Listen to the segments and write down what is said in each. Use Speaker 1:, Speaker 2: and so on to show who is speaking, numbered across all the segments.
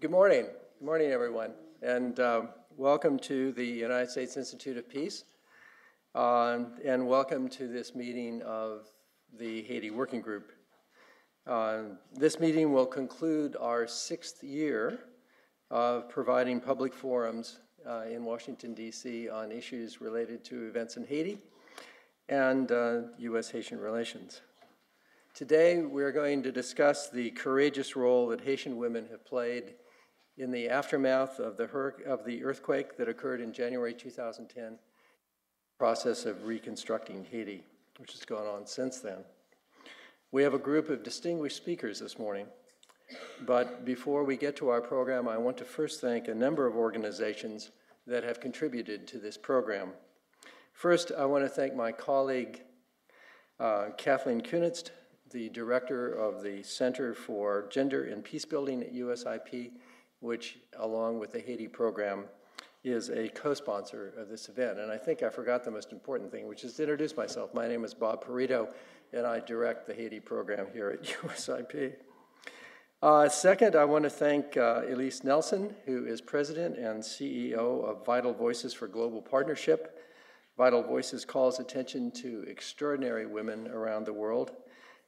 Speaker 1: Good morning. Good morning, everyone. And uh, welcome to the United States Institute of Peace. Uh, and welcome to this meeting of the Haiti Working Group. Uh, this meeting will conclude our sixth year of providing public forums uh, in Washington, D.C. on issues related to events in Haiti and U.S. Haitian relations. Today, we're going to discuss the courageous role that Haitian women have played in the aftermath of the, of the earthquake that occurred in January 2010, process of reconstructing Haiti, which has gone on since then. We have a group of distinguished speakers this morning. But before we get to our program, I want to first thank a number of organizations that have contributed to this program. First, I want to thank my colleague, uh, Kathleen Kuehnast, the director of the Center for Gender and Peace Building at USIP, which, along with the Haiti program, is a co-sponsor of this event. And I think I forgot the most important thing, which is to introduce myself. My name is Bob Perito, and I direct the Haiti program here at USIP. Uh, second, I want to thank uh, Alyse Nelson, who is president and CEO of Vital Voices for Global Partnership. Vital Voices calls attention to extraordinary women around the world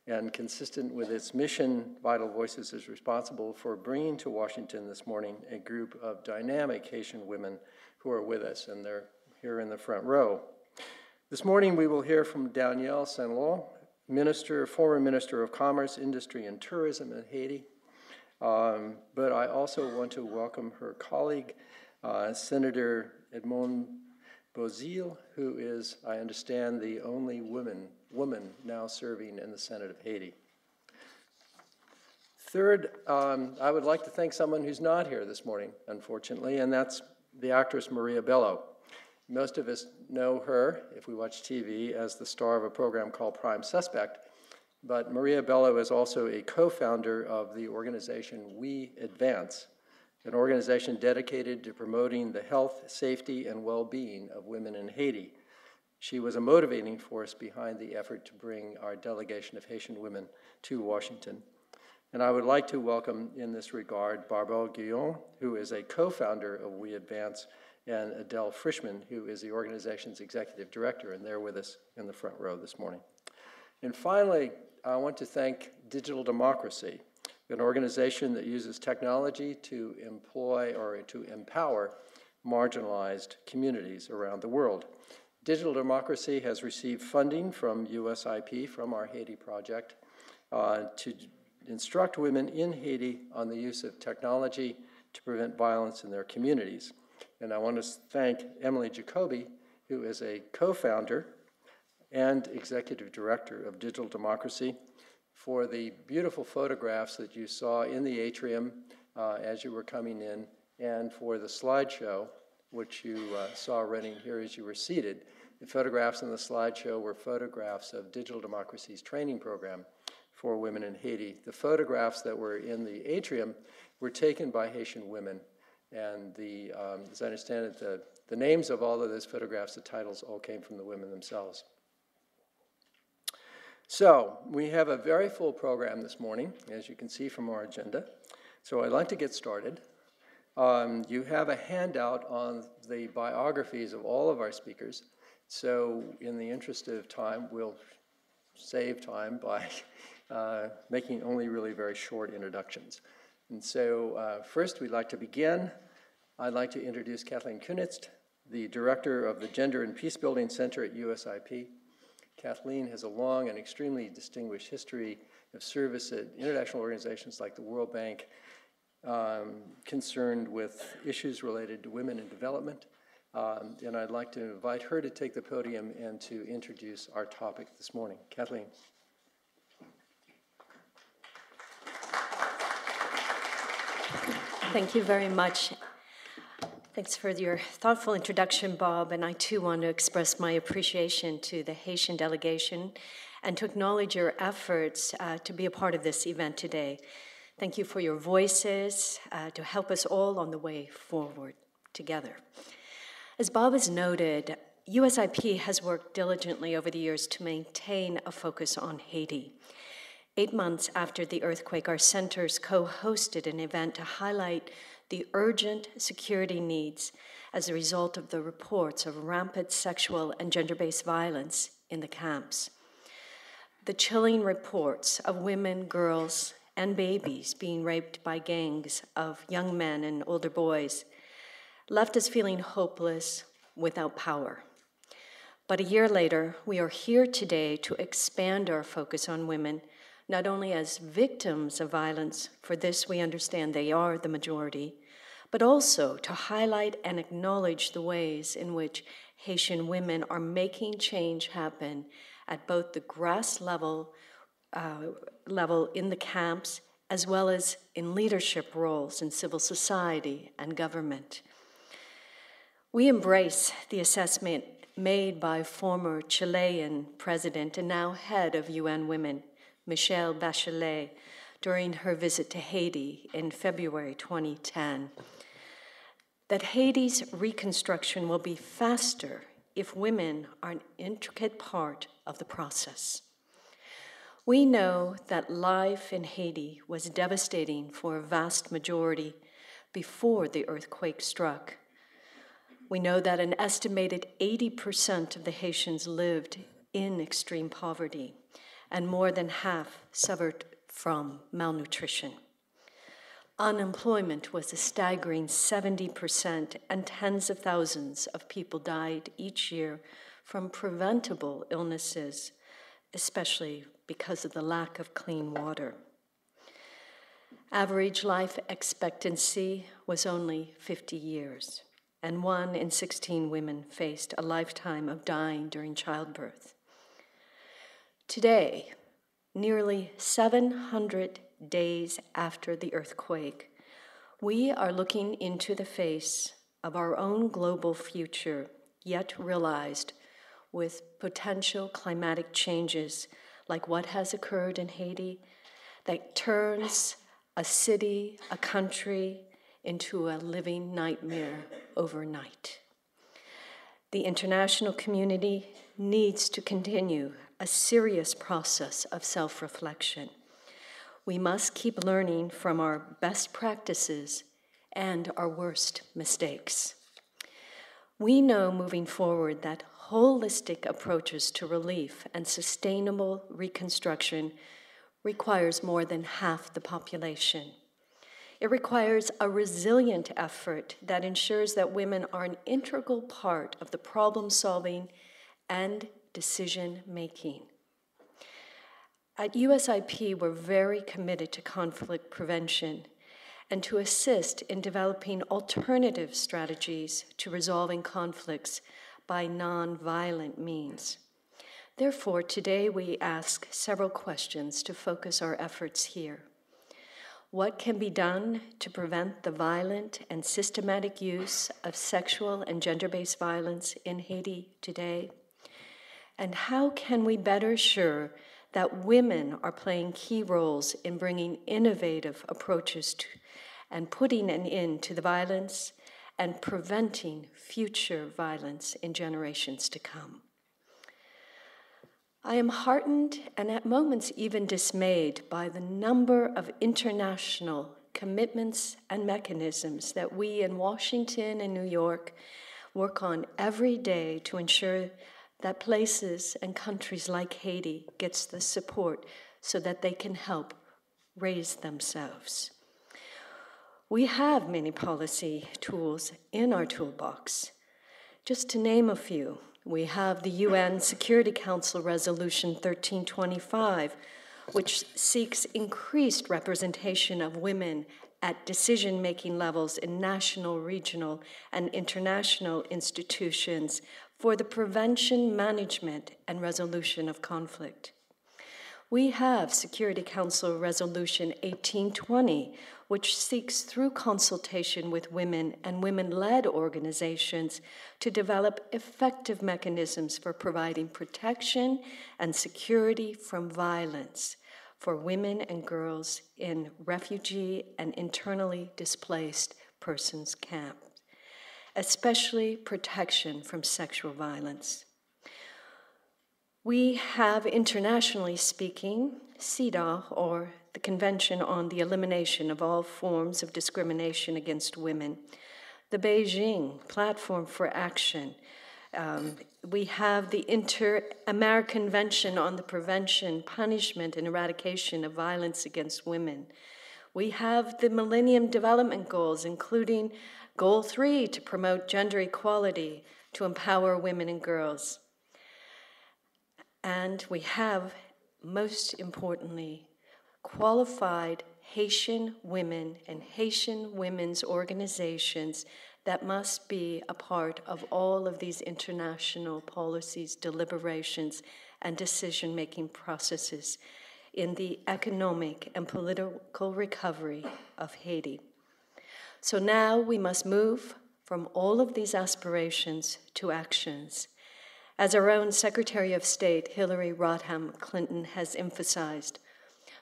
Speaker 1: and consistent with its mission, Vital Voices is responsible for bringing to Washington this morning a group of dynamic Haitian women who are with us, and they're here in the front row. This morning we will hear from Danielle Saint-Laurent, Minister, former Minister of Commerce, Industry, and Tourism in Haiti. Um, but I also want to welcome her colleague, uh, Senator Edmonde Beauzile, who is, I understand, the only woman woman now serving in the Senate of Haiti. Third, um, I would like to thank someone who's not here this morning, unfortunately, and that's the actress Maria Bello. Most of us know her, if we watch TV, as the star of a program called Prime Suspect, but Maria Bello is also a co-founder of the organization We Advance, an organization dedicated to promoting the health, safety, and well-being of women in Haiti. She was a motivating force behind the effort to bring our delegation of Haitian women to Washington. And I would like to welcome in this regard Barbara Guillon, who is a co-founder of We Advance, and Adele Frischman, who is the organization's executive director, and they're with us in the front row this morning. And finally, I want to thank Digital Democracy, an organization that uses technology to employ or to empower marginalized communities around the world. Digital Democracy has received funding from USIP, from our Haiti project, uh, to instruct women in Haiti on the use of technology to prevent violence in their communities. And I want to thank Emily Jacobi, who is a co-founder and executive director of Digital Democracy, for the beautiful photographs that you saw in the atrium uh, as you were coming in, and for the slideshow which you uh, saw running here as you were seated. The photographs in the slideshow were photographs of Digital Democracy's training program for women in Haiti. The photographs that were in the atrium were taken by Haitian women. And the, um, as I understand it, the, the names of all of those photographs, the titles all came from the women themselves. So we have a very full program this morning, as you can see from our agenda. So I'd like to get started. Um, you have a handout on the biographies of all of our speakers. So in the interest of time, we'll save time by uh, making only really very short introductions. And so uh, first we'd like to begin. I'd like to introduce Kathleen Kuehnast, the director of the Gender and Peace Building Center at USIP. Kathleen has a long and extremely distinguished history of service at international organizations like the World Bank, um, concerned with issues related to women in development. Um, and I'd like to invite her to take the podium and to introduce our topic this morning. Kathleen.
Speaker 2: Thank you very much. Thanks for your thoughtful introduction, Bob. And I too want to express my appreciation to the Haitian delegation and to acknowledge your efforts uh, to be a part of this event today. Thank you for your voices uh, to help us all on the way forward together. As Bob has noted, USIP has worked diligently over the years to maintain a focus on Haiti. Eight months after the earthquake, our centers co hosted an event to highlight the urgent security needs as a result of the reports of rampant sexual and gender based violence in the camps. The chilling reports of women, girls, and babies being raped by gangs of young men and older boys left us feeling hopeless without power. But a year later, we are here today to expand our focus on women, not only as victims of violence, for this we understand they are the majority, but also to highlight and acknowledge the ways in which Haitian women are making change happen at both the grass level, uh, level in the camps as well as in leadership roles in civil society and government. We embrace the assessment made by former Chilean president and now head of UN Women, Michelle Bachelet, during her visit to Haiti in February 2010 that Haiti's reconstruction will be faster if women are an intricate part of the process. We know that life in Haiti was devastating for a vast majority before the earthquake struck. We know that an estimated 80% of the Haitians lived in extreme poverty, and more than half suffered from malnutrition. Unemployment was a staggering 70%, and tens of thousands of people died each year from preventable illnesses, especially because of the lack of clean water. Average life expectancy was only 50 years, and one in 16 women faced a lifetime of dying during childbirth. Today, nearly 700 days after the earthquake, we are looking into the face of our own global future, yet realized with potential climatic changes like what has occurred in Haiti that turns a city, a country, into a living nightmare overnight. The international community needs to continue a serious process of self reflection we must keep learning from our best practices and our worst mistakes. We know moving forward that holistic approaches to relief and sustainable reconstruction requires more than half the population. It requires a resilient effort that ensures that women are an integral part of the problem solving and decision making. At USIP, we're very committed to conflict prevention and to assist in developing alternative strategies to resolving conflicts by nonviolent means. Therefore, today we ask several questions to focus our efforts here. What can be done to prevent the violent and systematic use of sexual and gender based violence in Haiti today? And how can we better assure that women are playing key roles in bringing innovative approaches to and putting an end to the violence and preventing future violence in generations to come. I am heartened and at moments even dismayed by the number of international commitments and mechanisms that we in Washington and New York work on every day to ensure that places and countries like Haiti gets the support so that they can help raise themselves. We have many policy tools in our toolbox. Just to name a few, we have the UN Security Council Resolution 1325, which seeks increased representation of women at decision making levels in national, regional, and international institutions for the prevention, management, and resolution of conflict. We have Security Council Resolution 1820, which seeks through consultation with women and women led organizations to develop effective mechanisms for providing protection and security from violence for women and girls in refugee and internally displaced persons camps especially protection from sexual violence. We have, internationally speaking, CEDAW, or the Convention on the Elimination of All Forms of Discrimination Against Women, the Beijing Platform for Action. Um, we have the Inter American Convention on the Prevention, Punishment, and Eradication of Violence Against Women. We have the Millennium Development Goals, including Goal 3 to promote gender equality, to empower women and girls. And we have, most importantly, qualified Haitian women and Haitian women's organizations that must be a part of all of these international policies, deliberations, and decision making processes in the economic and political recovery of Haiti. So now we must move from all of these aspirations to actions. As our own Secretary of State, Hillary Rodham Clinton, has emphasized,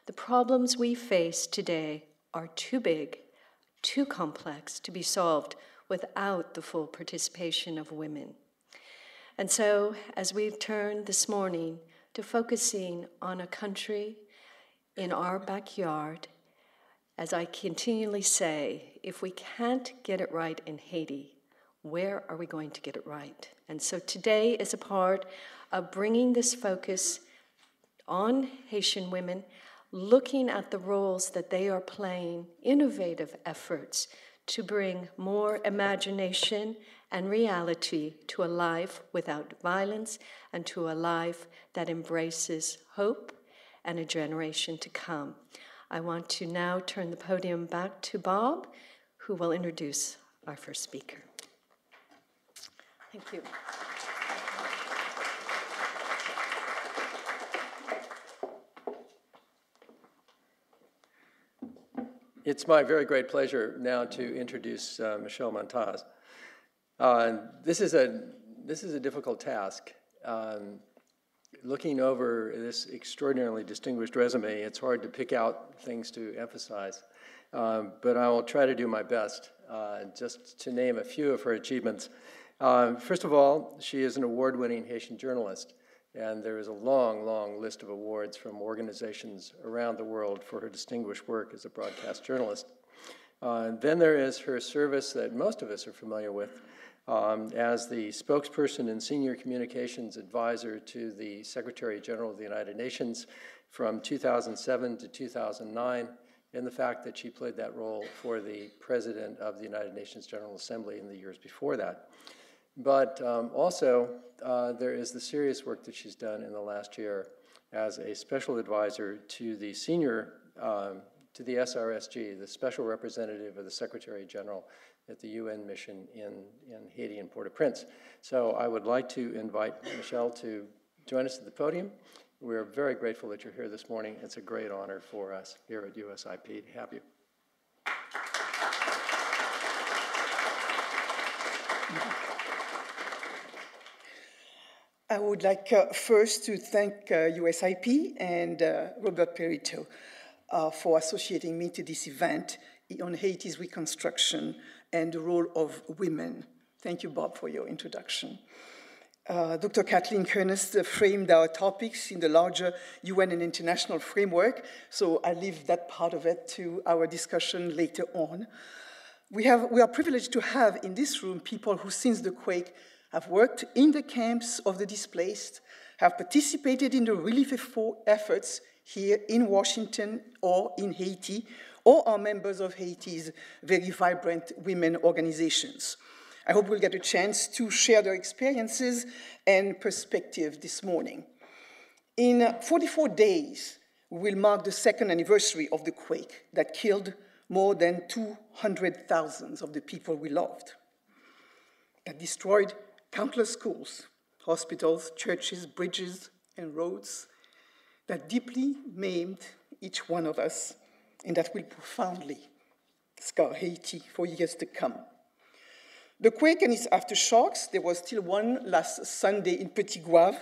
Speaker 2: the problems we face today are too big, too complex to be solved without the full participation of women. And so, as we've turned this morning to focusing on a country in our backyard, as I continually say, if we can't get it right in Haiti, where are we going to get it right? And so today is a part of bringing this focus on Haitian women, looking at the roles that they are playing, innovative efforts to bring more imagination and reality to a life without violence and to a life that embraces hope and a generation to come. I want to now turn the podium back to Bob, who will introduce our first speaker. Thank you.
Speaker 1: It's my very great pleasure now to introduce uh, Michèle Montas. Uh, this, is a, this is a difficult task. Um, looking over this extraordinarily distinguished resume, it's hard to pick out things to emphasize. Um, but I will try to do my best uh, just to name a few of her achievements. Uh, first of all, she is an award winning Haitian journalist. And there is a long, long list of awards from organizations around the world for her distinguished work as a broadcast journalist. Uh, then there is her service that most of us are familiar with um, as the spokesperson and senior communications advisor to the Secretary General of the United Nations from 2007 to 2009, and the fact that she played that role for the President of the United Nations General Assembly in the years before that. But um, also, uh, there is the serious work that she's done in the last year as a special advisor to the senior, um, to the SRSG, the special representative of the Secretary General at the UN mission in, in Haiti and Port-au-Prince. So I would like to invite Michèle to join us at the podium. We're very grateful that you're here this morning. It's a great honor for us here at USIP to have you.
Speaker 3: I would like uh, first to thank uh, USIP and uh, Robert Perito uh, for associating me to this event on Haiti's reconstruction and the role of women. Thank you, Bob, for your introduction. Uh, Dr. Kathleen Kuehnast framed our topics in the larger UN and international framework, so I leave that part of it to our discussion later on. We, have, we are privileged to have in this room people who, since the quake, have worked in the camps of the displaced, have participated in the relief efforts here in Washington or in Haiti, or are members of Haiti's very vibrant women organizations. I hope we'll get a chance to share their experiences and perspective this morning. In 44 days, we will mark the second anniversary of the quake that killed more than 200,000 of the people we loved, that destroyed countless schools, hospitals, churches, bridges, and roads that deeply maimed each one of us and that will profoundly scar Haiti for years to come. The quake and its aftershocks, there was still one last Sunday in Petit Goâve,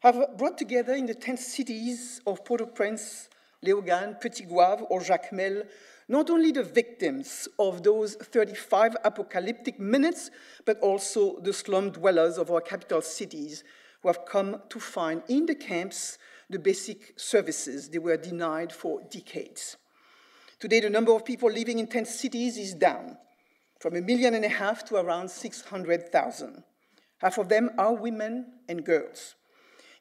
Speaker 3: have brought together in the tent cities of Port-au-Prince, Léogâne, Petit Goâve, or Jacmel not only the victims of those 35 apocalyptic minutes, but also the slum dwellers of our capital cities who have come to find in the camps the basic services they were denied for decades. Today, the number of people living in tent cities is down from a million and a half to around 600,000. Half of them are women and girls.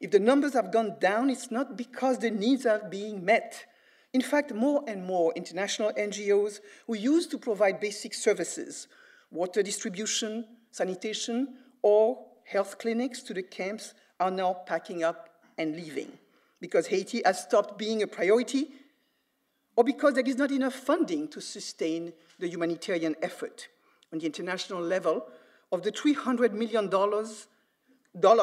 Speaker 3: If the numbers have gone down, it's not because the needs are being met. In fact, more and more international NGOs who used to provide basic services, water distribution, sanitation, or health clinics to the camps are now packing up and leaving because Haiti has stopped being a priority or because there is not enough funding to sustain the humanitarian effort. On the international level, of the $300 million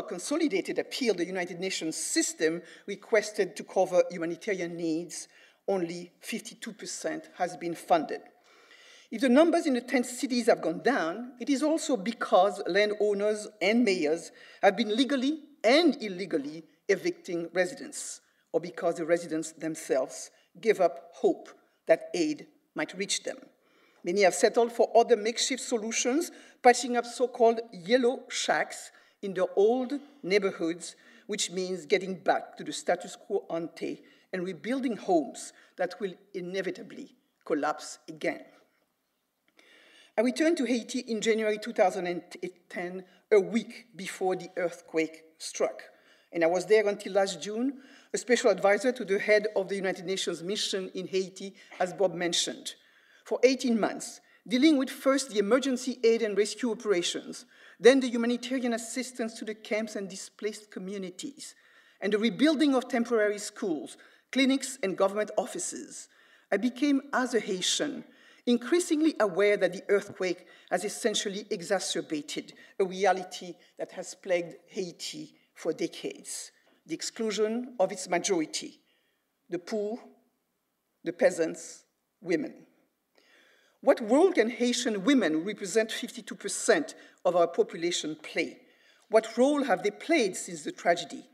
Speaker 3: consolidated appeal the United Nations system requested to cover humanitarian needs, only 52% has been funded. If the numbers in the tent cities have gone down, it is also because landowners and mayors have been legally and illegally evicting residents, or because the residents themselves give up hope that aid might reach them. Many have settled for other makeshift solutions, patching up so called yellow shacks in their old neighborhoods, which means getting back to the status quo ante and rebuilding homes that will inevitably collapse again. I returned to Haiti in January 2010, a week before the earthquake struck. And I was there until last June, a special advisor to the head of the United Nations mission in Haiti, as Bob mentioned, for 18 months, dealing with first the emergency aid and rescue operations, then the humanitarian assistance to the camps and displaced communities, and the rebuilding of temporary schools, clinics, and government offices. I became, as a Haitian, increasingly aware that the earthquake has essentially exacerbated a reality that has plagued Haiti for decades the exclusion of its majority, the poor, the peasants, women. What role can Haitian women, represent 52% of our population, play? What role have they played since the tragedy?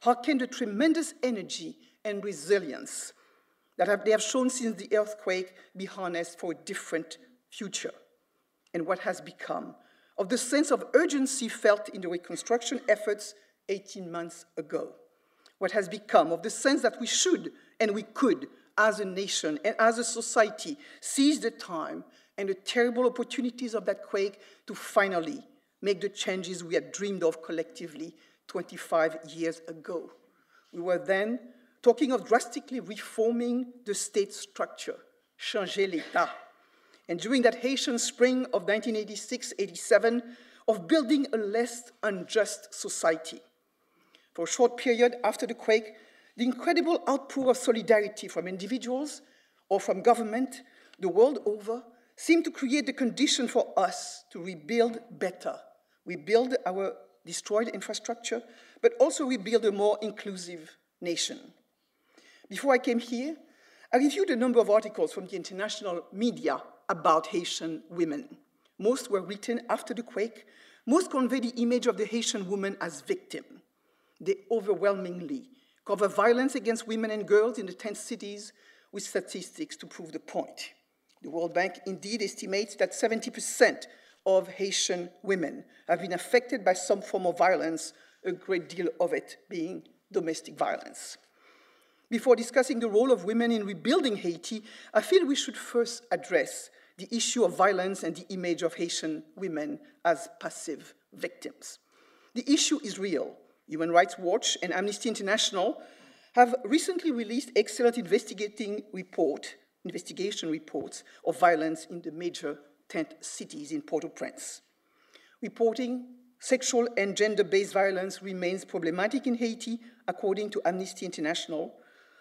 Speaker 3: How can the tremendous energy and resilience that have, they have shown since the earthquake be harnessed for a different future. And what has become of the sense of urgency felt in the reconstruction efforts 18 months ago? What has become of the sense that we should and we could, as a nation and as a society, seize the time and the terrible opportunities of that quake to finally make the changes we had dreamed of collectively 25 years ago? We were then talking of drastically reforming the state structure, changer l'État. And during that Haitian spring of 1986 87, of building a less unjust society. For a short period after the quake, the incredible outpour of solidarity from individuals or from government the world over seemed to create the condition for us to rebuild better, rebuild our destroyed infrastructure, but also rebuild a more inclusive nation. Before I came here, I reviewed a number of articles from the international media about Haitian women. Most were written after the quake. Most convey the image of the Haitian woman as victim. They overwhelmingly cover violence against women and girls in the 10 cities with statistics to prove the point. The World Bank indeed estimates that 70% of Haitian women have been affected by some form of violence, a great deal of it being domestic violence. Before discussing the role of women in rebuilding Haiti, I feel we should first address the issue of violence and the image of Haitian women as passive victims. The issue is real. Human Rights Watch and Amnesty International have recently released excellent investigating report, investigation reports of violence in the major tent cities in Port-au-Prince. Reporting sexual and gender-based violence remains problematic in Haiti, according to Amnesty International,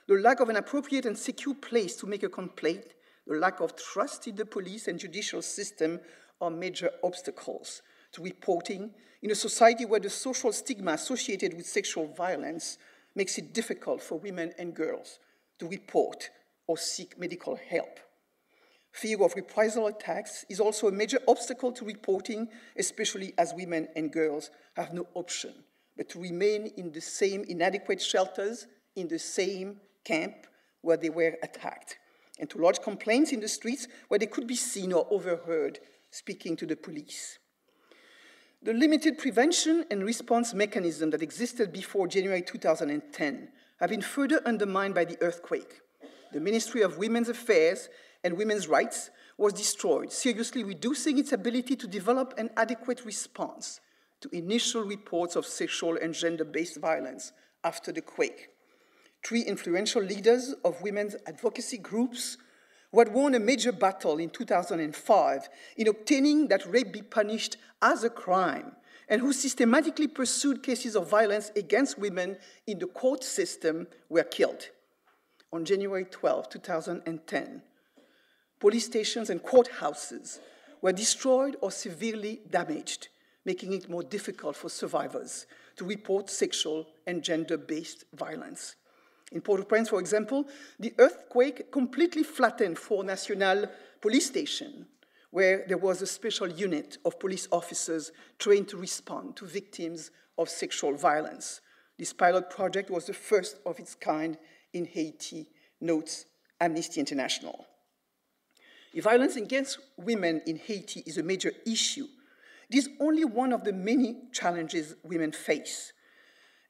Speaker 3: the lack of an appropriate and secure place to make a complaint, the lack of trust in the police and judicial system are major obstacles to reporting in a society where the social stigma associated with sexual violence makes it difficult for women and girls to report or seek medical help. Fear of reprisal attacks is also a major obstacle to reporting, especially as women and girls have no option but to remain in the same inadequate shelters, in the same camp where they were attacked, and to lodge complaints in the streets where they could be seen or overheard speaking to the police. The limited prevention and response mechanism that existed before January 2010 have been further undermined by the earthquake. The Ministry of Women's Affairs and Women's Rights was destroyed, seriously reducing its ability to develop an adequate response to initial reports of sexual and gender based violence after the quake. Three influential leaders of women's advocacy groups who had won a major battle in 2005 in obtaining that rape be punished as a crime and who systematically pursued cases of violence against women in the court system were killed. On January 12, 2010, police stations and courthouses were destroyed or severely damaged, making it more difficult for survivors to report sexual and gender based violence. In Port-au-Prince, for example, the earthquake completely flattened Front National police station, where there was a special unit of police officers trained to respond to victims of sexual violence. This pilot project was the first of its kind in Haiti, notes Amnesty International. The violence against women in Haiti is a major issue. It is only one of the many challenges women face.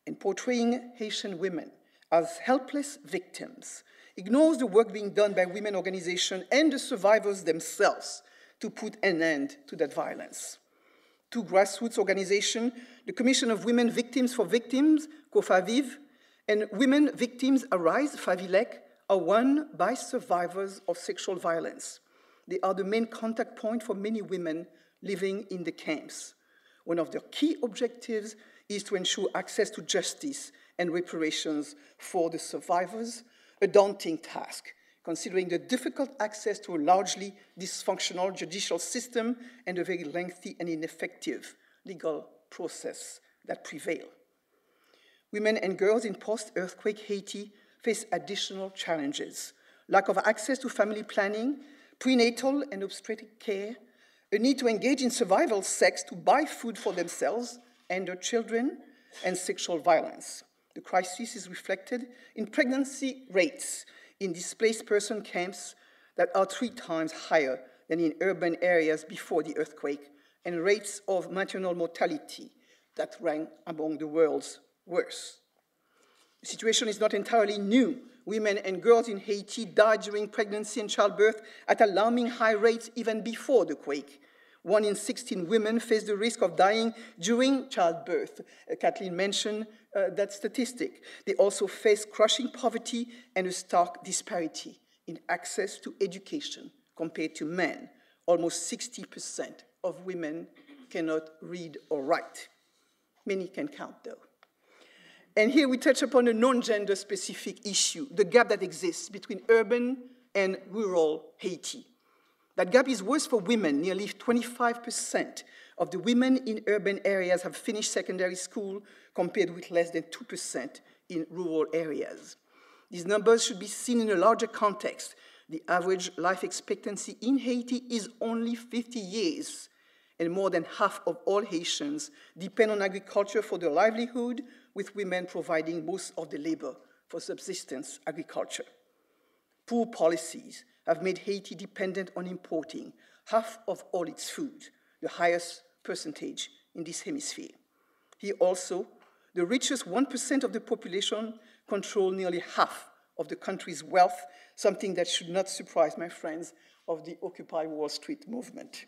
Speaker 3: In portraying Haitian women as helpless victims ignores the work being done by women organizations and the survivors themselves to put an end to that violence. Two grassroots organizations, the Commission of Women Victims for Victims, COFAVIV, and Women Victims Arise, FAVILEC, are run by survivors of sexual violence. They are the main contact point for many women living in the camps. One of their key objectives is to ensure access to justice and reparations for the survivors, a daunting task, considering the difficult access to a largely dysfunctional judicial system and a very lengthy and ineffective legal process that prevail. Women and girls in post-earthquake Haiti face additional challenges, lack of access to family planning, prenatal and obstetric care, a need to engage in survival sex to buy food for themselves and their children, and sexual violence. The crisis is reflected in pregnancy rates in displaced person camps that are three times higher than in urban areas before the earthquake, and rates of maternal mortality that rank among the world's worst. The situation is not entirely new. Women and girls in Haiti died during pregnancy and childbirth at alarming high rates even before the quake. One in 16 women face the risk of dying during childbirth. Uh, Kathleen mentioned uh, that statistic. They also face crushing poverty and a stark disparity in access to education compared to men. Almost 60% of women cannot read or write. Many can count, though. And here we touch upon a non gender specific issue the gap that exists between urban and rural Haiti. That gap is worse for women. Nearly 25% of the women in urban areas have finished secondary school, compared with less than 2% in rural areas. These numbers should be seen in a larger context. The average life expectancy in Haiti is only 50 years, and more than half of all Haitians depend on agriculture for their livelihood, with women providing most of the labor for subsistence agriculture. Poor policies have made Haiti dependent on importing half of all its food, the highest percentage in this hemisphere. Here also, the richest 1% of the population control nearly half of the country's wealth, something that should not surprise my friends of the Occupy Wall Street movement.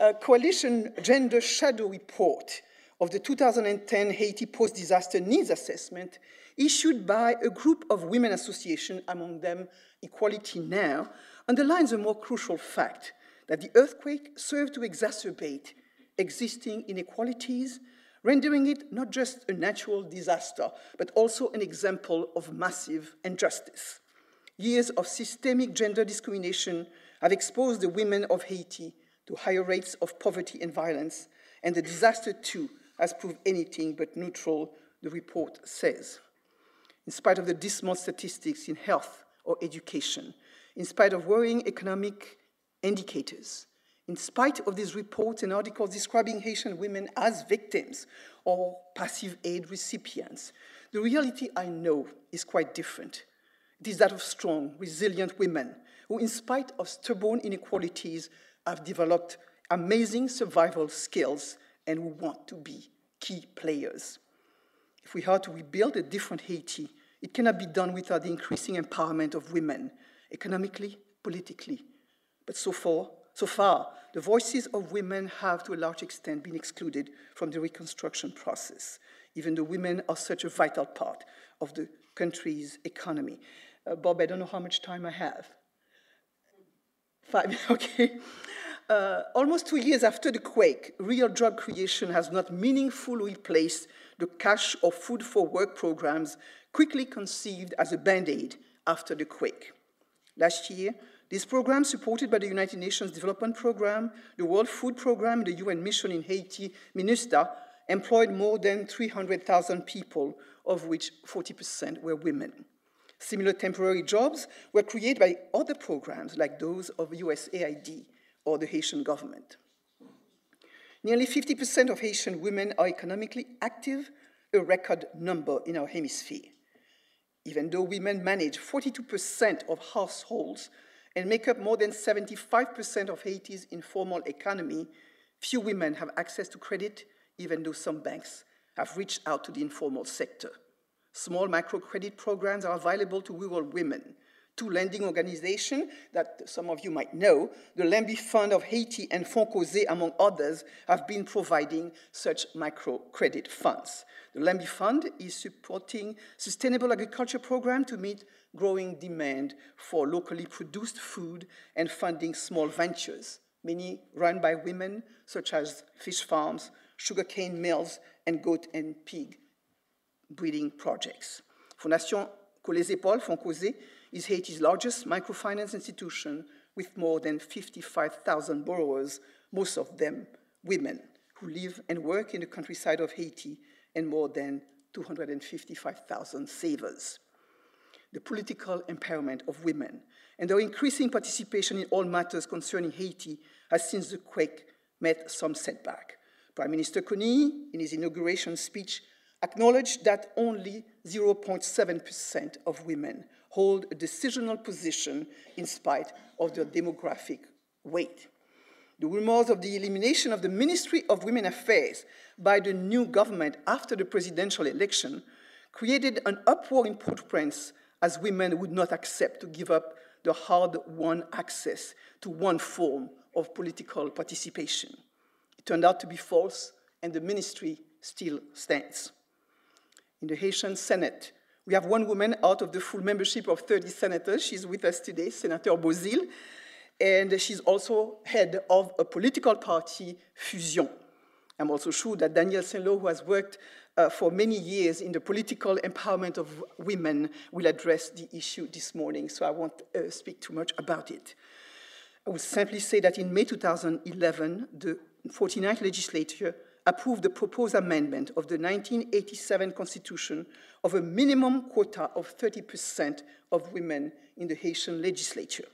Speaker 3: A coalition gender shadow report of the 2010 Haiti Post Disaster Needs Assessment issued by a group of women associations, among them Equality Now, underlines a more crucial fact that the earthquake served to exacerbate existing inequalities, rendering it not just a natural disaster, but also an example of massive injustice. Years of systemic gender discrimination have exposed the women of Haiti to higher rates of poverty and violence, and the disaster, too, has proved anything but neutral, the report says. In spite of the dismal statistics in health or education, in spite of worrying economic indicators, in spite of these reports and articles describing Haitian women as victims or passive aid recipients, the reality I know is quite different. It is that of strong, resilient women who, in spite of stubborn inequalities, have developed amazing survival skills and who want to be key players. If we are to rebuild a different Haiti, it cannot be done without the increasing empowerment of women, economically, politically. But so far, so far, the voices of women have to a large extent been excluded from the reconstruction process, even though women are such a vital part of the country's economy. Uh, Bob, I don't know how much time I have. Five, okay. Uh, almost two years after the quake, real job creation has not meaningfully replaced the cash or food for work programs quickly conceived as a band aid after the quake. Last year, these programs, supported by the United Nations Development Programme, the World Food Programme, the UN mission in Haiti, MINUSTAH, employed more than 300,000 people, of which 40% were women. Similar temporary jobs were created by other programs like those of USAID or the Haitian government. Nearly 50% of Haitian women are economically active, a record number in our hemisphere. Even though women manage 42% of households and make up more than 75% of Haiti's informal economy, few women have access to credit, even though some banks have reached out to the informal sector. Small microcredit programs are available to rural women, two lending organizations that some of you might know, the Lambi Fund of Haiti and Fonkoze, among others, have been providing such microcredit funds. The Lambi Fund is supporting sustainable agriculture program to meet growing demand for locally produced food and funding small ventures, many run by women, such as fish farms, sugarcane mills, and goat and pig breeding projects. Fondation Coller Épaules, Fonkoze, is Haiti's largest microfinance institution with more than 55,000 borrowers, most of them women, who live and work in the countryside of Haiti, and more than 255,000 savers. The political empowerment of women and their increasing participation in all matters concerning Haiti has since the quake met some setback. Prime Minister Conille, in his inauguration speech, acknowledged that only 0.7% of women hold a decisional position in spite of their demographic weight. The rumors of the elimination of the Ministry of Women Affairs by the new government after the presidential election created an uproar in Port-au-Prince as women would not accept to give up the hard-won access to one form of political participation. It turned out to be false, and the ministry still stands. In the Haitian Senate, we have one woman out of the full membership of 30 senators. She's with us today, Senator Beauzile, and she's also head of a political party, Fusion. I'm also sure that Danielle Saint-Lot, who has worked uh, for many years in the political empowerment of women, will address the issue this morning, so I won't uh, speak too much about it. I will simply say that in May 2011, the 49th legislature approved the proposed amendment of the 1987 Constitution of a minimum quota of 30% of women in the Haitian legislature.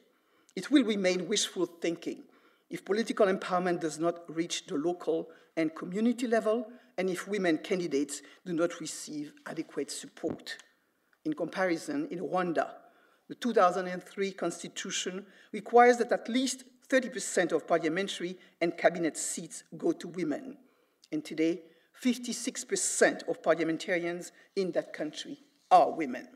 Speaker 3: It will remain wishful thinking if political empowerment does not reach the local and community level, and if women candidates do not receive adequate support. In comparison, in Rwanda, the 2003 constitution requires that at least 30% of parliamentary and cabinet seats go to women. And today, 56% of parliamentarians in that country are women.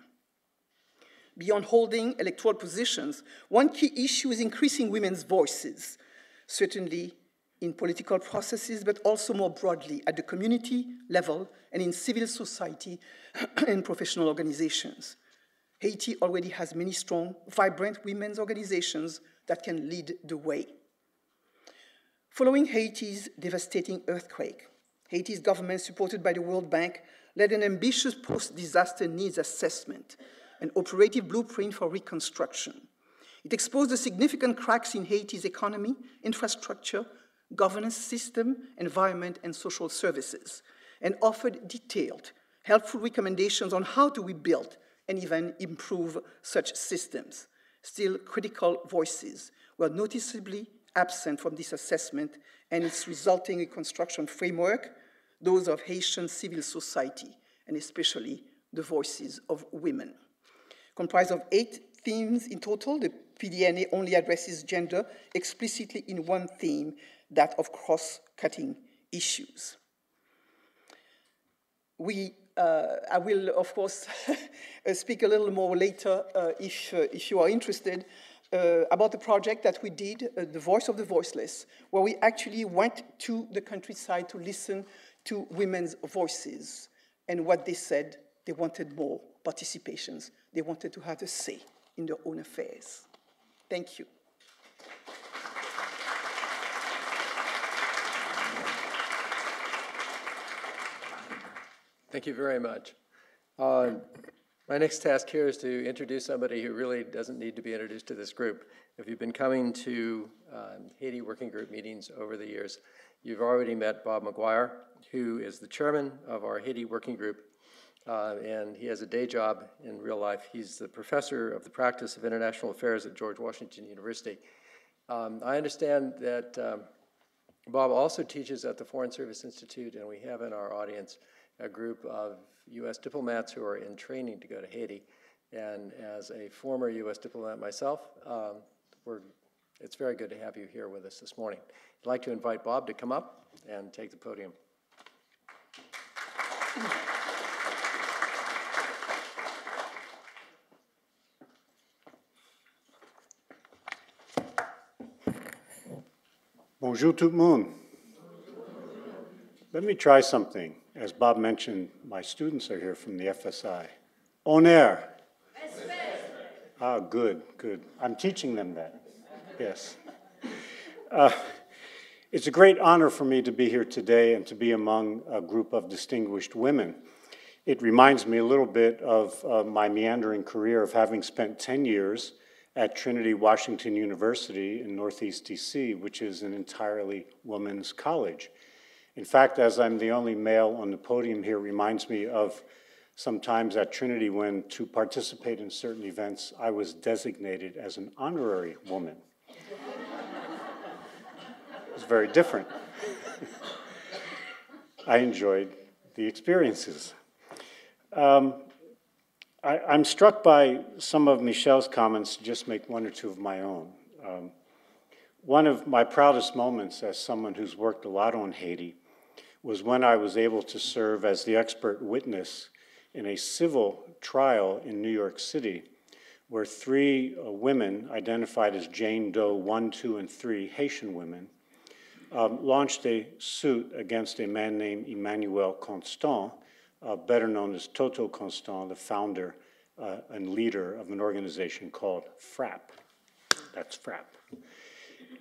Speaker 3: Beyond holding electoral positions, one key issue is increasing women's voices, certainly in political processes, but also more broadly at the community level and in civil society and professional organizations. Haiti already has many strong, vibrant women's organizations that can lead the way. Following Haiti's devastating earthquake, Haiti's government, supported by the World Bank, led an ambitious post disaster needs assessment, an operative blueprint for reconstruction. It exposed the significant cracks in Haiti's economy, infrastructure, governance system, environment, and social services, and offered detailed, helpful recommendations on how to rebuild and even improve such systems. Still, critical voices were noticeably absent from this assessment and its resulting reconstruction framework, those of Haitian civil society, and especially the voices of women. Comprised of eight themes in total, the PDNA only addresses gender explicitly in one theme, that of cross-cutting issues. We, uh, I will, of course, speak a little more later uh, if, uh, if you are interested uh, about the project that we did, uh, The Voice of the Voiceless, where we actually went to the countryside to listen to women's voices and what they said. They wanted more participations. They wanted to have a say in their own affairs. Thank you.
Speaker 1: Thank you very much. Uh, my next task here is to introduce somebody who really doesn't need to be introduced to this group. If you've been coming to um, Haiti Working Group meetings over the years, you've already met Bob Maguire, who is the chairman of our Haiti Working Group, uh, and he has a day job in real life. He's the professor of the practice of international affairs at George Washington University. Um, I understand that um, Bob also teaches at the Foreign Service Institute, and we have in our audience a group of U.S. diplomats who are in training to go to Haiti. And as a former U.S. diplomat myself, um, we're, it's very good to have you here with us this morning. I'd like to invite Bob to come up and take the podium.
Speaker 4: Bonjour tout le monde. Let me try something. As Bob mentioned, my students are here from the FSI. On air. Ah, good, good. I'm teaching them that. Yes. Uh, it's a great honor for me to be here today and to be among a group of distinguished women. It reminds me a little bit of uh, my meandering career of having spent 10 years at Trinity Washington University in Northeast DC, which is an entirely women's college. In fact, as I'm the only male on the podium here, reminds me of sometimes at Trinity when to participate in certain events, I was designated as an honorary woman. it was very different. I enjoyed the experiences. Um, I, am struck by some of Michèle's comments, just make one or two of my own. Um, one of my proudest moments as someone who's worked a lot on Haiti was when I was able to serve as the expert witness in a civil trial in New York City where three uh, women, identified as Jane Doe 1, 2, and 3, Haitian women, um, launched a suit against a man named Emmanuel Constant, uh, better known as Toto Constant, the founder uh, and leader of an organization called FRAPH. That's FRAPH.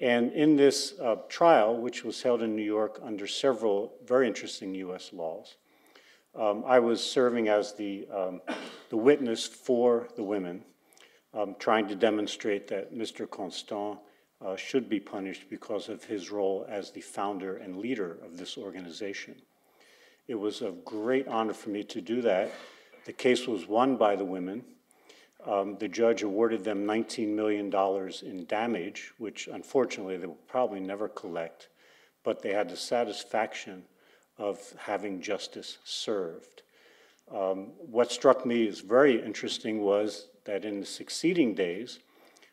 Speaker 4: And in this uh, trial, which was held in New York under several very interesting US laws, um, I was serving as the, um, the witness for the women, um, trying to demonstrate that Mr. Constant uh, should be punished because of his role as the founder and leader of this organization. It was a great honor for me to do that. The case was won by the women. Um, the judge awarded them $19 million in damage, which unfortunately they will probably never collect, but they had the satisfaction of having justice served. Um, what struck me as very interesting was that in the succeeding days,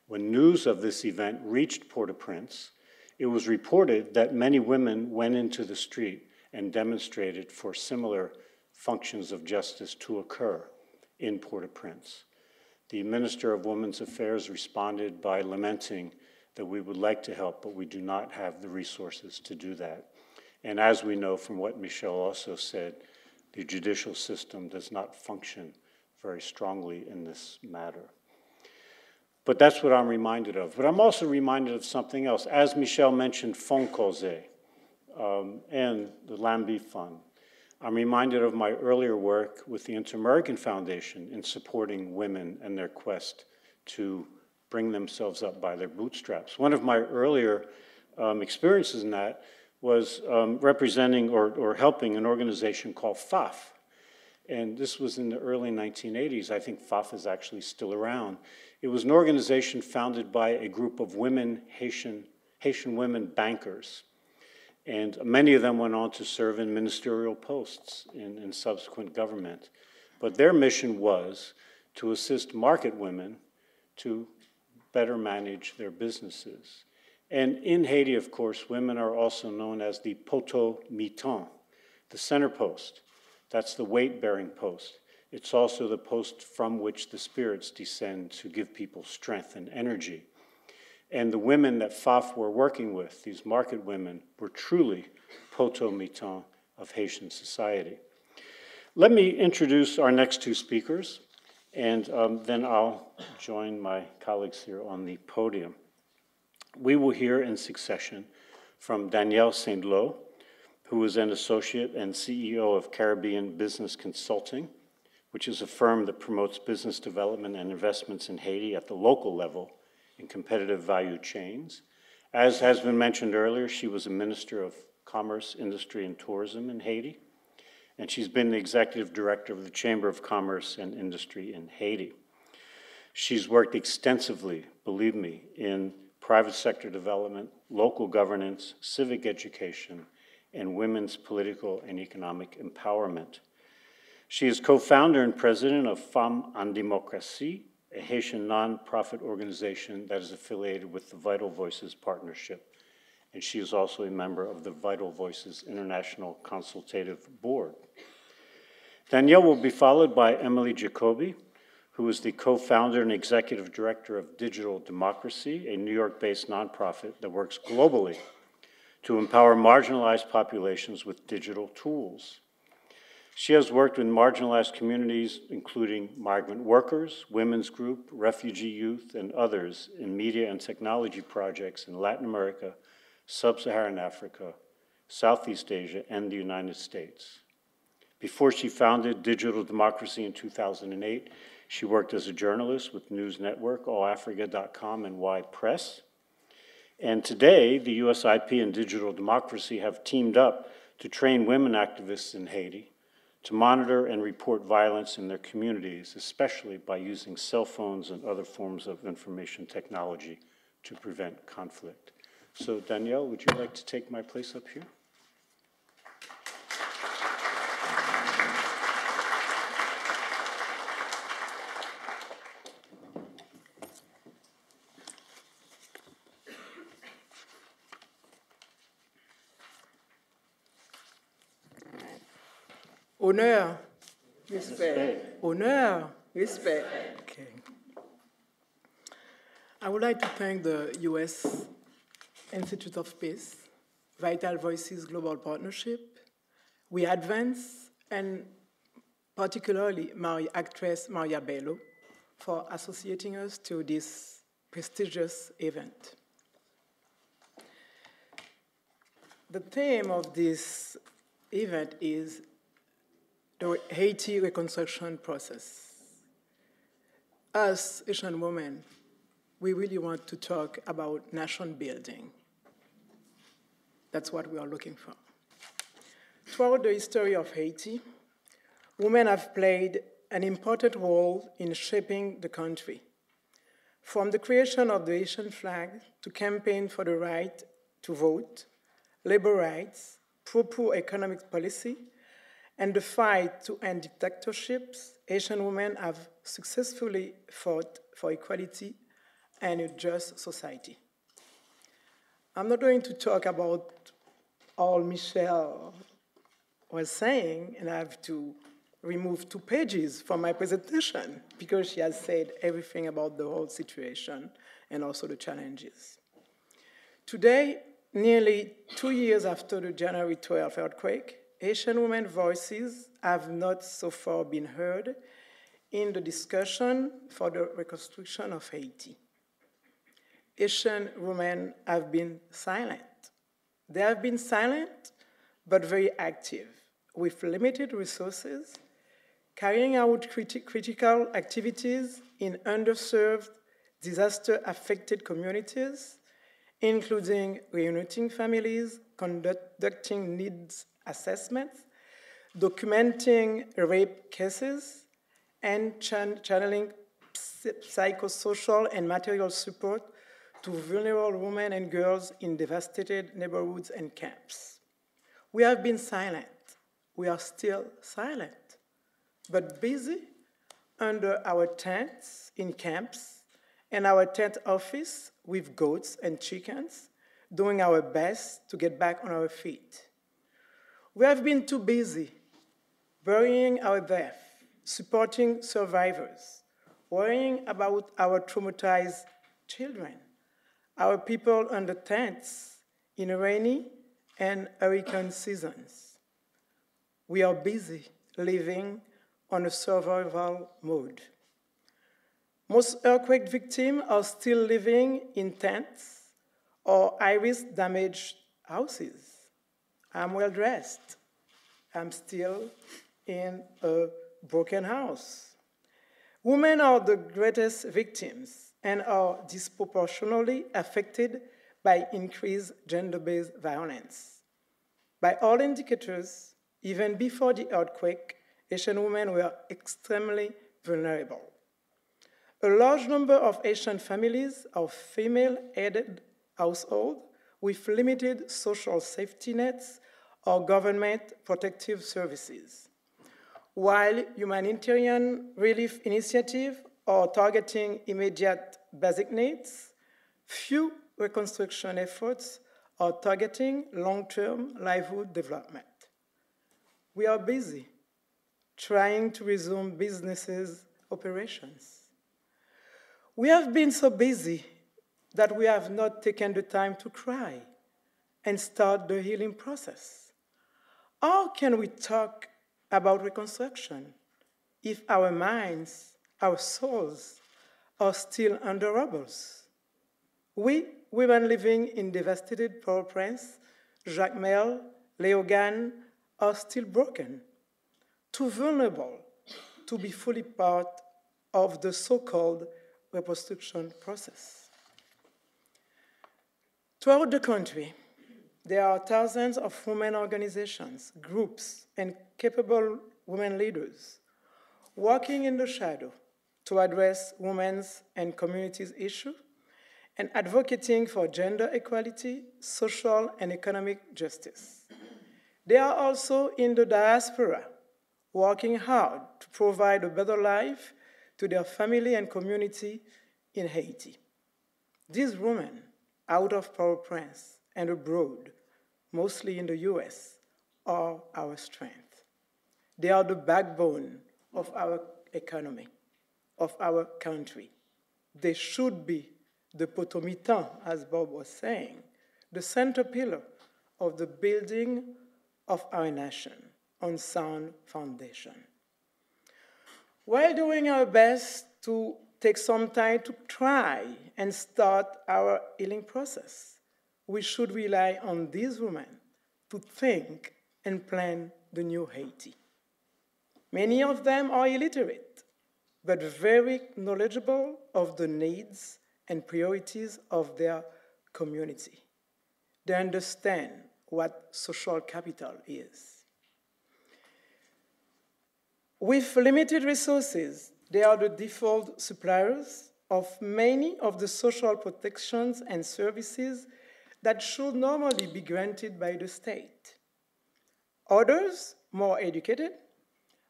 Speaker 4: when news of this event reached Port au Prince, it was reported that many women went into the street and demonstrated for similar functions of justice to occur in Port-au-Prince. The Minister of Women's Affairs responded by lamenting that we would like to help, but we do not have the resources to do that. And as we know from what Michèle also said, the judicial system does not function very strongly in this matter. But that's what I'm reminded of. But I'm also reminded of something else. As Michèle mentioned, Fonkoze um, and the Lambi Fund. I'm reminded of my earlier work with the Inter-American Foundation in supporting women and their quest to bring themselves up by their bootstraps. One of my earlier um, experiences in that was um, representing or, or helping an organization called FAF. And this was in the early 1980s. I think FAF is actually still around. It was an organization founded by a group of women, Haitian, Haitian women bankers and many of them went on to serve in ministerial posts in, in subsequent government. But their mission was to assist market women to better manage their businesses. And in Haiti, of course, women are also known as the poteau mitant, the center post. That's the weight bearing post. It's also the post from which the spirits descend to give people strength and energy. And the women that Faf were working with, these market women, were truly poteau mitant of Haitian society. Let me introduce our next two speakers, and um, then I'll join my colleagues here on the podium. We will hear in succession from Danielle. Lo, who is an associate and CEO of Caribbean Business Consulting, which is a firm that promotes business development and investments in Haiti at the local level in competitive value chains. As has been mentioned earlier, she was a Minister of Commerce, Industry, and Tourism in Haiti, and she's been the Executive Director of the Chamber of Commerce and Industry in Haiti. She's worked extensively, believe me, in private sector development, local governance, civic education, and women's political and economic empowerment. She is co-founder and president of Femmes en Démocratie, a Haitian nonprofit organization that is affiliated with the Vital Voices Partnership. And she is also a member of the Vital Voices International Consultative Board. Danielle will be followed by Emily Jacobi, who is the co-founder and executive director of Digital Democracy, a New York-based nonprofit that works globally to empower marginalized populations with digital tools. She has worked with marginalized communities, including migrant workers, women's group, refugee youth, and others in media and technology projects in Latin America, Sub-Saharan Africa, Southeast Asia, and the United States. Before she founded Digital Democracy in 2008, she worked as a journalist with News Network, AllAfrica.com, and Wide Press. And today, the USIP and Digital Democracy have teamed up to train women activists in Haiti to monitor and report violence in their communities, especially by using cell phones and other forms of information technology to prevent conflict. So Danielle, would you like to take my place up here?
Speaker 5: Honneur.
Speaker 3: Respect.
Speaker 5: Honneur.
Speaker 3: Respect.
Speaker 5: Okay. I would like to thank the U.S. Institute of Peace, Vital Voices Global Partnership, We Advance, and particularly Maria, actress Maria Bello for associating us to this prestigious event. The theme of this event is the Haiti reconstruction process. As Haitian women, we really want to talk about nation building. That's what we are looking for. Throughout the history of Haiti, women have played an important role in shaping the country. From the creation of the Haitian flag to campaign for the right to vote, labor rights, pro-poor economic policy, and the fight to end dictatorships, Haitian women have successfully fought for equality and a just society. I'm not going to talk about all Michèle was saying, and I have to remove two pages from my presentation because she has said everything about the whole situation and also the challenges. Today, nearly two years after the January 12th earthquake, Haitian women voices have not so far been heard in the discussion for the reconstruction of Haiti. Haitian women have been silent. They have been silent, but very active, with limited resources, carrying out criti critical activities in underserved, disaster-affected communities, including reuniting families, conducting needs assessments, documenting rape cases, and chan channeling psychosocial and material support to vulnerable women and girls in devastated neighborhoods and camps. We have been silent. We are still silent, but busy under our tents in camps and our tent office with goats and chickens doing our best to get back on our feet. We have been too busy burying our death, supporting survivors, worrying about our traumatized children, our people under tents in rainy and hurricane seasons. We are busy living on a survival mode. Most earthquake victims are still living in tents or high-risk damaged houses. I'm well dressed. I'm still in a broken house. Women are the greatest victims and are disproportionately affected by increased gender-based violence. By all indicators, even before the earthquake, Haitian women were extremely vulnerable. A large number of Haitian families are female-headed households with limited social safety nets or government protective services. While humanitarian relief initiatives are targeting immediate basic needs, few reconstruction efforts are targeting long-term livelihood development. We are busy trying to resume businesses' operations. We have been so busy that we have not taken the time to cry and start the healing process. How can we talk about reconstruction if our minds, our souls, are still under rubbles? We, women living in devastated Port-au-Prince, Jacmel, Léogâne, are still broken, too vulnerable to be fully part of the so-called reconstruction process. Throughout the country, there are thousands of women organizations, groups, and capable women leaders working in the shadow to address women's and communities' issues and advocating for gender equality, social and economic justice. They are also in the diaspora, working hard to provide a better life to their family and community in Haiti. These women, out of Port-au-Prince and abroad, mostly in the US, are our strength. They are the backbone of our economy, of our country. They should be the potomitan, as Bob was saying, the center pillar of the building of our nation on sound foundation. While doing our best to take some time to try and start our healing process, we should rely on these women to think and plan the new Haiti. Many of them are illiterate, but very knowledgeable of the needs and priorities of their community. They understand what social capital is. With limited resources, they are the default suppliers of many of the social protections and services that should normally be granted by the state. Others, more educated,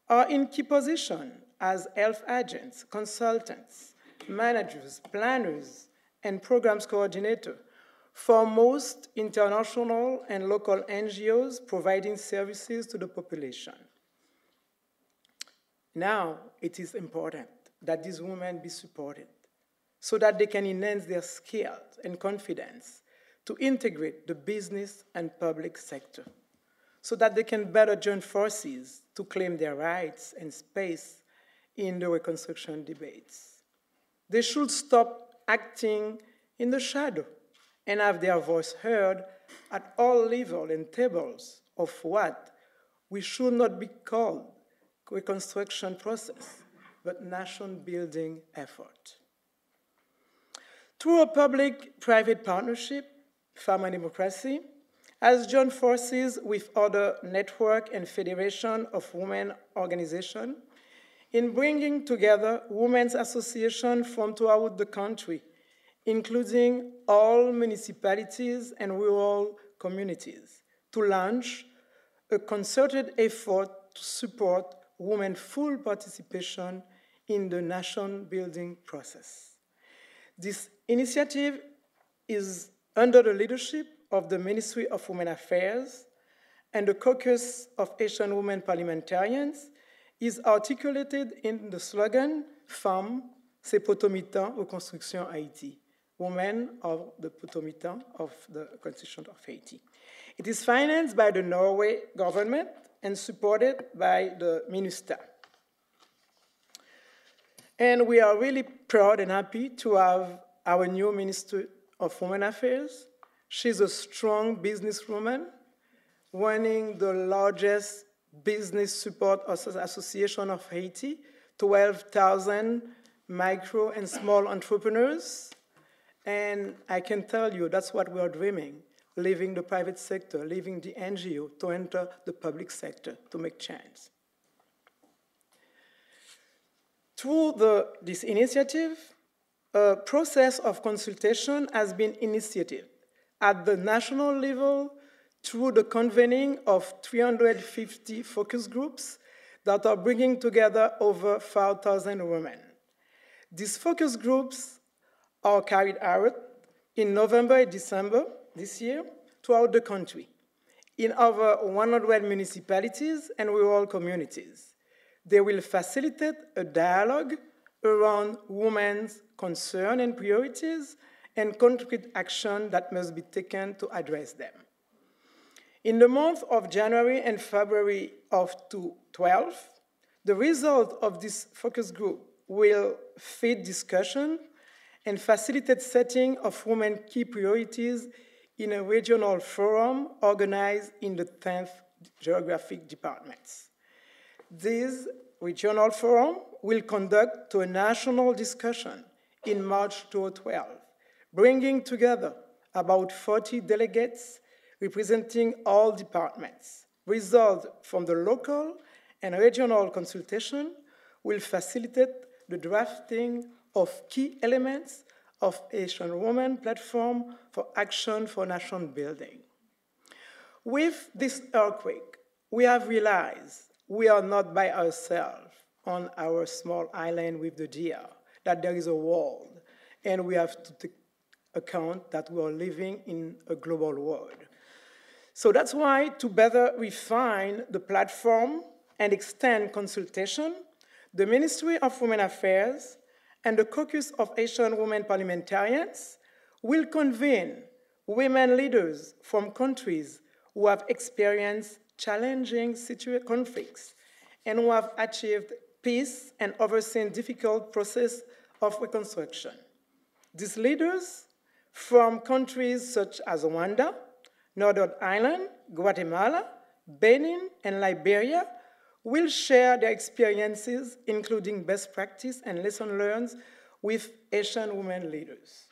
Speaker 5: are in key position as health agents, consultants, managers, planners, and programs coordinator for most international and local NGOs providing services to the population. Now, it is important that these women be supported so that they can enhance their skills and confidence to integrate the business and public sector, so that they can better join forces to claim their rights and space in the reconstruction debates. They should stop acting in the shadow and have their voice heard at all levels and tables of what we should not be called reconstruction process, but nation building effort. Through a public-private partnership, Farmer Democracy has joined forces with other network and federation of women organizations in bringing together women's associations from throughout the country, including all municipalities and rural communities, to launch a concerted effort to support women's full participation in the nation building process. This initiative is under the leadership of the Ministry of Women Affairs and the Caucus of Haitian Women Parliamentarians, is articulated in the slogan Femmes, c'est Potomitan aux constructions Haïti, Women of the Potomitan of the Constitution of Haiti. It is financed by the Norway government and supported by the Minister. And we are really proud and happy to have our new Minister of Women Affairs. She's a strong businesswoman running the largest business support association of Haiti, 12,000 micro and small entrepreneurs. And I can tell you that's what we are dreaming leaving the private sector, leaving the NGO to enter the public sector to make change. Through the, this initiative, a process of consultation has been initiated at the national level through the convening of 350 focus groups that are bringing together over 5,000 women. These focus groups are carried out in November and December this year throughout the country in over 100 municipalities and rural communities. They will facilitate a dialogue around women's concerns and priorities and concrete action that must be taken to address them. In the month of January and February of 2012, the result of this focus group will feed discussion and facilitate setting of women key priorities in a regional forum organized in the 10th geographic departments. This regional forum will conduct to a national discussion in March 2012, bringing together about 40 delegates representing all departments. Results from the local and regional consultation will facilitate the drafting of key elements of Haitian Women Platform for Action for Nation Building. With this earthquake, we have realized we are not by ourselves on our small island with the DR, that there is a world, and we have to take account that we are living in a global world. So that's why, to better refine the platform and extend consultation, the Ministry of Women Affairs and the Caucus of Haitian Women Parliamentarians will convene women leaders from countries who have experienced challenging conflicts and who have achieved peace and overseen difficult process of reconstruction. These leaders from countries such as Rwanda, Northern Ireland, Guatemala, Benin, and Liberia will share their experiences, including best practice and lessons learned with Haitian women leaders.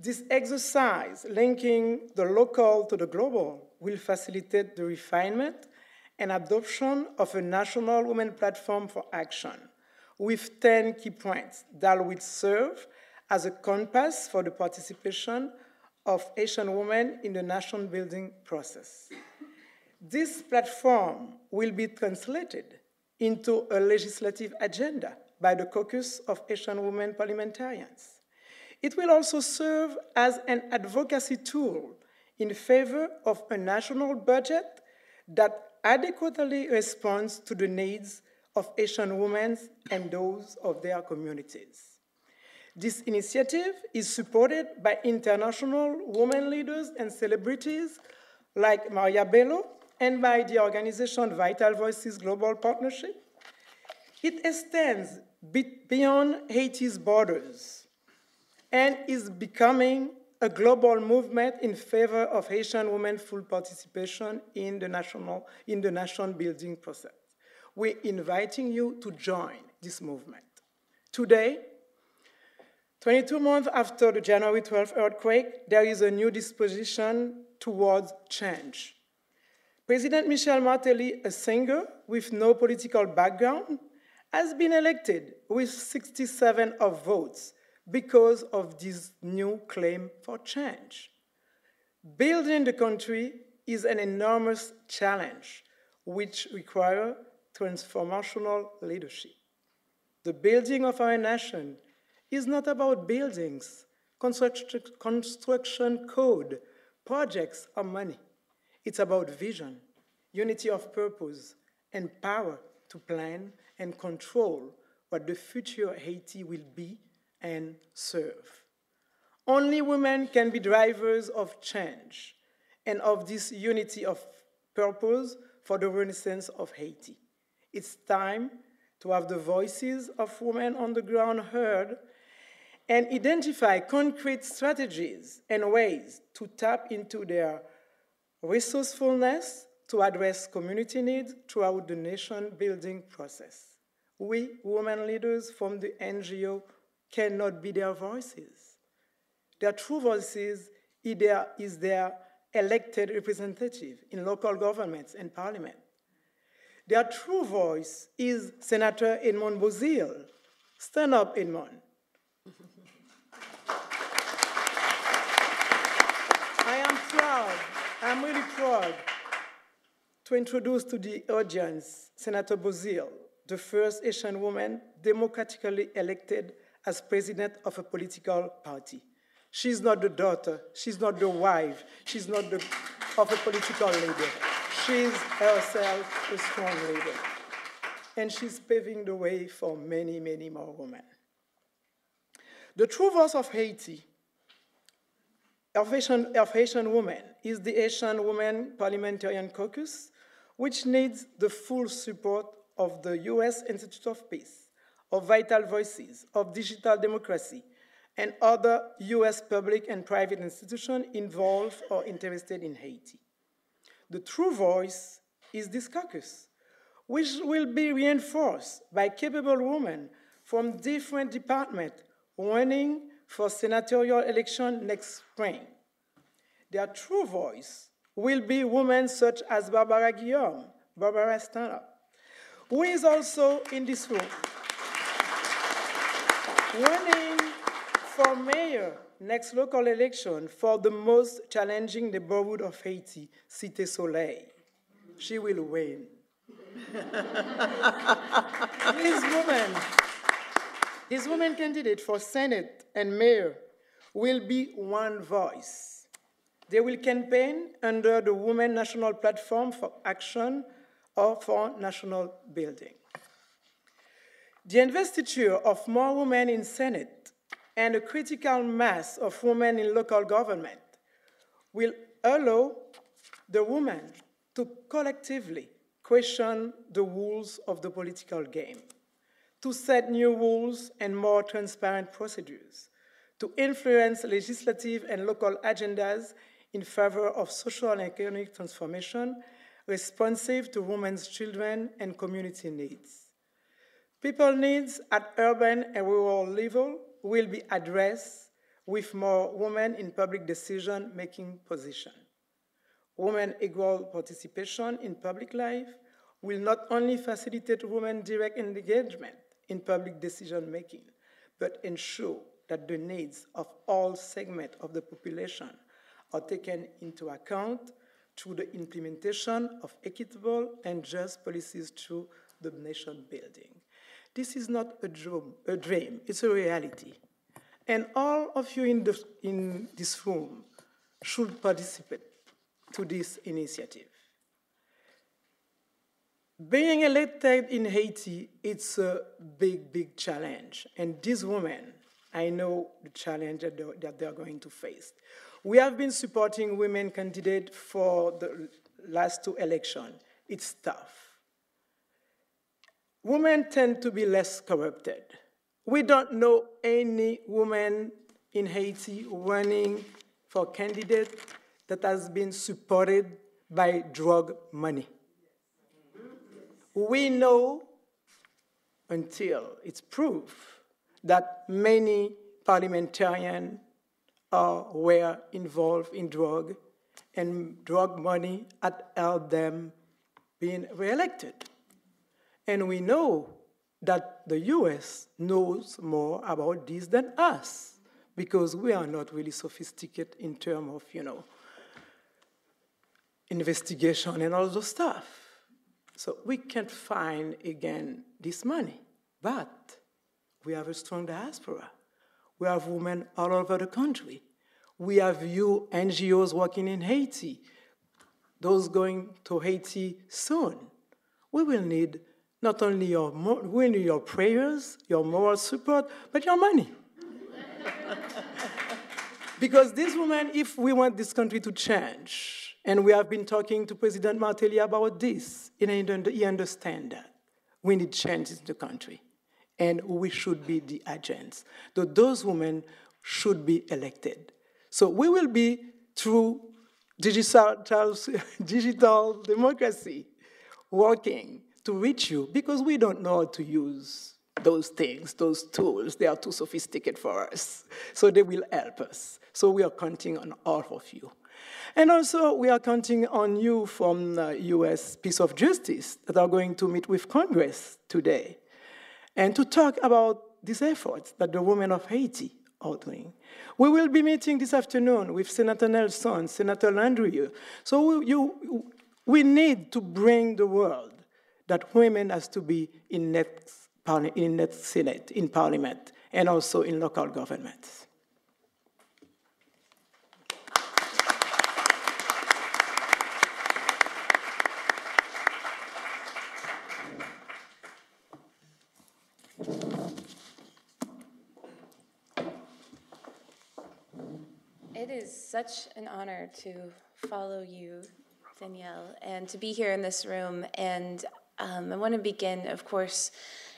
Speaker 5: This exercise, linking the local to the global, will facilitate the refinement and adoption of a national women platform for action with 10 key points that will serve as a compass for the participation of Haitian women in the nation building process. This platform will be translated into a legislative agenda by the Caucus of Haitian Women Parliamentarians. It will also serve as an advocacy tool in favor of a national budget that adequately responds to the needs of Haitian women and those of their communities. This initiative is supported by international women leaders and celebrities like Maria Bello, and by the organization Vital Voices Global Partnership. It extends beyond Haiti's borders and is becoming a global movement in favor of Haitian women's full participation in the national in the nation building process. We're inviting you to join this movement. Today, 22 months after the January 12th earthquake, there is a new disposition towards change. President Michel Martelly, a singer with no political background, has been elected with 67 of votes because of this new claim for change. Building the country is an enormous challenge which requires transformational leadership. The building of our nation is not about buildings, construction, code, projects or money. It's about vision, unity of purpose, and power to plan and control what the future Haiti will be and serve. Only women can be drivers of change and of this unity of purpose for the renaissance of Haiti. It's time to have the voices of women on the ground heard and identify concrete strategies and ways to tap into their resourcefulness to address community needs throughout the nation building process. We, women leaders from the NGO, cannot be their voices. Their true voices is their elected representative in local governments and parliament. Their true voice is Senator Edmonde Beauzile. Stand up, Edmond. I am proud, I'm really proud to introduce to the audience Senator Bozil, the first Haitian woman democratically elected as president of a political party. She's not the daughter, she's not the wife, she's not the, of a political leader. She's herself a strong leader. And she's paving the way for many, many more women. The true voice of Haiti, of Haitian, of Haitian women, is the Haitian Women Parliamentarian Caucus, which needs the full support of the US Institute of Peace, of Vital Voices, of Digital Democracy, and other US public and private institutions involved or interested in Haiti. The true voice is this caucus, which will be reinforced by capable women from different departments running for senatorial election next spring. Their true voice will be women such as Barbara Guillaume, Barbara Stanhope, who is also in this room. Running for mayor next local election for the most challenging neighborhood of Haiti, Cité Soleil. She will win. this woman, this woman candidate for Senate and mayor will be one voice. They will campaign under the Women National Platform for Action or for National Building. The investiture of more women in Senate and a critical mass of women in local government will allow the women to collectively question the rules of the political game, to set new rules and more transparent procedures, to influence legislative and local agendas in favor of social and economic transformation responsive to women's children and community needs. People needs at urban and rural level will be addressed with more women in public decision-making position. Women equal participation in public life will not only facilitate women direct engagement in public decision-making, but ensure that the needs of all segments of the population are taken into account through the implementation of equitable and just policies through the nation building. This is not a dream, a dream, it's a reality. And all of you in, the, in this room should participate to this initiative. Being elected in Haiti, it's a big, big challenge. And these women, I know the challenge that they're, that they're going to face. We have been supporting women candidates for the last two elections. It's tough women tend to be less corrupted. We don't know any woman in Haiti running for candidate that has been supported by drug money. We know until it's proof that many parliamentarians were involved in drug and drug money had helped them being reelected. And we know that the US knows more about this than us because we are not really sophisticated in terms of, you know, investigation and all those stuff. So we can't find again this money, but we have a strong diaspora. We have women all over the country. We have you NGOs working in Haiti, those going to Haiti soon. We will need not only your, we your prayers, your moral support, but your money. because these women, if we want this country to change, and we have been talking to President Martelly about this, and he understands that. We need change in the country, and we should be the agents. So those women should be elected. So we will be through digital, digital democracy working to reach you because we don't know how to use those things, those tools. They are too sophisticated for us. So they will help us. So we are counting on all of you. And also, we are counting on you from the US Peace of Justice that are going to meet with Congress today and to talk about these efforts that the women of Haiti are doing. We will be meeting this afternoon with Senator Nelson, Senator Landrieu. So we, you, we need to bring the world that women has to be in net, in net Senate, in Parliament, and also in local governments.
Speaker 6: It is such an honor to follow you, Danielle, and to be here in this room. And um, I want to begin, of course,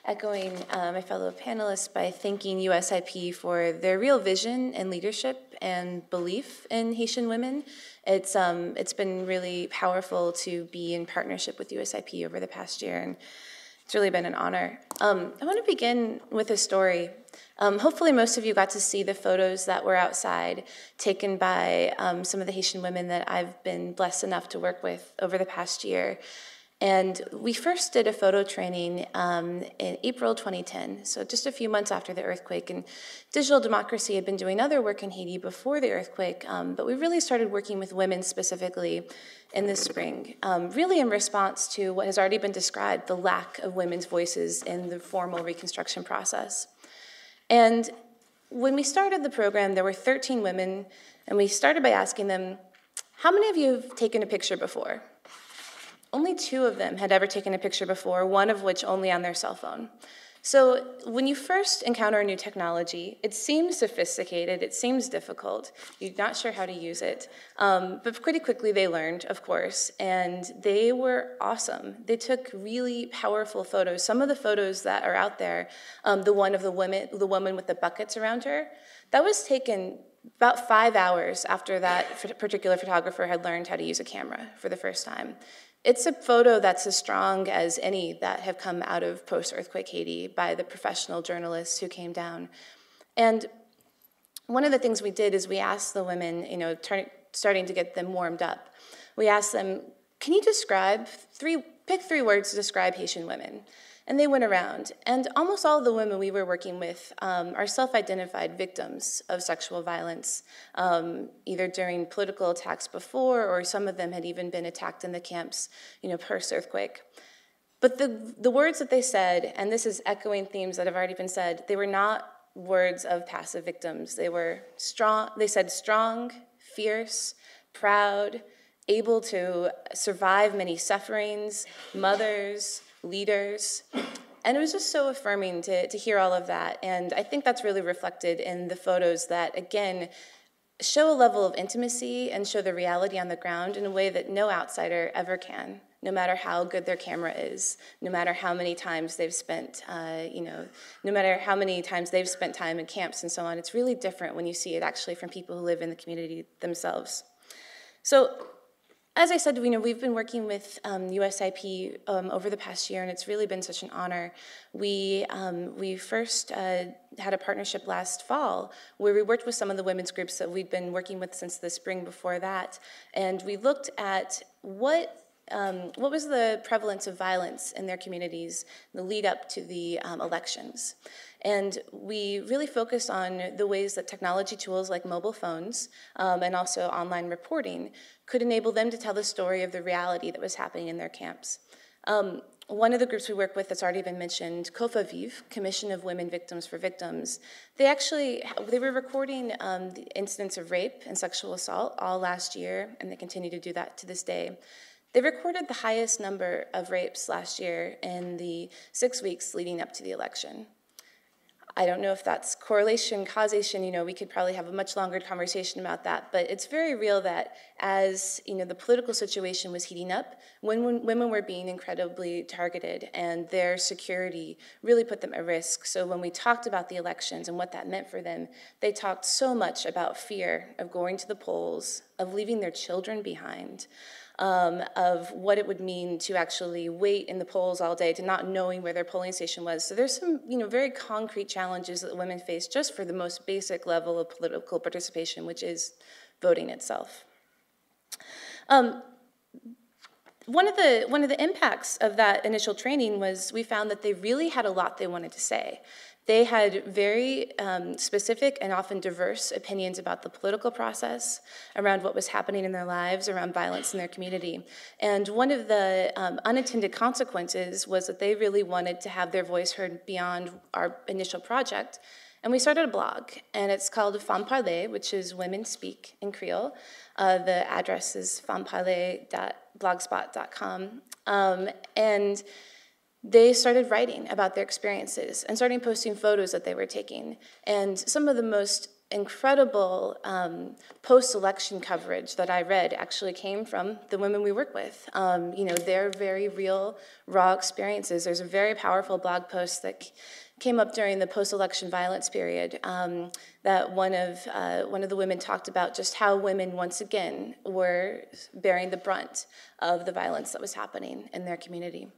Speaker 6: echoing uh, my fellow panelists by thanking USIP for their real vision and leadership and belief in Haitian women. It's um, it's been really powerful to be in partnership with USIP over the past year, and it's really been an honor. Um, I want to begin with a story. Um, hopefully, most of you got to see the photos that were outside taken by um, some of the Haitian women that I've been blessed enough to work with over the past year. And we first did a photo training um, in April 2010, so just a few months after the earthquake. And Digital Democracy had been doing other work in Haiti before the earthquake, um, but we really started working with women specifically in the spring, um, really in response to what has already been described the lack of women's voices in the formal reconstruction process. And when we started the program, there were 13 women, and we started by asking them, How many of you have taken a picture before? Only two of them had ever taken a picture before, one of which only on their cell phone. So, when you first encounter a new technology, it seems sophisticated, it seems difficult, you're not sure how to use it. Um, but pretty quickly they learned, of course, and they were awesome. They took really powerful photos. Some of the photos that are out there, um, the one of the woman, the woman with the buckets around her, that was taken about five hours after that particular photographer had learned how to use a camera for the first time. It's a photo that's as strong as any that have come out of post earthquake Haiti by the professional journalists who came down. And one of the things we did is we asked the women, you know, turn, starting to get them warmed up, we asked them, can you describe three, pick three words to describe Haitian women? And they went around, and almost all of the women we were working with um, are self identified victims of sexual violence, um, either during political attacks before, or some of them had even been attacked in the camps, you know, post earthquake. But the, the words that they said, and this is echoing themes that have already been said, they were not words of passive victims. They were strong, they said strong, fierce, proud, able to survive many sufferings, mothers, leaders. And it was just so affirming to, to hear all of that. And I think that's really reflected in the photos that, again, show a level of intimacy and show the reality on the ground in a way that no outsider ever can, no matter how good their camera is, no matter how many times they've spent, uh, you know, no matter how many times they've spent time in camps and so on. It's really different when you see it actually from people who live in the community themselves. So as I said, you know, we've been working with um, USIP um, over the past year, and it's really been such an honor. We um, we first uh, had a partnership last fall where we worked with some of the women's groups that we'd been working with since the spring before that, and we looked at what um, what was the prevalence of violence in their communities the lead up to the um, elections. And we really focused on the ways that technology tools like mobile phones um, and also online reporting could enable them to tell the story of the reality that was happening in their camps. Um, one of the groups we work with that's already been mentioned, COFAVIV, Commission of Women Victims for Victims, they actually, they were recording um, the incidents of rape and sexual assault all last year, and they continue to do that to this day. They recorded the highest number of rapes last year in the six weeks leading up to the election. I don't know if that's correlation, causation, you know, we could probably have a much longer conversation about that, but it's very real that as, you know, the political situation was heating up, when women were being incredibly targeted and their security really put them at risk. So when we talked about the elections and what that meant for them, they talked so much about fear of going to the polls, of leaving their children behind, um, of what it would mean to actually wait in the polls all day, to not knowing where their polling station was. So there's some, you know, very concrete challenges that women face just for the most basic level of political participation, which is voting itself. Um, one of the one of the impacts of that initial training was we found that they really had a lot they wanted to say. They had very um, specific and often diverse opinions about the political process, around what was happening in their lives, around violence in their community. And one of the um, unintended consequences was that they really wanted to have their voice heard beyond our initial project. And we started a blog, and it's called Femme Parler, which is Women Speak in Creole. Uh, the address is femmeparler.blogspot.com. Um, and they started writing about their experiences and starting posting photos that they were taking. And some of the most incredible um, post-election coverage that I read actually came from the women we work with. Um, you know, their very real, raw experiences. There's a very powerful blog post that came up during the post-election violence period um, that one of uh, one of the women talked about just how women once again were bearing the brunt of the violence that was happening in their community.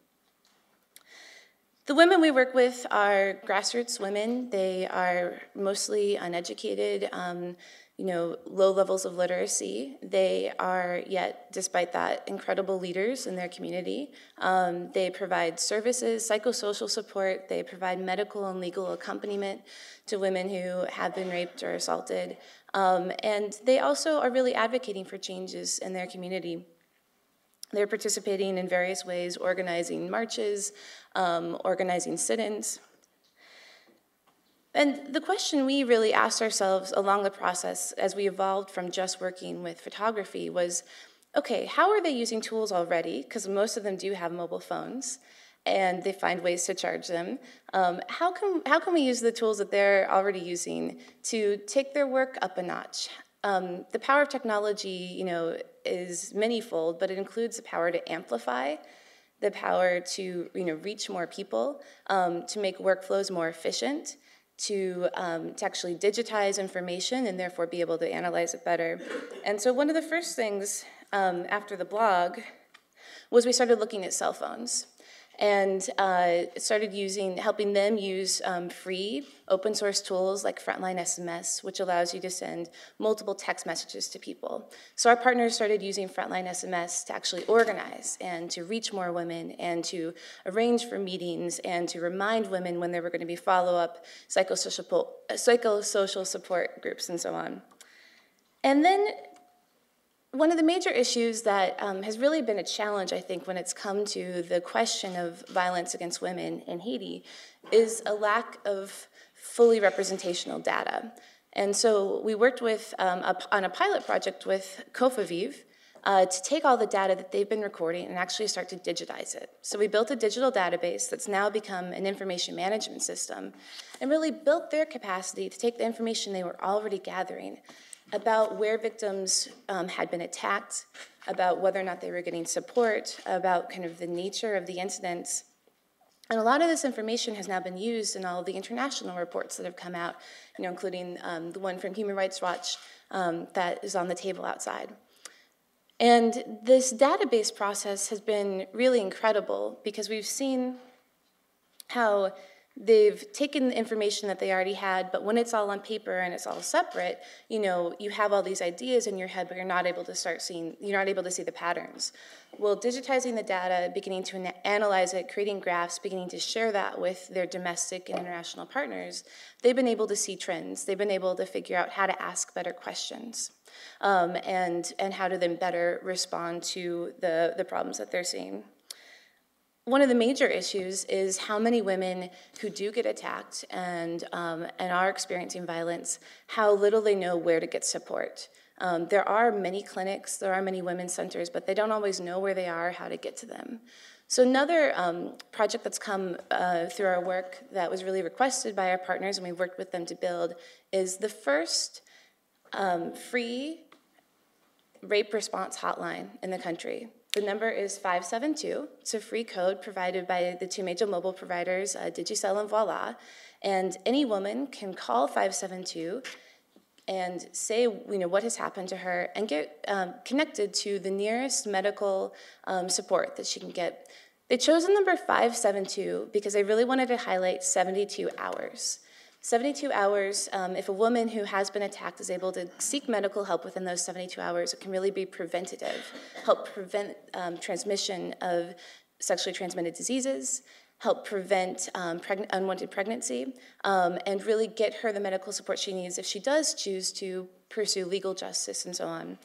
Speaker 6: The women we work with are grassroots women. They are mostly uneducated, um, you know, low levels of literacy. They are yet, despite that, incredible leaders in their community. Um, they provide services, psychosocial support. They provide medical and legal accompaniment to women who have been raped or assaulted. Um, and they also are really advocating for changes in their community. They're participating in various ways, organizing marches, um, organizing sit ins. And the question we really asked ourselves along the process as we evolved from just working with photography was okay, how are they using tools already? Because most of them do have mobile phones and they find ways to charge them. Um, how, can, how can we use the tools that they're already using to take their work up a notch? Um, the power of technology, you know, is manyfold, but it includes the power to amplify, the power to, you know, reach more people, um, to make workflows more efficient, to, um, to actually digitize information and therefore be able to analyze it better. And so one of the first things um, after the blog was we started looking at cell phones and uh, started using, helping them use um, free open source tools like Frontline SMS, which allows you to send multiple text messages to people. So our partners started using Frontline SMS to actually organize and to reach more women and to arrange for meetings and to remind women when there were going to be follow-up psychosocial, psychosocial support groups and so on. And then one of the major issues that um, has really been a challenge, I think, when it's come to the question of violence against women in Haiti is a lack of fully representational data. And so we worked with um, a, on a pilot project with KOFAVIV uh, to take all the data that they've been recording and actually start to digitize it. So we built a digital database that's now become an information management system and really built their capacity to take the information they were already gathering about where victims um, had been attacked, about whether or not they were getting support, about kind of the nature of the incidents. And a lot of this information has now been used in all of the international reports that have come out, you know, including um, the one from Human Rights Watch um, that is on the table outside. And this database process has been really incredible because we've seen how they've taken the information that they already had, but when it's all on paper and it's all separate, you know, you have all these ideas in your head, but you're not able to start seeing, you're not able to see the patterns. Well, digitizing the data, beginning to analyze it, creating graphs, beginning to share that with their domestic and international partners, they've been able to see trends. They've been able to figure out how to ask better questions um, and, and how to then better respond to the, the problems that they're seeing. One of the major issues is how many women who do get attacked and, um, and are experiencing violence, how little they know where to get support. Um, there are many clinics, there are many women's centers, but they don't always know where they are, how to get to them. So another um, project that's come uh, through our work that was really requested by our partners and we worked with them to build is the first um, free rape response hotline in the country. The number is 572. It's a free code provided by the two major mobile providers, uh, Digicel and Voila. And any woman can call 572 and say you know what has happened to her and get um, connected to the nearest medical um, support that she can get. They chose the number 572 because they really wanted to highlight 72 hours. 72 hours, um, if a woman who has been attacked is able to seek medical help within those 72 hours, it can really be preventative, help prevent um, transmission of sexually transmitted diseases, help prevent um, preg- unwanted pregnancy, um, and really get her the medical support she needs if she does choose to pursue legal justice and so on.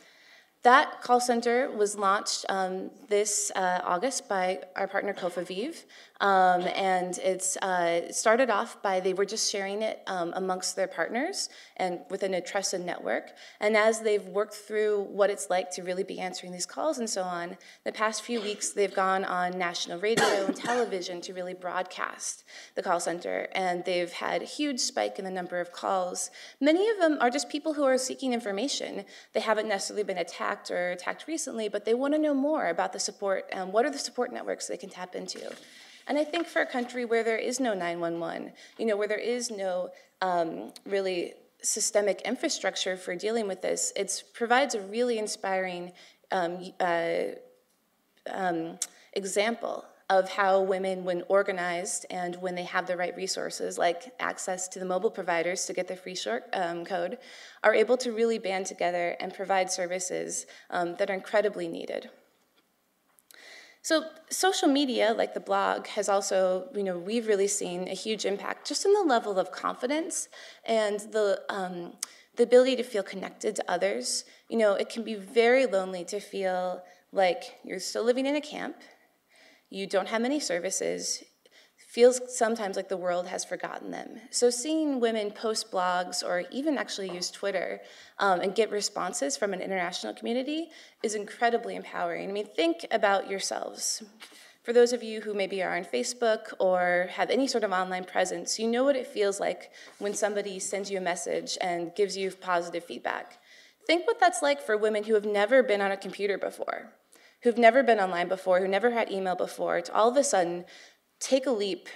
Speaker 6: That call center was launched um, this uh, August by our partner Kofaviv, um, and it's uh, started off by they were just sharing it um, amongst their partners and within a trusted network. And as they've worked through what it's like to really be answering these calls and so on, the past few weeks they've gone on national radio and television to really broadcast the call center, and they've had a huge spike in the number of calls. Many of them are just people who are seeking information. They haven't necessarily been attacked or attacked recently, but they want to know more about the support. Um, what are the support networks they can tap into? And I think for a country where there is no 911, you know, where there is no um, really systemic infrastructure for dealing with this, it provides a really inspiring um, uh, um, example of how women, when organized and when they have the right resources, like access to the mobile providers to get the free short um, code, are able to really band together and provide services um, that are incredibly needed. So social media, like the blog, has also, you know, we've really seen a huge impact just in the level of confidence and the um, the ability to feel connected to others. You know, it can be very lonely to feel like you're still living in a camp, you don't have many services, feels sometimes like the world has forgotten them. So seeing women post blogs or even actually use Twitter um, and get responses from an international community is incredibly empowering. I mean, think about yourselves. For those of you who maybe are on Facebook or have any sort of online presence, you know what it feels like when somebody sends you a message and gives you positive feedback. Think what that's like for women who have never been on a computer before, who've never been online before, who never had email before, to all of a sudden take a leap,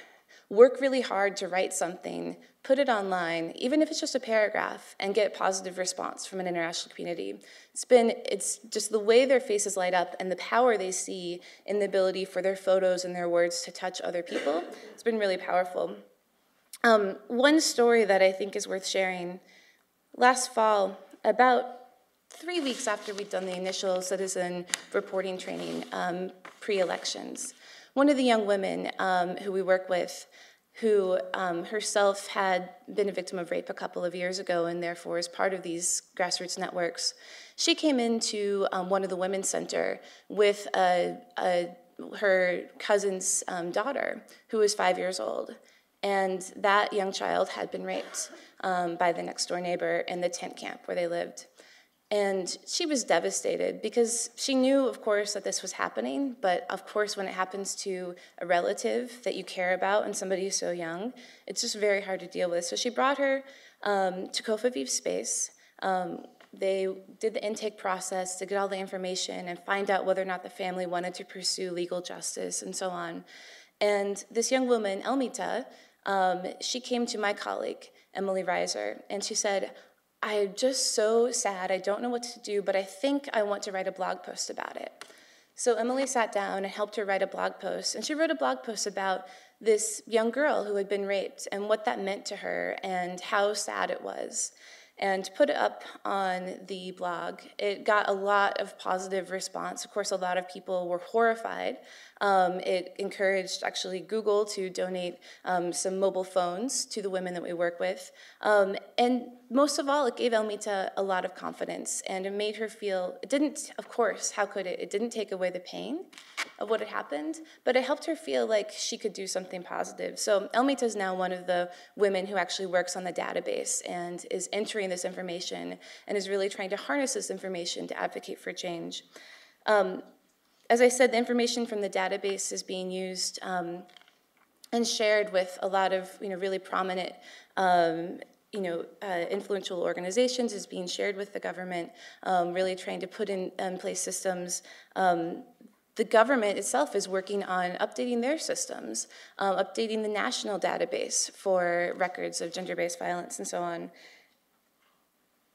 Speaker 6: work really hard to write something, put it online, even if it's just a paragraph, and get positive response from an international community. It's been, it's just the way their faces light up and the power they see in the ability for their photos and their words to touch other people. It's been really powerful. Um, one story that I think is worth sharing last fall, about three weeks after we'd done the initial citizen reporting training um, pre elections, one of the young women um, who we work with, who um, herself had been a victim of rape a couple of years ago and therefore is part of these grassroots networks, she came into um, one of the women's center with a, a, her cousin's um, daughter who was five years old. And that young child had been raped um, by the next door neighbor in the tent camp where they lived. And she was devastated because she knew, of course, that this was happening. But of course, when it happens to a relative that you care about and somebody so young, it's just very hard to deal with. So she brought her um, to Kofaviv Space. Um, they did the intake process to get all the information and find out whether or not the family wanted to pursue legal justice and so on. And this young woman, Elmita, um, she came to my colleague, Emily Reiser, and she said, I'm just so sad. I don't know what to do, but I think I want to write a blog post about it. So Emily sat down and helped her write a blog post, and she wrote a blog post about this young girl who had been raped and what that meant to her and how sad it was. And put it up on the blog. It got a lot of positive response. Of course, a lot of people were horrified Um, it encouraged actually Google to donate um, some mobile phones to the women that we work with. Um, and most of all, it gave Elmita a lot of confidence and it made her feel, it didn't, of course, how could it? It didn't take away the pain of what had happened, but it helped her feel like she could do something positive. So Elmita is now one of the women who actually works on the database and is entering this information and is really trying to harness this information to advocate for change. Um, as I said, the information from the database is being used um, and shared with a lot of you know really prominent um, you know uh, influential organizations is being shared with the government um, really trying to put in, in place systems. Um, the government itself is working on updating their systems um, updating the national database for records of gender-based violence and so on.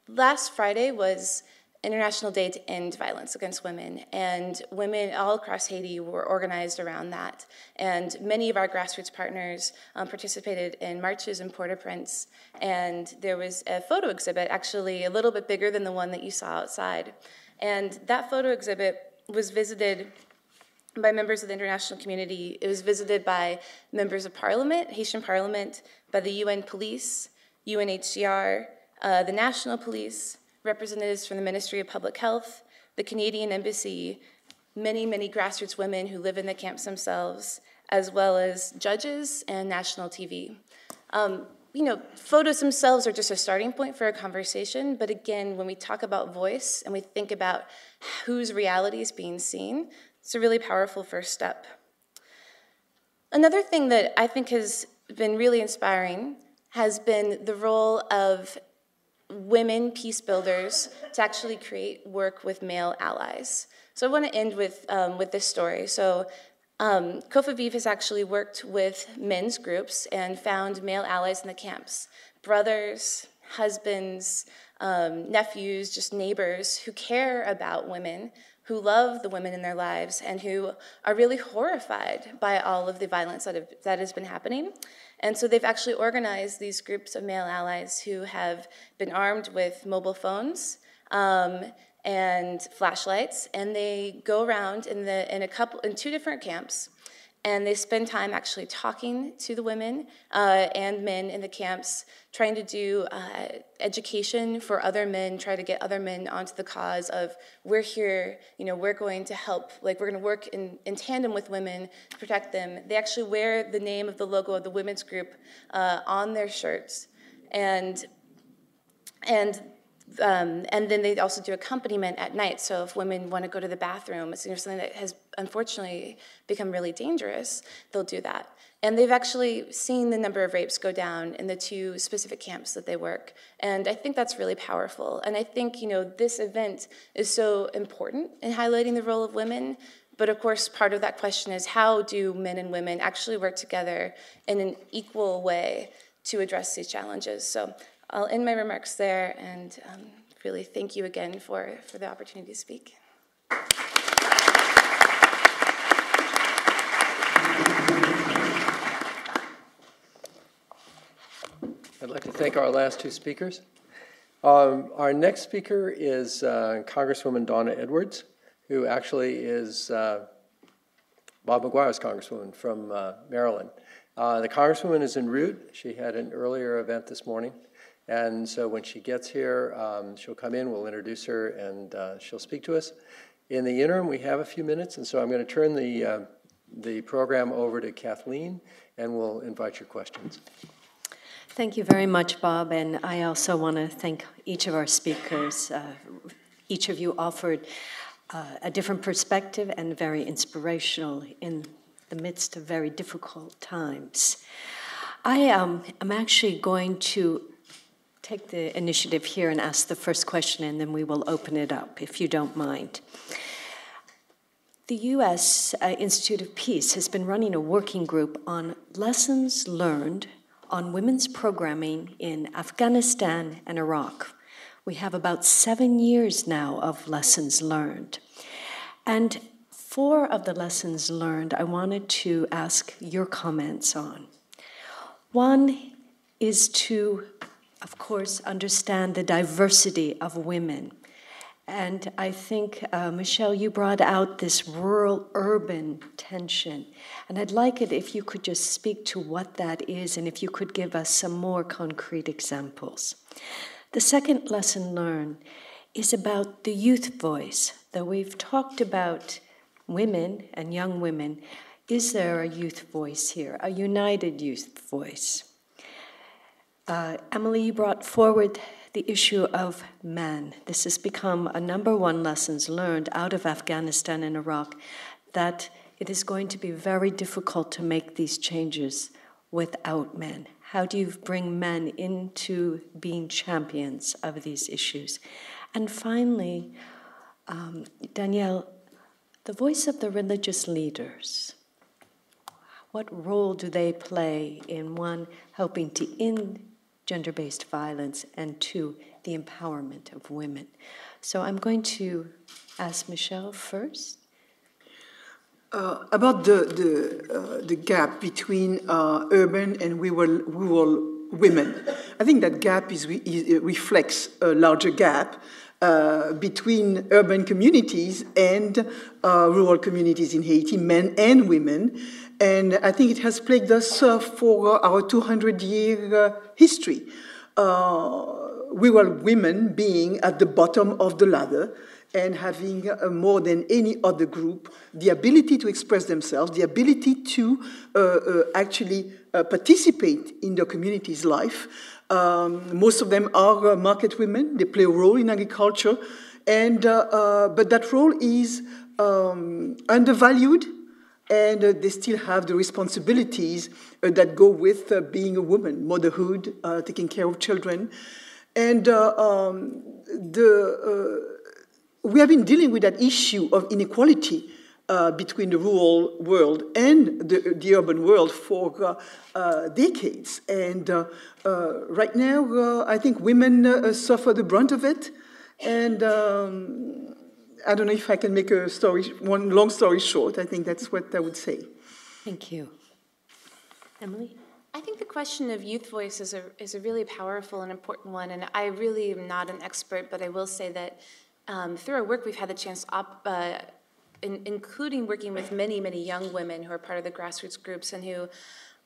Speaker 6: Last friday was International Day to End Violence Against Women. And women all across Haiti were organized around that. And many of our grassroots partners um, participated in marches in Port au Prince. And there was a photo exhibit, actually a little bit bigger than the one that you saw outside. And that photo exhibit was visited by members of the international community. It was visited by members of parliament, Haitian parliament, by the UN police, UNHCR, uh, the national police, representatives from the Ministry of Public Health, the Canadian Embassy, many, many grassroots women who live in the camps themselves, as well as judges and national TV. Um, you know, photos themselves are just a starting point for a conversation, but again, when we talk about voice and we think about whose reality is being seen, it's a really powerful first step. Another thing that I think has been really inspiring has been the role of women peace builders to actually create work with male allies. So I want to end with, um, with this story. So um, has actually worked with men's groups and found male allies in the camps, brothers, husbands, um, nephews, just neighbors who care about women, who love the women in their lives, and who are really horrified by all of the violence that, have, that has been happening. And so they've actually organized these groups of male allies who have been armed with mobile phones um, and flashlights, and they go around in the in a couple in two different camps and they spend time actually talking to the women uh, and men in the camps, trying to do uh, education for other men, try to get other men onto the cause of we're here, you know, we're going to help, like we're going to work in, in tandem with women to protect them. They actually wear the name of the logo of the women's group uh, on their shirts, and and um, and then they also do accompaniment at night. So if women want to go to the bathroom, it's something that has unfortunately become really dangerous, they'll do that. And they've actually seen the number of rapes go down in the two specific camps that they work. And I think that's really powerful. And I think, you know, this event is so important in highlighting the role of women. But of course, part of that question is how do men and women actually work together in an equal way to address these challenges? So I'll end my remarks there and um, really thank you again for, for the opportunity to speak.
Speaker 1: I'd like to thank our last two speakers. Um, our next speaker is uh, Congresswoman Donna Edwards, who actually is uh, Bob Maguire's congresswoman from uh, Maryland. Uh, the congresswoman is en route. She had an earlier event this morning. And so when she gets here, um, she'll come in, we'll introduce her, and uh, she'll speak to us. In the interim, we have a few minutes, and so I'm going to turn the, uh, the program over to Kathleen, and we'll invite your questions.
Speaker 2: Thank you very much, Bob, and I also want to thank each of our speakers. Uh, each of you offered uh, a different perspective and very inspirational in the midst of very difficult times. I um, am actually going to take the initiative here and ask the first question, and then we will open it up, if you don't mind. The U.S. Uh, Institute of Peace has been running a working group on lessons learned on women's programming in Afghanistan and Iraq. We have about seven years now of lessons learned. And four of the lessons learned I wanted to ask your comments on. One is to of course, understand the diversity of women And I think, uh, Michèle, you brought out this rural urban tension. And I'd like it if you could just speak to what that is and if you could give us some more concrete examples. The second lesson learned is about the youth voice. Though we've talked about women and young women, is there a youth voice here, a united youth voice? Uh, Emily, you brought forward the issue of man. This has become a number one lessons learned out of Afghanistan and Iraq that it is going to be very difficult to make these changes without men. How do you bring men into being champions of these issues? And finally, um, Danielle, the voice of the religious leaders. What role do they play in one, helping to end gender based violence, and two, the empowerment of women. So I'm going to ask Michèle first.
Speaker 3: Uh, about the, the, uh, the gap between uh, urban and rural, rural women, I think that gap is, is reflects a larger gap uh, between urban communities and uh, rural communities in Haiti, men and women. And I think it has plagued us uh, for our 200 year uh, history. Uh, we were women being at the bottom of the ladder and having uh, more than any other group the ability to express themselves, the ability to uh, uh, actually participate in the community's life. Um, most of them are market women, they play a role in agriculture, and, but that role is um, undervalued and uh, they still have the responsibilities uh, that go with uh, being a woman, motherhood, uh, taking care of children. And uh, um, the, uh, we have been dealing with that issue of inequality between the rural world and the, the urban world for decades. And right now, I think women suffer the brunt of it. And um, I don't know if I can make a story, one long story short. I think that's what I would say.
Speaker 2: Thank you. Emily?
Speaker 6: I think the question of youth voice is a, is a really powerful and important one. And I really am not an expert, but I will say that um, through our work, we've had the chance, op, uh, in, including working with many, many young women who are part of the grassroots groups and who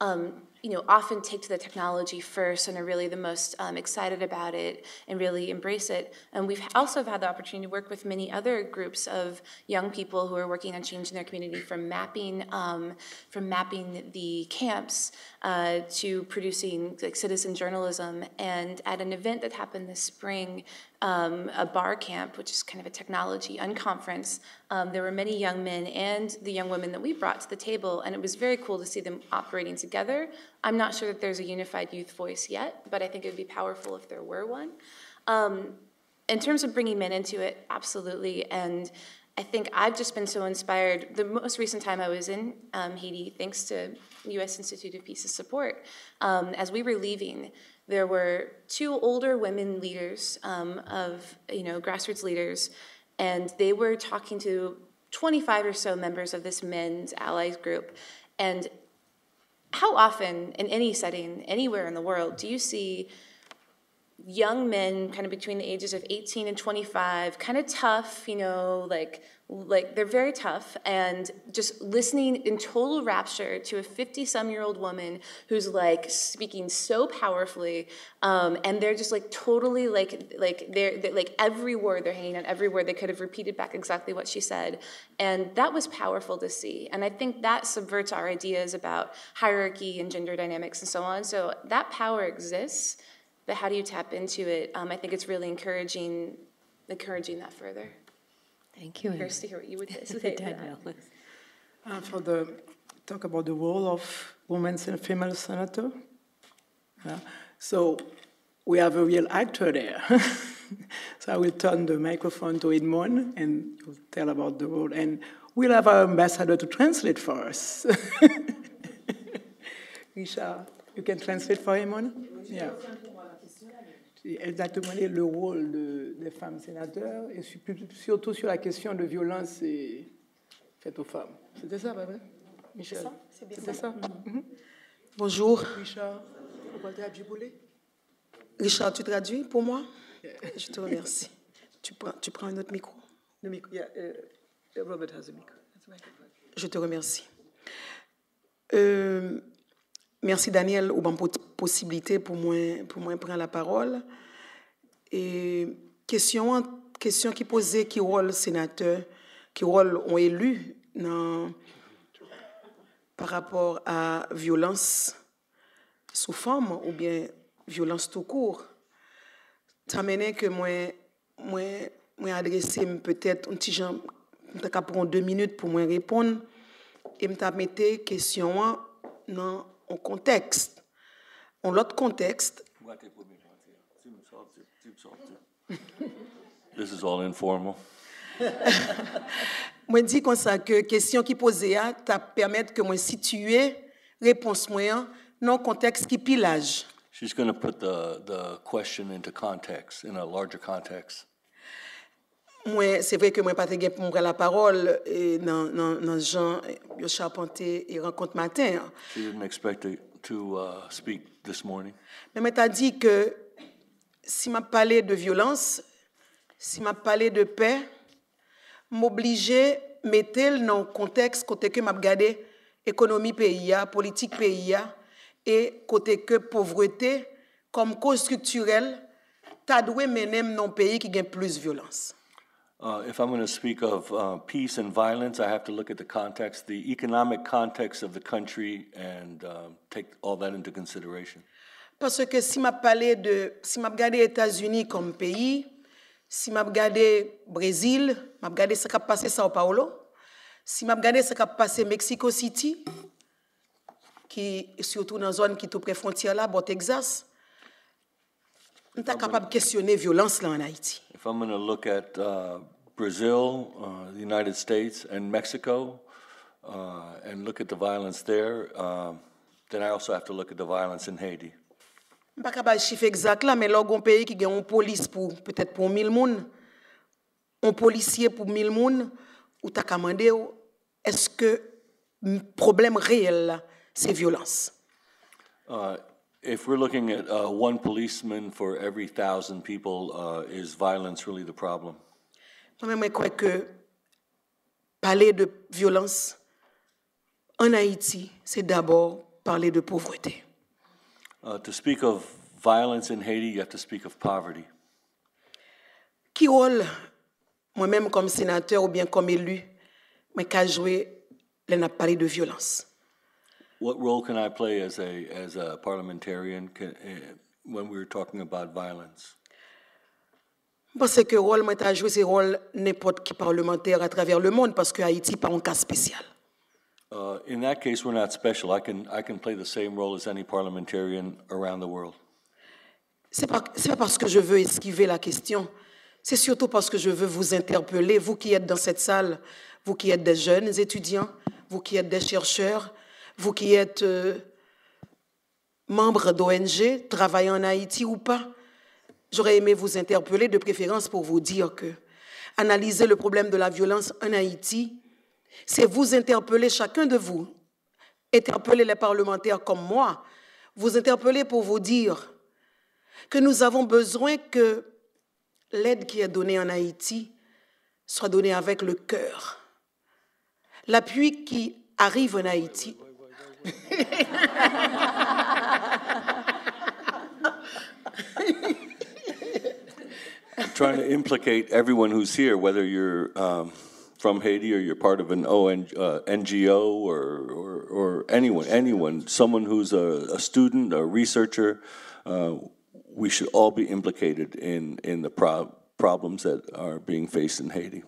Speaker 6: um, you know, often take to the technology first and are really the most um, excited about it and really embrace it. And we've also had the opportunity to work with many other groups of young people who are working on changing their community from mapping, um, from mapping the camps uh, to producing like citizen journalism. And at an event that happened this spring, um, a bar camp, which is kind of a technology unconference, um, there were many young men and the young women that we brought to the table, and it was very cool to see them operating together I'm not sure that there's a unified youth voice yet, but I think it would be powerful if there were one. Um, in terms of bringing men into it, absolutely. And I think I've just been so inspired. The most recent time I was in um, Haiti, thanks to U.S. Institute of Peace's support, um, as we were leaving, there were two older women leaders um, of you know grassroots leaders, and they were talking to 25 or so members of this men's allies group, and how often in any setting, anywhere in the world, do you see young men kind of between the ages of 18 and 25 kind of tough you know like like they're very tough. And just listening in total rapture to a 50 some year old woman who's like speaking so powerfully um, and they're just like totally like like they're, they're, like every word they're hanging on every word they could have repeated back exactly what she said. And that was powerful to see. And i think that subverts our ideas about hierarchy and gender dynamics and so on. So that power exists but how do you tap into it um, i think it's really encouraging encouraging that further
Speaker 2: Thank you.
Speaker 6: Curious to hear what you would say
Speaker 2: Danielle.
Speaker 5: Uh, for the talk about the role of women and female senator. Uh, so we have a real actor there. so I will turn the microphone to Edmonde and you'll tell about the role. And we'll have our ambassador to translate for us. Richard, you can translate for Edmonde? Yeah. Elle a demandé le rôle de, des femmes sénateurs et surtout sur la question de violence faite aux femmes. C'était ça, pas vrai Michel C'était ça, mm -hmm.
Speaker 7: Bonjour.
Speaker 5: Richard,
Speaker 7: Richard, tu traduis pour moi? Je te remercie.
Speaker 8: Tu prends, tu prends un autre micro?
Speaker 3: Le micro, yeah, uh, Robert has a micro.
Speaker 8: Je te remercie. Euh, merci Daniel ou bonne possibilité pour moi pour moi prendre la parole. Et question question qui posait qui rôle sénateur, qui rôle ont élu dans, par rapport à violence sous forme ou bien violence tout court. Ça que moi moi moi adresser peut-être un petit genre peut-être deux minutes pour moi répondre et me mettre question dans un contexte. En l'autre contexte,
Speaker 7: This is all informal.
Speaker 8: moi dis comme ça que question qui posée a ta permettre que moi situer réponse moi dans un contexte qui pilage.
Speaker 7: She's going to put the, the question into context, in a larger context.
Speaker 8: Moi, c'est vrai que moi pas te pour me prendre la parole et dans dans dans Jean yo Charpentier et rencontre matin.
Speaker 7: She didn't expect to, to uh, speak this morning.
Speaker 8: Mais moi t'as dit que si m'a parlé de violence, si m'a parlé de paix, m'obliger mettre dans le contexte côté que m'a regardé économie pays politique pays et côté que pauvreté comme cause structurelle t'a doué mener dans pays qui gagne plus violence.
Speaker 7: Uh, if I'm going to speak of uh, peace and violence, I have to look at the context, the economic context of the country, and uh, take all that into consideration.
Speaker 8: Parce que si m'a parlé de, si m'a regardé États-Unis comme pays, si m'a regardé Brésil, m'a regardé ce qui a passé Sao Paulo, si m'a regardé ce qui a passé Mexico City, qui surtout dans zone qui est tout près frontière là, bon Texas, on est capable de questionner violence là en Haïti.
Speaker 7: If I'm going to look at uh, Brazil, uh, the United States, and Mexico, uh, and look at the violence there, um, then I also have to look at the violence in Haiti.
Speaker 8: Je ne pas chiffre exact là, mais là, un pays qui a une police pour peut-être pour 1000 personnes, un policier pour 1000 personnes, ou tu as demandé est-ce que le problème réel c'est violence?
Speaker 7: Uh, if we're looking at uh, one policeman for every thousand people, uh, is violence really the problem?
Speaker 8: Moi-même, je crois que parler de violence en Haïti, c'est d'abord parler de pauvreté.
Speaker 7: Uh, to speak of violence in Haiti, you have to speak of poverty.
Speaker 8: Qui rôle, moi-même comme sénateur ou bien comme élu, mais qu'à jouer, là, parler de violence?
Speaker 7: What role can I play as a, as a parliamentarian can, uh, when we're talking about violence?
Speaker 8: Parce que rôle moi t'as joué c'est rôle n'importe qui parlementaire à travers le monde parce que Haïti pas un cas spécial.
Speaker 7: Uh, in that case, we're not special. I can, I can play the same role as any parliamentarian around the world.
Speaker 8: C'est pas c'est pas parce que je veux esquiver la question. C'est surtout parce que je veux vous interpeller, vous qui êtes dans cette salle, vous qui êtes des jeunes étudiants, vous qui êtes des chercheurs, vous qui êtes euh, membres d'ONG, travaillant en Haïti ou pas. J'aurais aimé vous interpeller de préférence pour vous dire que analyser le problème de la violence en Haïti, c'est vous interpeller chacun de vous, interpeller les parlementaires comme moi, vous interpeller pour vous dire que nous avons besoin que l'aide qui est donnée en Haïti soit donnée avec le cœur. L'appui qui arrive en Haïti.
Speaker 7: Trying to implicate everyone who's here, whether you're um, from Haiti or you're part of an uh, NGO or, or, or, anyone, anyone, someone who's a, a student, a researcher, uh, we should all be implicated in, in the pro problems that are being faced in Haiti.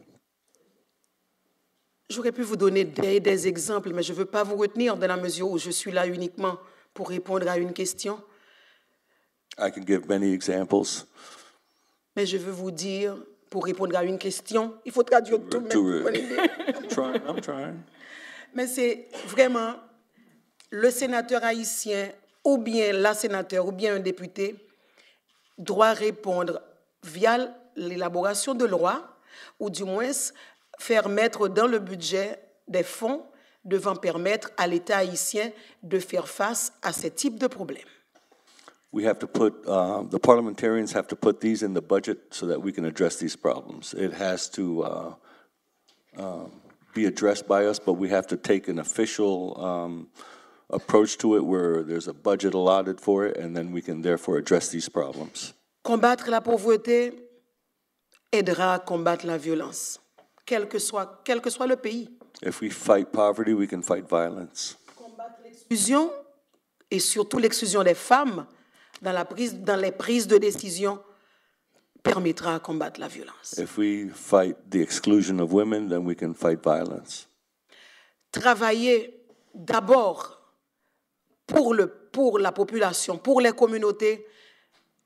Speaker 8: J'aurais pu vous donner des, des exemples, mais je ne veux pas vous retenir dans la mesure où je suis là uniquement pour répondre à une question.
Speaker 7: I can give many examples.
Speaker 8: Mais je veux vous dire, pour répondre à une question, il faut traduire tout même.
Speaker 7: I'm trying, I'm trying.
Speaker 8: Mais c'est vraiment le sénateur haïtien ou bien la sénateur ou bien un député doit répondre via l'élaboration de loi ou du moins faire mettre dans le budget des fonds devant permettre à l'État haïtien de faire face à ce type de problème.
Speaker 7: we have to put, uh, the parliamentarians have to put these in the budget so that we can address these problems. It has to uh, um, be addressed by us, but we have to take an official um, approach to it where there's a budget allotted for it, and then we can therefore address these problems.
Speaker 8: Combattre la pauvreté aidera à combattre la violence, quel que soit, quel que soit le pays.
Speaker 7: If we fight poverty, we can fight violence.
Speaker 8: L'exclusion, et surtout l'exclusion des femmes dans, la prise, dans les prises de décision, permettra à combattre la violence.
Speaker 7: If we fight the exclusion of women, then we can fight violence.
Speaker 8: Travailler d'abord pour, le, pour la population, pour les communautés,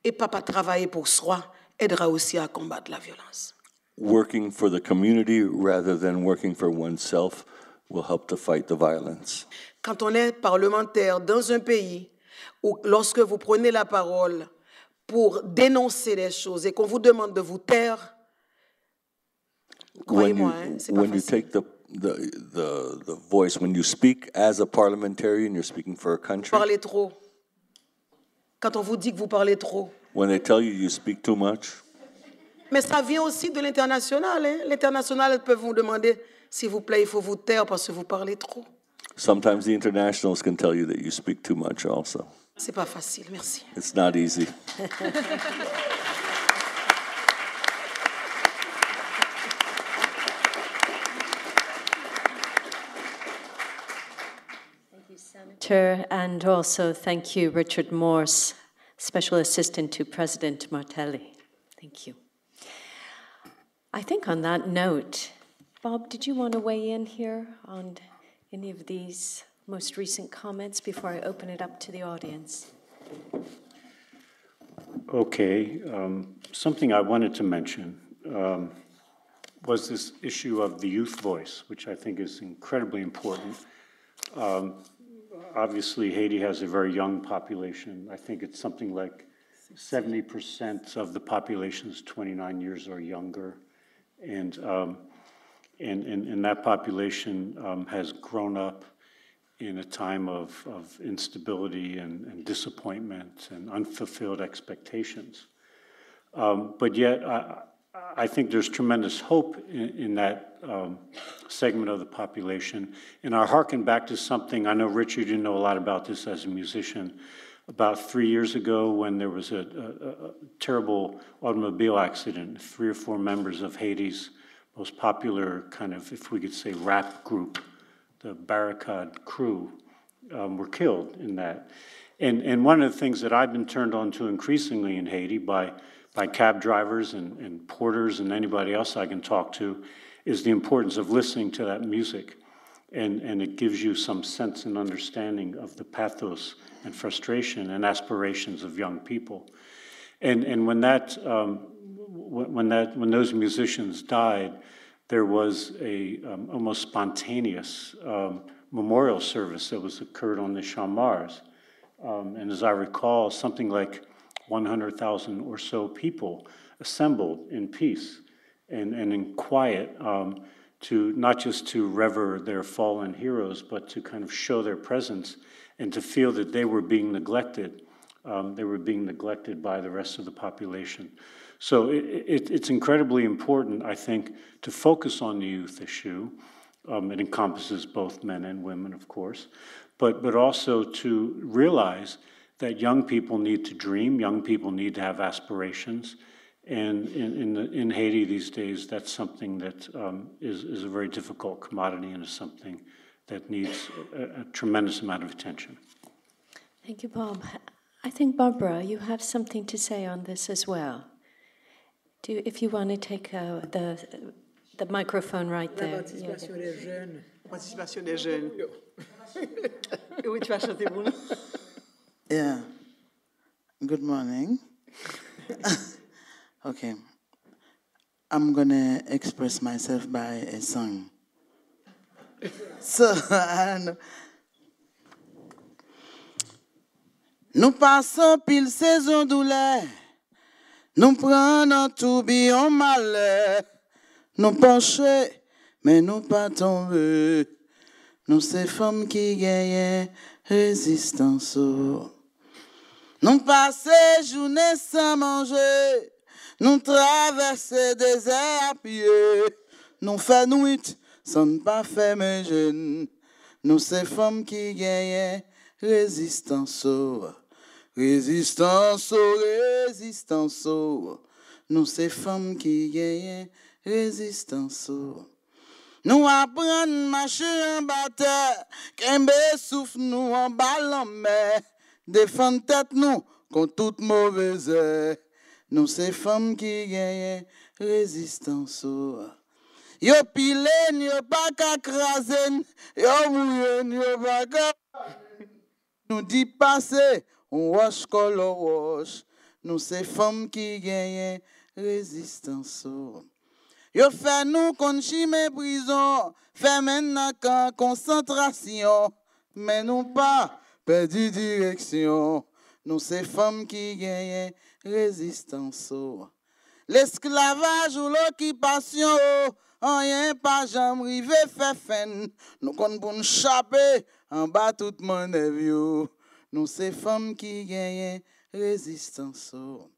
Speaker 8: et pas pas travailler pour soi, aidera aussi à combattre la violence.
Speaker 7: Working for the community rather than working for oneself will help to fight the violence.
Speaker 8: Quand on est parlementaire dans un pays où lorsque vous prenez la parole pour dénoncer des choses et qu'on vous demande de vous taire,
Speaker 7: When you,
Speaker 8: hein,
Speaker 7: when you take the, the, the, the voice, when you speak as a parliamentarian, you're speaking for a country.
Speaker 8: Parlez trop. Quand on vous dit que vous parlez trop.
Speaker 7: When they tell you you speak too much,
Speaker 8: Mais ça vient aussi de l'international. hein. L'international peut vous demander, s'il vous plaît, il faut vous taire parce que vous parlez trop.
Speaker 7: sometimes the internationals can tell you that you speak too much also.
Speaker 8: C'est pas facile, merci.
Speaker 7: It's not easy.
Speaker 2: Senator, and also thank you, Richard Morse, Special Assistant to President Martelli. Thank you. I think on that note, Bob, did you want to weigh in here on any of these most recent comments before I open it up to the audience?
Speaker 4: Okay, um, something I wanted to mention um, was this issue of the youth voice, which I think is incredibly important. Um, Obviously, Haiti has a very young population. I think it's something like 70% of the population is 29 years or younger. And, um, and, and, and that population um, has grown up in a time of, of instability and, and disappointment and unfulfilled expectations. Um, but yet, I, I think there's tremendous hope in, in that um, segment of the population. And I hearken back to something, I know Richard, you know a lot about this as a musician. About three years ago, when there was a, a, a terrible automobile accident, three or four members of Haiti's most popular kind of, if we could say, rap group, the Barikad crew, um, were killed in that. And, and one of the things that I've been turned on to increasingly in Haiti by, by cab drivers and, and porters and anybody else I can talk to is the importance of listening to that music. And, and it gives you some sense and understanding of the pathos and frustration and aspirations of young people. And, and when that, um, when, that, when those musicians died, there was a um, almost spontaneous um, memorial service that was occurred on the Champ Mars. Um, and as I recall, something like 100,000 or so people assembled in peace and, and in quiet um, to not just to rever their fallen heroes, but to kind of show their presence and to feel that they were being neglected. Um, they were being neglected by the rest of the population. So it, it, it's incredibly important, I think, to focus on the youth issue. Um, it encompasses both men and women, of course, but, but also to realize that young people need to dream, young people need to have aspirations. And in, in, the, in Haiti these days, that's something that um, is is a very difficult commodity and is something that needs a, a tremendous amount of attention.
Speaker 2: Thank you, Bob. I think, Barbara, you have something to say on this as well. Do, if you want to take uh, the, the microphone right
Speaker 5: La
Speaker 2: there. Yeah,
Speaker 5: participation des jeunes.
Speaker 3: Participation des jeunes. oui, tu vas chanter pour.
Speaker 9: Yeah. Good morning. okay. I'm gonna express myself by a song. So, and nous passons pile saison douleur, nous prenons tout bien malheur, nous penchons, mais nous pas tomber. Nous ces femmes qui gagnent résistance. Nous passer journée sans manger. Nous traverser désert à pied. Nous faire nuit sans pas faire mes jeunes. Nous ces femmes qui gagnent résistance. Résistance, résistance. Nous ces femmes qui gagnent résistance. Nous apprenons marcher en bataille, qu'un souffle nous en bas en défendre tête nous contre toute mauvaise. Nous ces femmes qui gagnent résistance. oh. Yo pile, yo pas qu'à craser, yo mouye, yo pas qu'à nous dit passer, on wash color wash. Nous ces femmes qui gagnent résistance. oh. Yo fait nous qu'on chime prison, fait maintenant qu'en concentration, mais nous pas perdu direction. Nous ces femmes qui gagnent résistance. oh. L'esclavage ou l'occupation, oh, rien pas jamais rivé fait fin. Nous qu'on pour nous en bas toute mon yo. Nous ces femmes qui gagnent résistance. oh.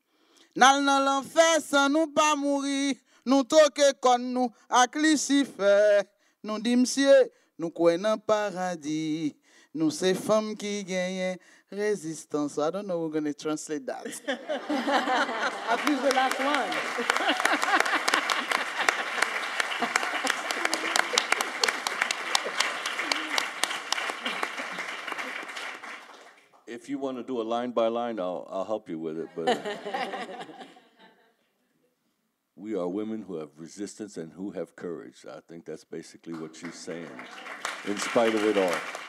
Speaker 9: Nal nan l'enfer sans nous pas mourir. Nous toquer comme nous à Lucifer. Nous dit monsieur, nous croyons dans paradis. Nous ces femmes qui gagnent résistance. I don't know how we're going to translate that.
Speaker 5: At least the last one.
Speaker 7: If you want to do a line by line, I'll, I'll help you with it, but we are women who have resistance and who have courage. I think that's basically what she's saying, in spite of it all.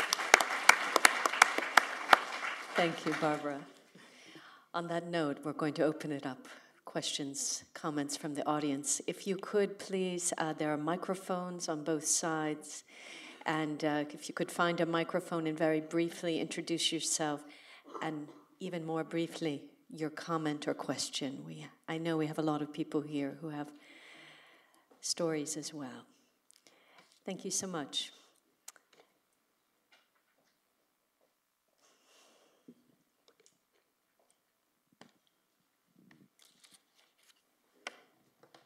Speaker 2: Thank you, Barbara. On that note, we're going to open it up. Questions, comments from the audience. If you could, please, uh, there are microphones on both sides. And uh, if you could find a microphone and very briefly introduce yourself and even more briefly your comment or question. We, I know we have a lot of people here who have stories as well. Thank you so much.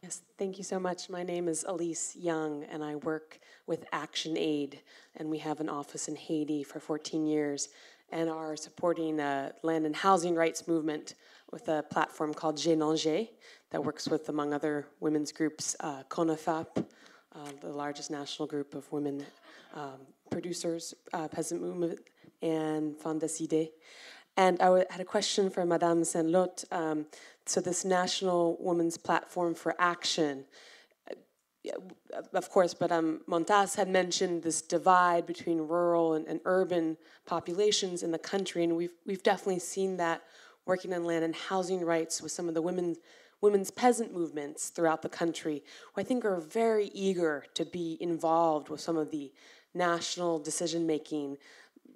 Speaker 10: Yes, thank you so much. My name is Elise Young, and I work with Action Aid, and we have an office in Haiti for 14 years, and are supporting a land and housing rights movement with a platform called Génanger that works with, among other women's groups, uh, CONAFAP, uh, the largest national group of women um, producers, uh, peasant movement, and Décidée. And I had a question for Madame Saint-Lot. Um, so this National Women's Platform for Action, of course, but um, Montas had mentioned this divide between rural and, and urban populations in the country, and we've, we've definitely seen that working on land and housing rights with some of the women, women's peasant movements throughout the country, who I think are very eager to be involved with some of the national decision making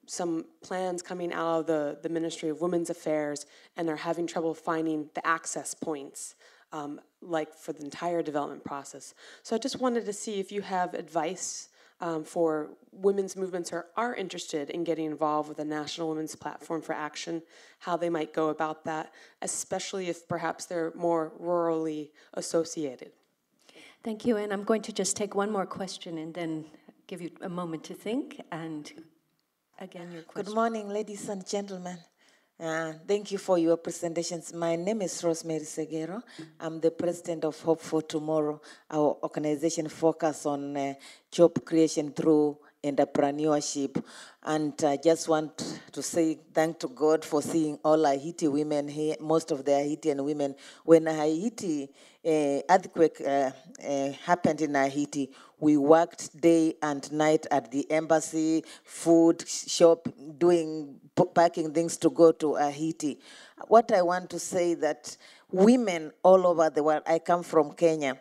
Speaker 10: some plans coming out of the, the Ministry of Women's Affairs, and they're having trouble finding the access points, um, like for the entire development process. So I just wanted to see if you have advice um, for women's movements or are interested in getting involved with a National Women's Platform for Action, how they might go about that, especially if perhaps they're more rurally associated.
Speaker 2: Thank you, and I'm going to just take one more question and then give you a moment to think. And again, your question.
Speaker 11: Good morning, ladies and gentlemen. Uh, thank you for your presentations. My name is Rosemary Seguero. I'm the president of Hope for Tomorrow. Our organization focus on uh, job creation through entrepreneurship. And I just want to say thank to God for seeing all Haiti women here, most of the Haitian women. When Haiti uh, earthquake uh, uh, happened in Haiti, we worked day and night at the embassy, food shop, doing packing things to go to Haiti. What I want to say that women all over the world. I come from Kenya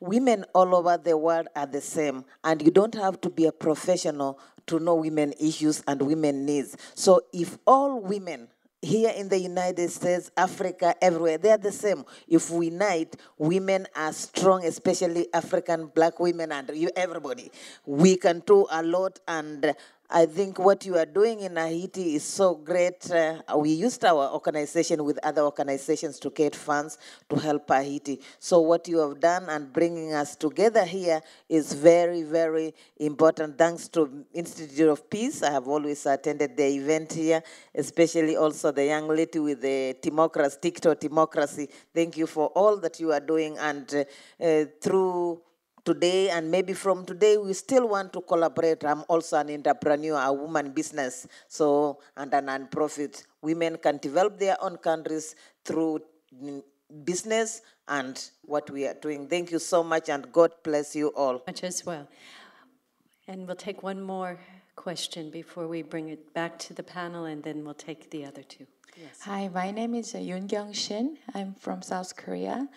Speaker 11: women all over the world are the same and you don't have to be a professional to know women issues and women needs so if all women here in the united states africa everywhere. They are the same. If we unite women are strong especially african black women and everybody. We can do a lot and I think what you are doing in Haiti is so great. Uh, we used our organization with other organizations to get funds to help Haiti. So what you have done and bringing us together here is very, very important. Thanks to Institute of Peace, I have always attended the event here, especially also the young lady with the democracy, digital democracy. Thank you for all that you are doing and uh, uh, through today and maybe from today we still want to collaborate. I'm also an entrepreneur a woman business. So and a non-profit. Women can develop their own countries through business and what we are doing. Thank you so much and god bless you all.
Speaker 2: Much as well. And we'll take one more question before we bring it back to the panel and then we'll take the other two.
Speaker 12: Yes. hi my name is yoon kyung shin. I'm from south korea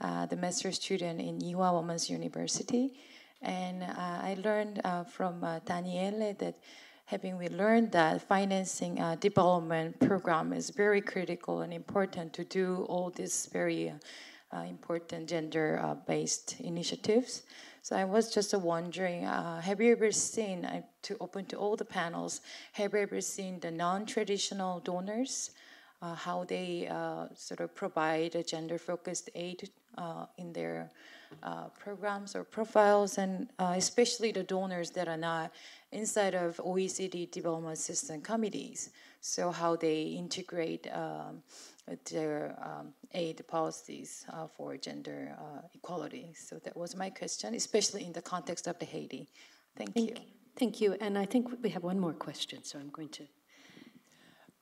Speaker 12: uh, the master student in Ewha Women's University. And uh, I learned uh, from uh, Danielle that having we learned that financing uh, development program is very critical and important to do all these very uh, important gender-based initiatives. So I was just wondering, have you ever seen, to open to all the panels, have you ever seen the non-traditional donors uh, how they uh, sort of provide a gender-focused aid uh, in their uh, programs or profiles, and uh, especially the donors that are not inside of OECD development assistance committees. So how they integrate um, their um, aid policies uh, for gender equality. So that was my question, especially in the context of the Haiti. Thank, Thank you.
Speaker 2: Thank you. And I think we have one more question, so I'm going to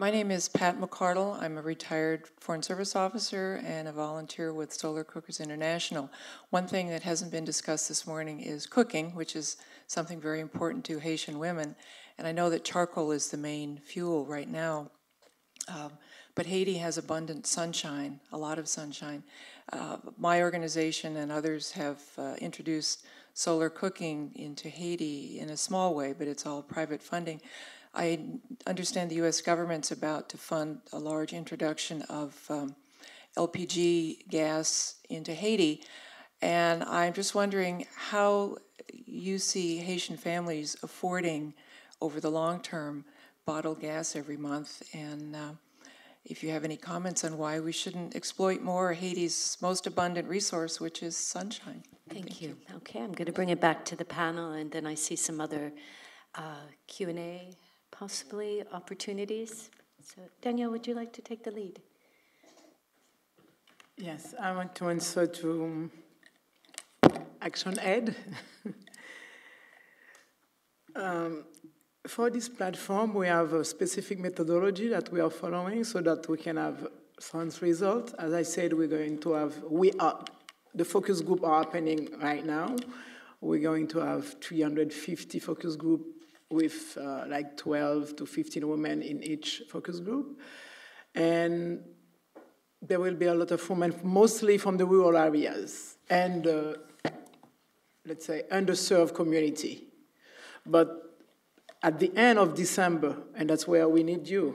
Speaker 13: my name is Pat McCardle. I'm a retired Foreign Service officer and a volunteer with Solar Cookers International. One thing that hasn't been discussed this morning is cooking, which is something very important to Haitian women. And I know that charcoal is the main fuel right now. Um, but Haiti has abundant sunshine, a lot of sunshine. Uh, my organization and others have uh, introduced solar cooking into Haiti in a small way, but it's all private funding. I understand the U.S. government's about to fund a large introduction of um, LPG gas into Haiti, and I'm just wondering how you see Haitian families affording over the long term bottled gas every month, and uh, if you have any comments on why we shouldn't exploit more Haiti's most abundant resource, which is sunshine.
Speaker 2: Thank, Thank you. you. Okay, I'm going to bring it back to the panel, and then I see some other uh, Q&A possibly opportunities. So, Danielle, would you like to take the lead?
Speaker 5: Yes, I want to answer to Action Aid. um, for this platform, we have a specific methodology that we are following so that we can have fast results. As I said, we're going to have, we are, the focus group are happening right now. We're going to have 350 focus group with uh, like 12 to 15 women in each focus group. And there will be a lot of women, mostly from the rural areas and, uh, let's say, underserved community. But at the end of December, and that's where we need you,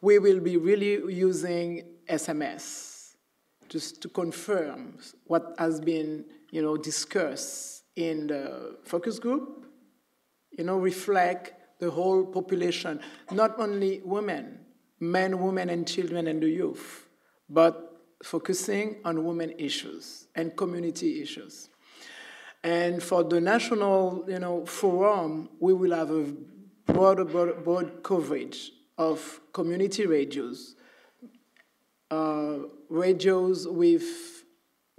Speaker 5: we will be really using SMS just to confirm what has been, you know, discussed in the focus group you know, reflect the whole population, not only women, men, women, and children and the youth, but focusing on women issues and community issues. And for the national, you know, forum, we will have a broad, broad, broad coverage of community radios, uh, radios with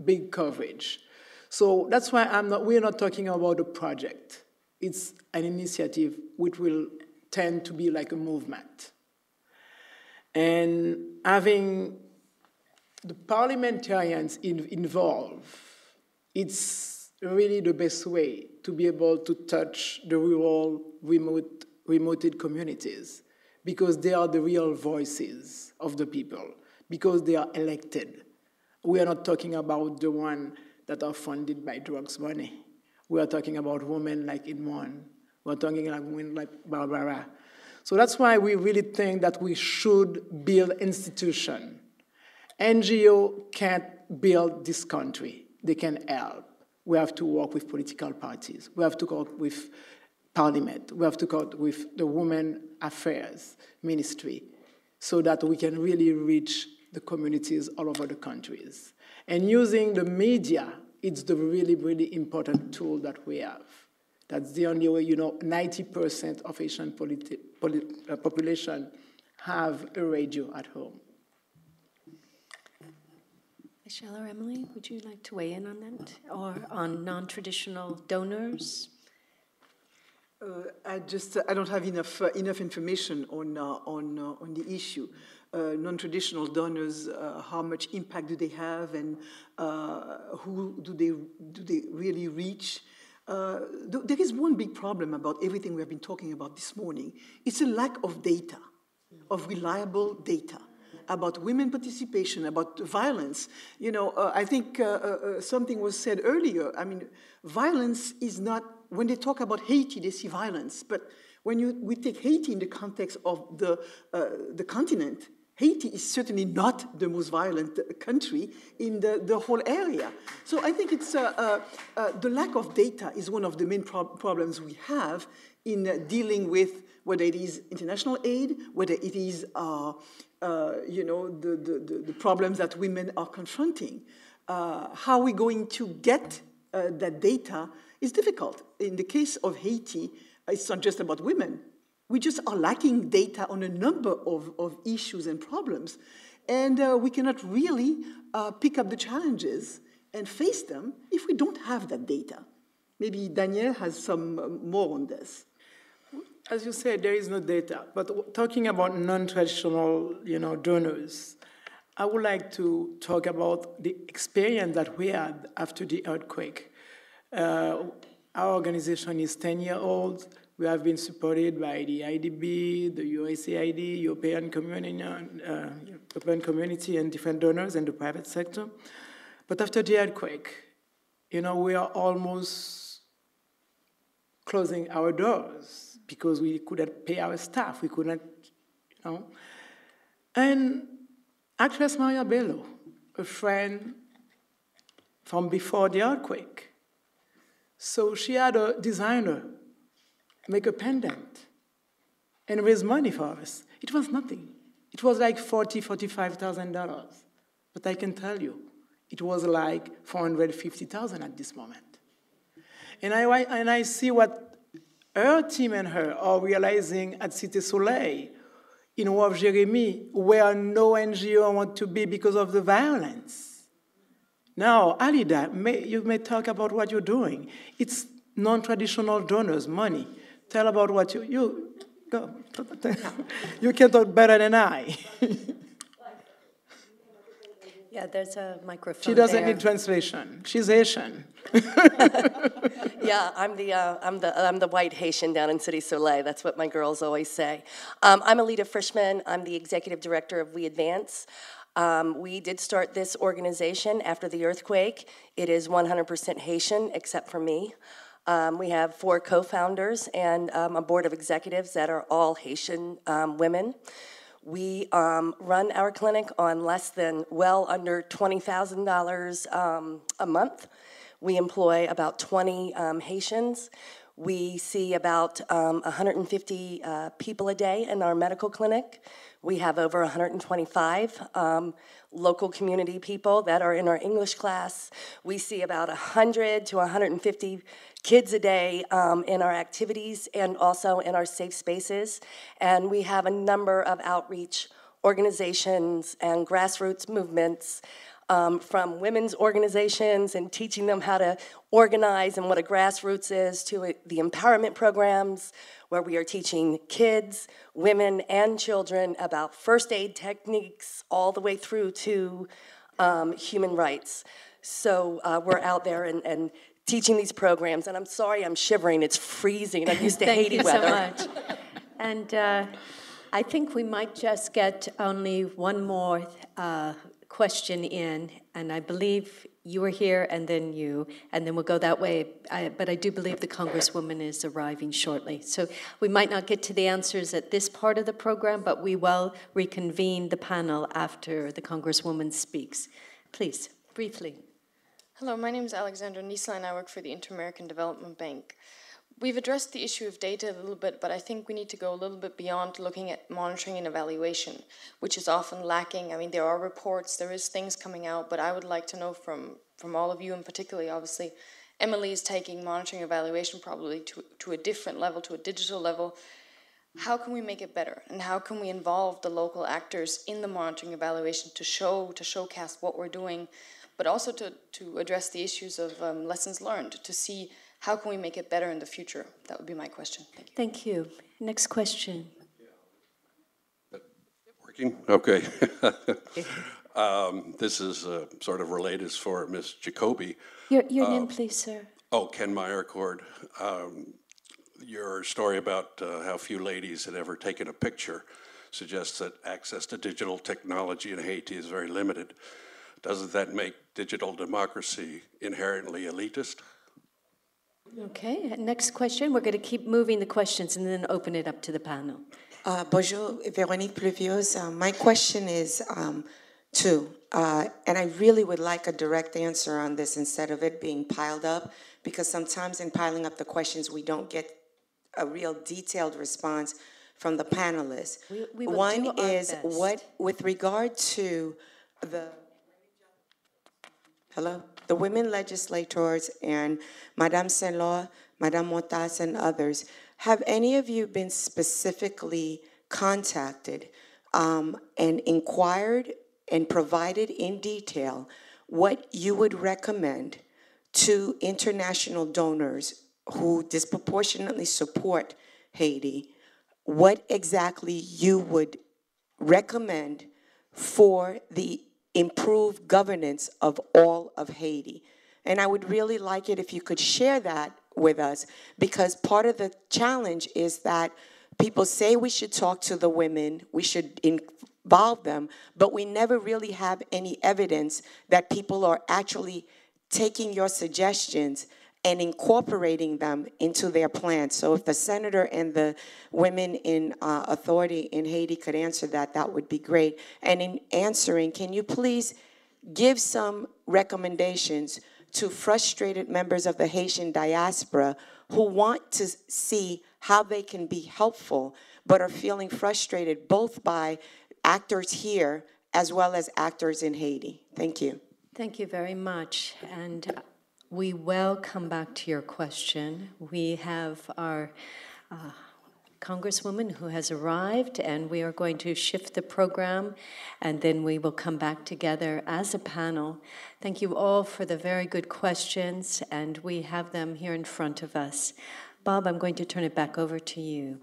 Speaker 5: big coverage. So that's why I'm not, we're not talking about a project it's an initiative which will tend to be like a movement. And having the parliamentarians in, involved, it's really the best way to be able to touch the rural, remote, remoted communities because they are the real voices of the people, because they are elected. We are not talking about the one that are funded by drugs money. We are talking about women like Inwan. We're talking about women like Barbara. So that's why we really think that we should build institution. NGO can't build this country. They can help. We have to work with political parties. We have to work with parliament. We have to work with the Women Affairs Ministry so that we can really reach the communities all over the countries. And using the media, it's the really, really important tool that we have. That's the only way, you know, 90% of Haitian politi- poli- uh, population have a radio at home.
Speaker 2: Michèle or Emily, would you like to weigh in on that? Or on non-traditional donors?
Speaker 3: Uh, I just I don't have enough uh, enough information on uh, on uh, on the issue. Uh, non-traditional donors, uh, how much impact do they have, and who do they do they really reach? Th- there is one big problem about everything we have been talking about this morning. It's a lack of data, of reliable data about women participation, about violence. You know, uh, I think uh, uh, something was said earlier. I mean, violence is not, when they talk about Haiti, they see violence. But when you, we take Haiti in the context of the, the continent, Haiti is certainly not the most violent country in the, the whole area. So I think it's uh, uh, uh, the lack of data is one of the main prob- problems we have in dealing with whether it is international aid, whether it is uh, you know, the, the, the, problems that women are confronting. Uh, how are we going to get uh, that data is difficult. In the case of Haiti, it's not just about women. We just are lacking data on a number of, of issues and problems. And uh, we cannot really uh, pick up the challenges and face them if we don't have that data. Maybe Danielle has some more on this.
Speaker 5: As you said, there is no data. But talking about non-traditional, you know, donors, I would like to talk about the experience that we had after the earthquake. Uh, our organization is 10 years old. We have been supported by the IDB, the USAID, European Community, uh, European Community, and different donors and the private sector. But after the earthquake, you know, we are almost closing our doors because we couldn't pay our staff, we couldn't, you know. And actress Maria Bello, a friend from before the earthquake. So she had a designer make a pendant and raise money for us. It was nothing. It was like forty, forty-five thousand dollars. But I can tell you, it was like four hundred fifty thousand at this moment. And I and I see what her team and her are realizing at Cité Soleil, in Wharf Jérémie, where no NGO want to be because of the violence. Now, Alida, may, you may talk about what you're doing. It's non-traditional donors, money. Tell about what you, you go. you can talk better than I.
Speaker 2: Yeah, there's a microphone.
Speaker 5: She doesn't
Speaker 2: there.
Speaker 5: need translation. She's Haitian.
Speaker 14: yeah, I'm the uh, I'm the I'm the white Haitian down in Cité Soleil. That's what my girls always say. Um, I'm Alida Frischman. I'm the executive director of We Advance. Um, we did start this organization after the earthquake. It is 100% Haitian, except for me. Um, we have four co-founders and um, a board of executives that are all Haitian um, women. We um, run our clinic on less than well under $20,000 um, a month. We employ about 20 um, Haitians. We see about um, 150 uh, people a day in our medical clinic. We have over 125 um, local community people that are in our English class. We see about 100 to 150 kids a day um, in our activities and also in our safe spaces. And we have a number of outreach organizations and grassroots movements um, from women's organizations and teaching them how to organize and what a grassroots is to the empowerment programs where we are teaching kids, women, and children about first aid techniques all the way through to um, human rights. So uh, we're out there and, and teaching these programs. And I'm sorry I'm shivering, it's freezing. I'm used to
Speaker 2: Thank
Speaker 14: Haiti
Speaker 2: you
Speaker 14: weather.
Speaker 2: so much. And uh, I think we might just get only one more uh, question in, and I believe you were here and then you, and then we'll go that way. I, but I do believe the Congresswoman is arriving shortly. So we might not get to the answers at this part of the program, but we will reconvene the panel after the Congresswoman speaks. Please, briefly.
Speaker 15: Hello, my name is Alexandra Nisla and I work for the Inter American Development Bank. We've addressed the issue of data a little bit, but I think we need to go a little bit beyond looking at monitoring and evaluation, which is often lacking. I mean, there are reports, there is things coming out, but I would like to know from, from all of you, and particularly, obviously, Emily is taking monitoring evaluation probably to, to a different level, to a digital level. How can we make it better? And how can we involve the local actors in the monitoring evaluation to show, to showcase what we're doing, but also to, to address the issues of um, lessons learned, to see how can we make it better in the future? That would be my question.
Speaker 2: Thank
Speaker 15: Thank you.
Speaker 2: you. Next question.
Speaker 16: Working? Okay. um, this is uh, sort of related for Ms. Jacobi.
Speaker 2: Your, your
Speaker 16: Uh,
Speaker 2: name, please, sir.
Speaker 16: Oh, Ken Meyercord. Um, your story about uh, how few ladies had ever taken a picture suggests that access to digital technology in Haiti is very limited. Doesn't that make digital democracy inherently elitist?
Speaker 2: Okay, next question. We're going to keep moving the questions and then open it up to the panel.
Speaker 17: Uh, bonjour, Véronique Pluvieuse. Uh, my question is um, two, uh, and I really would like a direct answer on this instead of it being piled up, because sometimes in piling up the questions, we don't get a real detailed response from the panelists.
Speaker 2: We- we will
Speaker 17: One
Speaker 2: do our
Speaker 17: is
Speaker 2: best.
Speaker 17: what, with regard to the Hello? The women legislators and Madame Saint-Lot, Madame Montas, and others, have any of you been specifically contacted um, and inquired and provided in detail what you would recommend to international donors who disproportionately support Haiti? What exactly you would recommend for the improved governance of all of Haiti. And I would really like it if you could share that with us because part of the challenge is that people say we should talk to the women, we should involve them, but we never really have any evidence that people are actually taking your suggestions and incorporating them into their plans. So if the senator and the women in uh, authority in Haiti could answer that, that would be great. And in answering, can you please give some recommendations to frustrated members of the Haitian diaspora who want to see how they can be helpful, but are feeling frustrated both by actors here as well as actors in Haiti? Thank you.
Speaker 2: Thank you very much. And we will come back to your question. We have our uh, Congresswoman who has arrived, and we are going to shift the program, and then we will come back together as a panel. Thank you all for the very good questions, and we have them here in front of us. Bob, I'm going to turn it back over to you.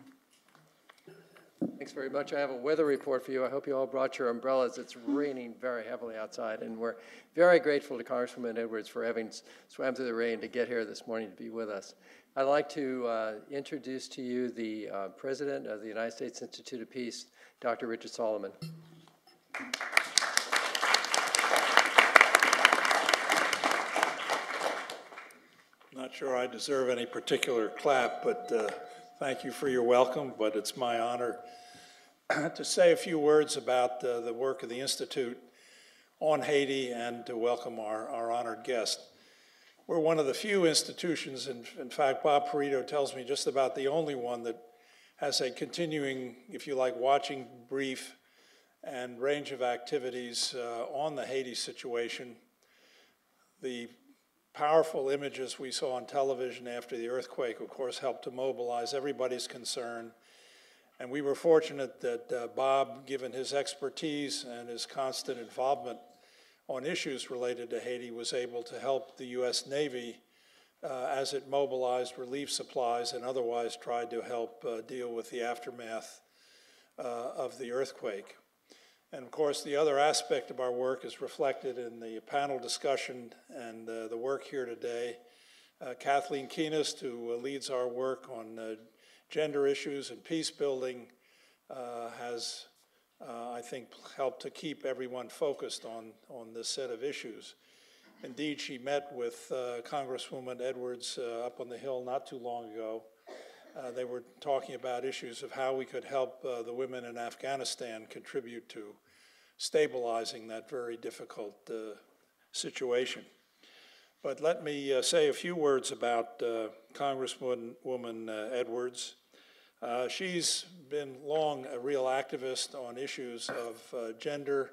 Speaker 1: Thanks very much. I have a weather report for you. I hope you all brought your umbrellas. It's raining very heavily outside, and we're very grateful to Congresswoman Edwards for having swam through the rain to get here this morning to be with us. I'd like to uh, introduce to you the uh, President of the United States Institute of Peace, Dr. Richard Solomon.
Speaker 18: Not sure I deserve any particular clap, but uh, thank you for your welcome. But it's my honor to say a few words about uh, the work of the Institute on Haiti and to welcome our, our honored guest. We're one of the few institutions, in, in fact, Bob Perito tells me just about the only one that has a continuing, if you like, watching brief and range of activities uh, on the Haiti situation. The powerful images we saw on television after the earthquake, of course, helped to mobilize everybody's concern. And we were fortunate that uh, Bob, given his expertise and his constant involvement on issues related to Haiti, was able to help the U.S. Navy uh, as it mobilized relief supplies and otherwise tried to help uh, deal with the aftermath uh, of the earthquake. And of course, the other aspect of our work is reflected in the panel discussion and uh, the work here today. Uh, Kathleen Kuehnast, who uh, leads our work on uh, gender issues and peace building, uh, has, uh, I think, helped to keep everyone focused on, on this set of issues. Indeed, she met with Congresswoman Edwards up on the Hill not too long ago. Uh, they were talking about issues of how we could help uh, the women in Afghanistan contribute to stabilizing that very difficult uh, situation. But let me uh, say a few words about uh, Congresswoman woman, Edwards. She's been long a real activist on issues of gender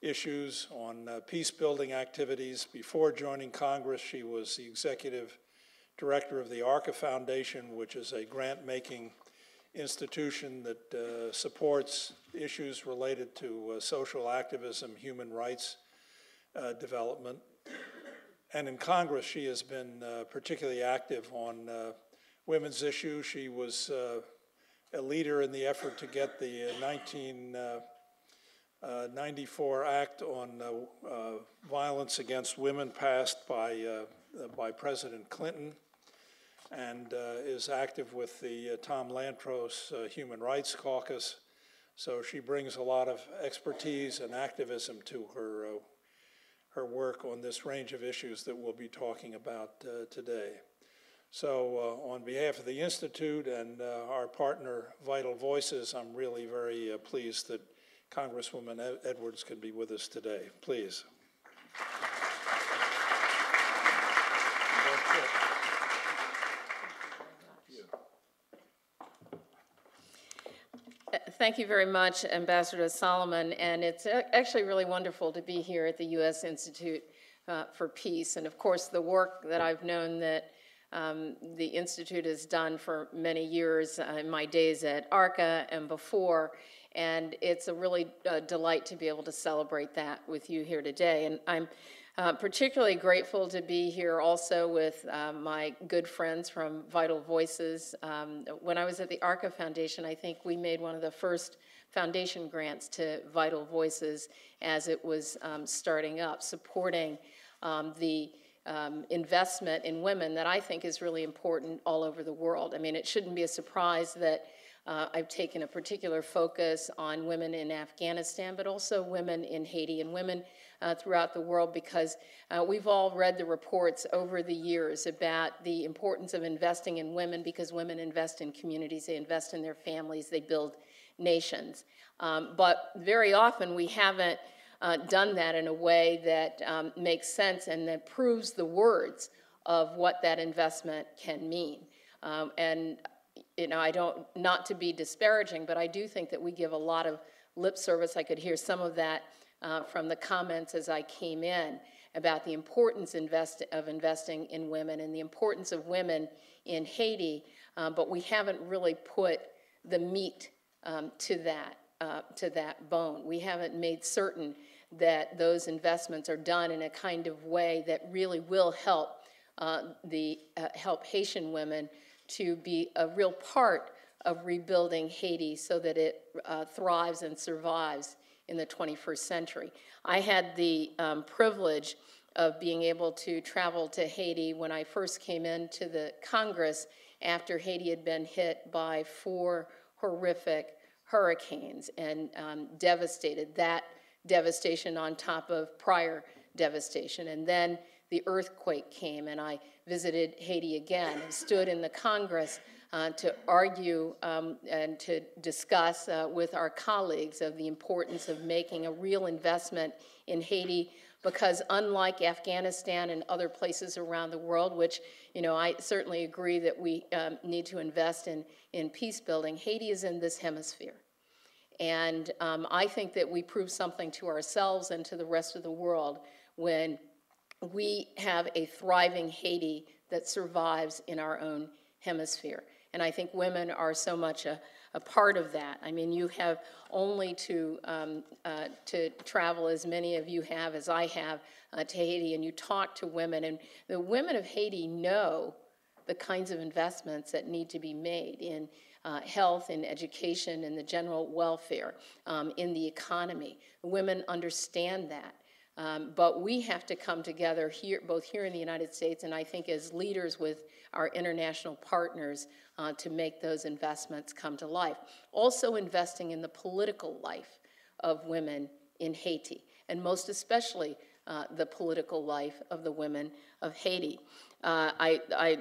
Speaker 18: issues, on peace building activities. Before joining Congress, she was the executive director of the ARCA Foundation, which is a grant making institution that uh, supports issues related to uh, social activism, human rights uh, development. And in Congress, she has been uh, particularly active on uh, women's issues. She was uh, a leader in the effort to get the 1994 Act on Violence Against Women passed by, by President Clinton and uh, is active with the uh, Tom Lantos uh, Human Rights Caucus. So she brings a lot of expertise and activism to her, her work on this range of issues that we'll be talking about today. So, uh, on behalf of the Institute and uh, our partner Vital Voices, I'm really very uh, pleased that Congresswoman Ed Edwards can be with us today. Please.
Speaker 19: Thank you very much, Ambassador Solomon. And it's actually really wonderful to be here at the U.S. Institute uh, for Peace. And of course, the work that I've known that um, the Institute has done for many years uh, in my days at ARCA and before. And it's a really uh, delight to be able to celebrate that with you here today. And I'm uh, particularly grateful to be here also with uh, my good friends from Vital Voices. Um, when I was at the ARCA Foundation, I think we made one of the first foundation grants to Vital Voices as it was um, starting up, supporting um, the um, investment in women that I think is really important all over the world. I mean, it shouldn't be a surprise that uh, I've taken a particular focus on women in Afghanistan, but also women in Haiti and women uh, throughout the world because uh, we've all read the reports over the years about the importance of investing in women because women invest in communities, they invest in their families, they build nations. Um, but very often we haven't uh, done that in a way that um, makes sense and that proves the words of what that investment can mean. Um, and you know, I don't, not to be disparaging, but I do think that we give a lot of lip service. I could hear some of that uh, from the comments as I came in about the importance invest, of investing in women and the importance of women in Haiti, uh, but we haven't really put the meat um, to that uh, to that bone. We haven't made certain that those investments are done in a kind of way that really will help uh, the uh, help Haitian women to be a real part of rebuilding Haiti so that it uh, thrives and survives in the 21st century. I had the um, privilege of being able to travel to Haiti when I first came into the Congress after Haiti had been hit by four horrific hurricanes and um, devastated. That devastation on top of prior devastation. And then the earthquake came, and I visited Haiti again and stood in the Congress uh, to argue um, and to discuss uh, with our colleagues of the importance of making a real investment in Haiti because unlike Afghanistan and other places around the world, which you know I certainly agree that we um, need to invest in in peace building, Haiti is in this hemisphere, and um, I think that we prove something to ourselves and to the rest of the world when we have a thriving Haiti that survives in our own hemisphere. And I think women are so much a, a part of that. I mean, you have only to, um, uh, to travel as many of you have as I have uh, to Haiti, and you talk to women, and the women of Haiti know the kinds of investments that need to be made in uh, health, in education, in the general welfare, um, in the economy. Women understand that. Um, but we have to come together here, both here in the United States and I think as leaders with our international partners uh, to make those investments come to life. Also, investing in the political life of women in Haiti, and most especially uh, the political life of the women of Haiti. Uh, I, I,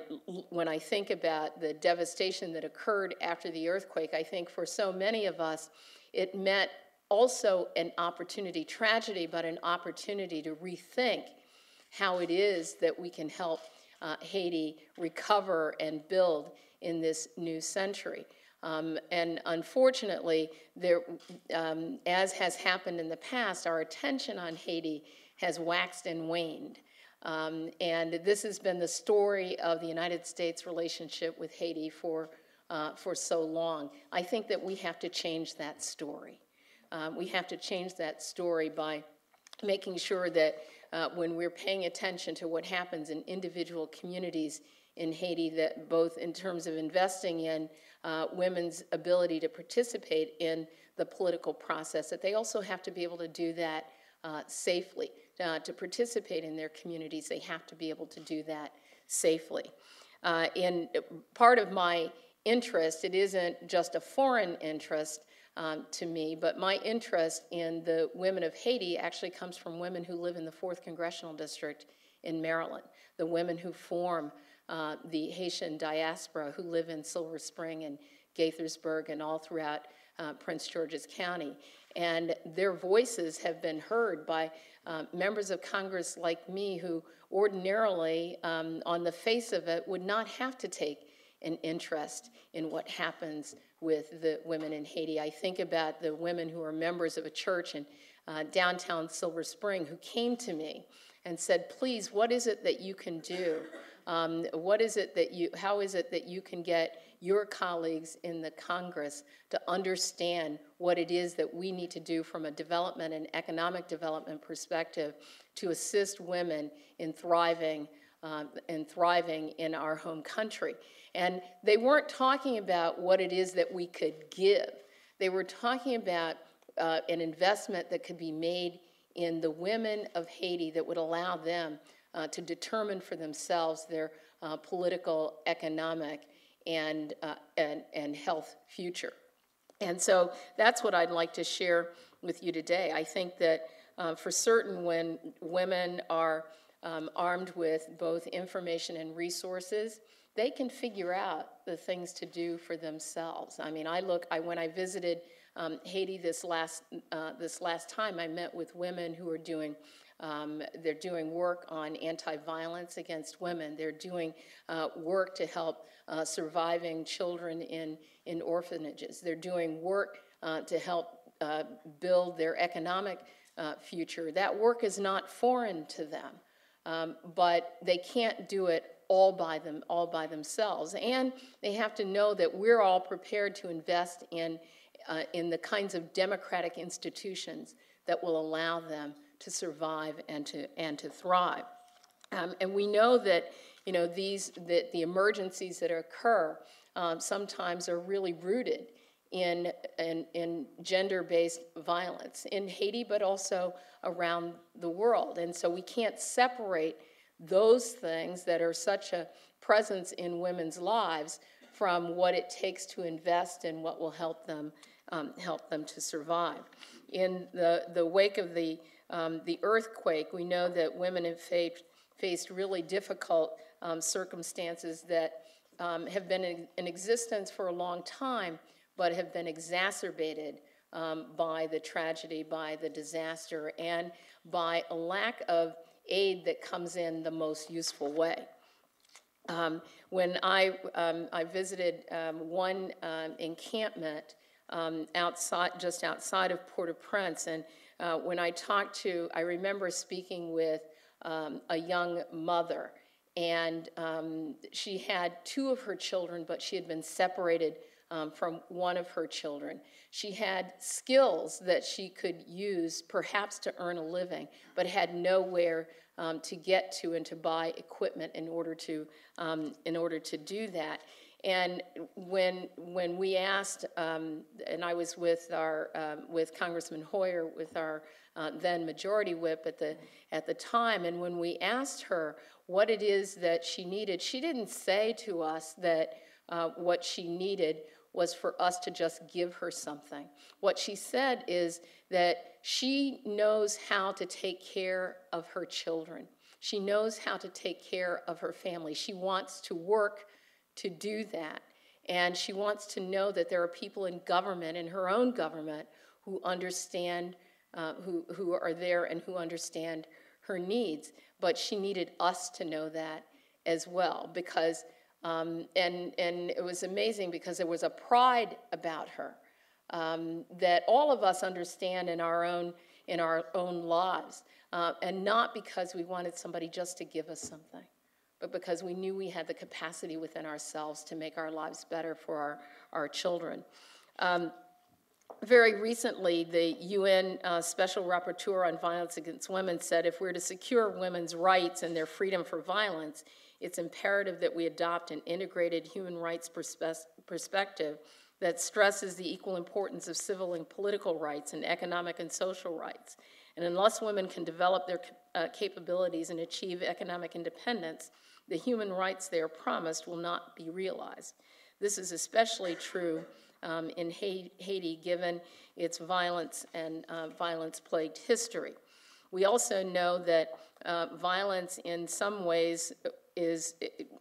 Speaker 19: when I think about the devastation that occurred after the earthquake, I think for so many of us, it meant also an opportunity, tragedy, but an opportunity to rethink how it is that we can help uh, Haiti recover and build in this new century. Um, and unfortunately, there, um, as has happened in the past, our attention on Haiti has waxed and waned. Um, and this has been the story of the United States relationship with Haiti for, uh, for so long. I think that we have to change that story. Um, we have to change that story by making sure that uh, when we're paying attention to what happens in individual communities in Haiti, that both in terms of investing in uh, women's ability to participate in the political process, that they also have to be able to do that uh, safely. Uh, to participate in their communities, they have to be able to do that safely. Uh, in part of my interest, it isn't just a foreign interest um, to me, but my interest in the women of Haiti actually comes from women who live in the 4th Congressional District in Maryland, the women who form uh, the Haitian diaspora who live in Silver Spring and Gaithersburg and all throughout uh, Prince George's County. And their voices have been heard by uh, members of Congress like me who ordinarily, um, on the face of it, would not have to take an interest in what happens with the women in Haiti. I think about the women who are members of a church in uh, downtown Silver Spring who came to me and said, Please, what is it that you can do? Um, what is it that you, how is it that you can get your colleagues in the Congress to understand what it is that we need to do from a development and economic development perspective to assist women in thriving um, and thriving in our home country. And they weren't talking about what it is that we could give. They were talking about uh, an investment that could be made in the women of Haiti that would allow them uh, to determine for themselves their uh, political, economic, and, uh, and, and health future. And so that's what I'd like to share with you today. I think that uh, for certain, when women are um, armed with both information and resources, they can figure out the things to do for themselves. I mean, I look, I, when I visited um, Haiti this last, uh, this last time, I met with women who are doing um, they're doing work on anti violence against women. They're doing uh, work to help uh, surviving children in, in orphanages. They're doing work uh, to help uh, build their economic uh, future. That work is not foreign to them, um, but they can't do it all by them all by themselves and they have to know that we're all prepared to invest in uh, in the kinds of democratic institutions that will allow them to survive and to, and to thrive. Um, and we know that, you know, these, that the emergencies that occur um, sometimes are really rooted in, in, in gender-based violence in Haiti, but also around the world. And so we can't separate those things that are such a presence in women's lives from what it takes to invest in what will help them um, help them to survive. In the, the wake of the um, the earthquake, we know that women have faced, faced really difficult um, circumstances that um, have been in, in, existence for a long time, but have been exacerbated um, by the tragedy, by the disaster, and by a lack of aid that comes in the most useful way. Um, when I, um, I visited one encampment outside, just outside of Port-au-Prince, and uh, when I talked to, I remember speaking with um, a young mother, and um, she had two of her children, but she had been separated um, from one of her children. She had skills that she could use, perhaps to earn a living, but had nowhere um, to get to and to buy equipment in order to um, in order to do that. And when when we asked, um, and I was with our um, with Congressman Hoyer, with our uh, then Majority Whip at the at the time, and when we asked her what it is that she needed, she didn't say to us that uh, what she needed was for us to just give her something. What she said is that she knows how to take care of her children. She knows how to take care of her family. She wants to work to do that. And she wants to know that there are people in government, in her own government, who understand, uh, who, who are there and who understand her needs, but she needed us to know that as well because um, and and it was amazing because there was a pride about her um, that all of us understand in our own in our own lives, uh, and not because we wanted somebody just to give us something, but because we knew we had the capacity within ourselves to make our lives better for our our children. Um, very recently, the UN uh, Special Rapporteur on Violence Against Women said if we're to secure women's rights and their freedom for violence, it's imperative that we adopt an integrated human rights perspe- perspective that stresses the equal importance of civil and political rights and economic and social rights. And unless women can develop their uh, capabilities and achieve economic independence, the human rights they are promised will not be realized. This is especially true um, in Haiti, given its violence and uh, violence plagued history. We also know that uh, violence, in some ways, is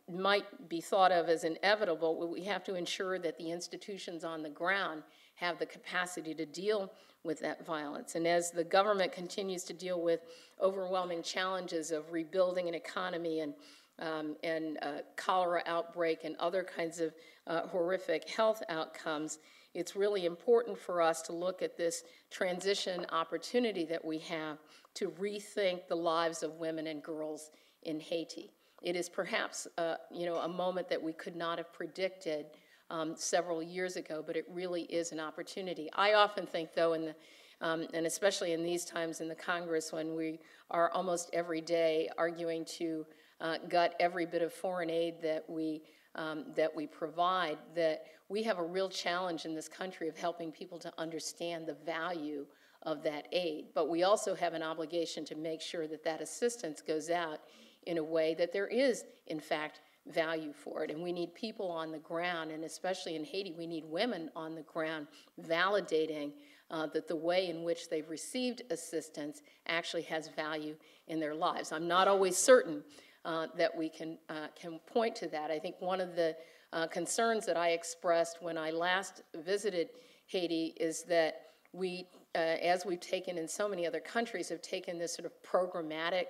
Speaker 19: might be thought of as inevitable, we have to ensure that the institutions on the ground have the capacity to deal with that violence. And as the government continues to deal with overwhelming challenges of rebuilding an economy and um, and uh, cholera outbreak and other kinds of uh, horrific health outcomes, it's really important for us to look at this transition opportunity that we have to rethink the lives of women and girls in Haiti. It is perhaps uh, you know, a moment that we could not have predicted um, several years ago, but it really is an opportunity. I often think, though, in the, um, and especially in these times in the Congress when we are almost every day arguing to uh, gut every bit of foreign aid that we, um, that we provide, that we have a real challenge in this country of helping people to understand the value of that aid. But we also have an obligation to make sure that that assistance goes out in a way that there is, in fact, value for it. And we need people on the ground, and especially in Haiti, we need women on the ground validating uh, that the way in which they've received assistance actually has value in their lives. I'm not always certain uh, that we can, uh, can point to that. I think one of the uh, concerns that I expressed when I last visited Haiti is that we, uh, as we've taken in so many other countries, have taken this sort of programmatic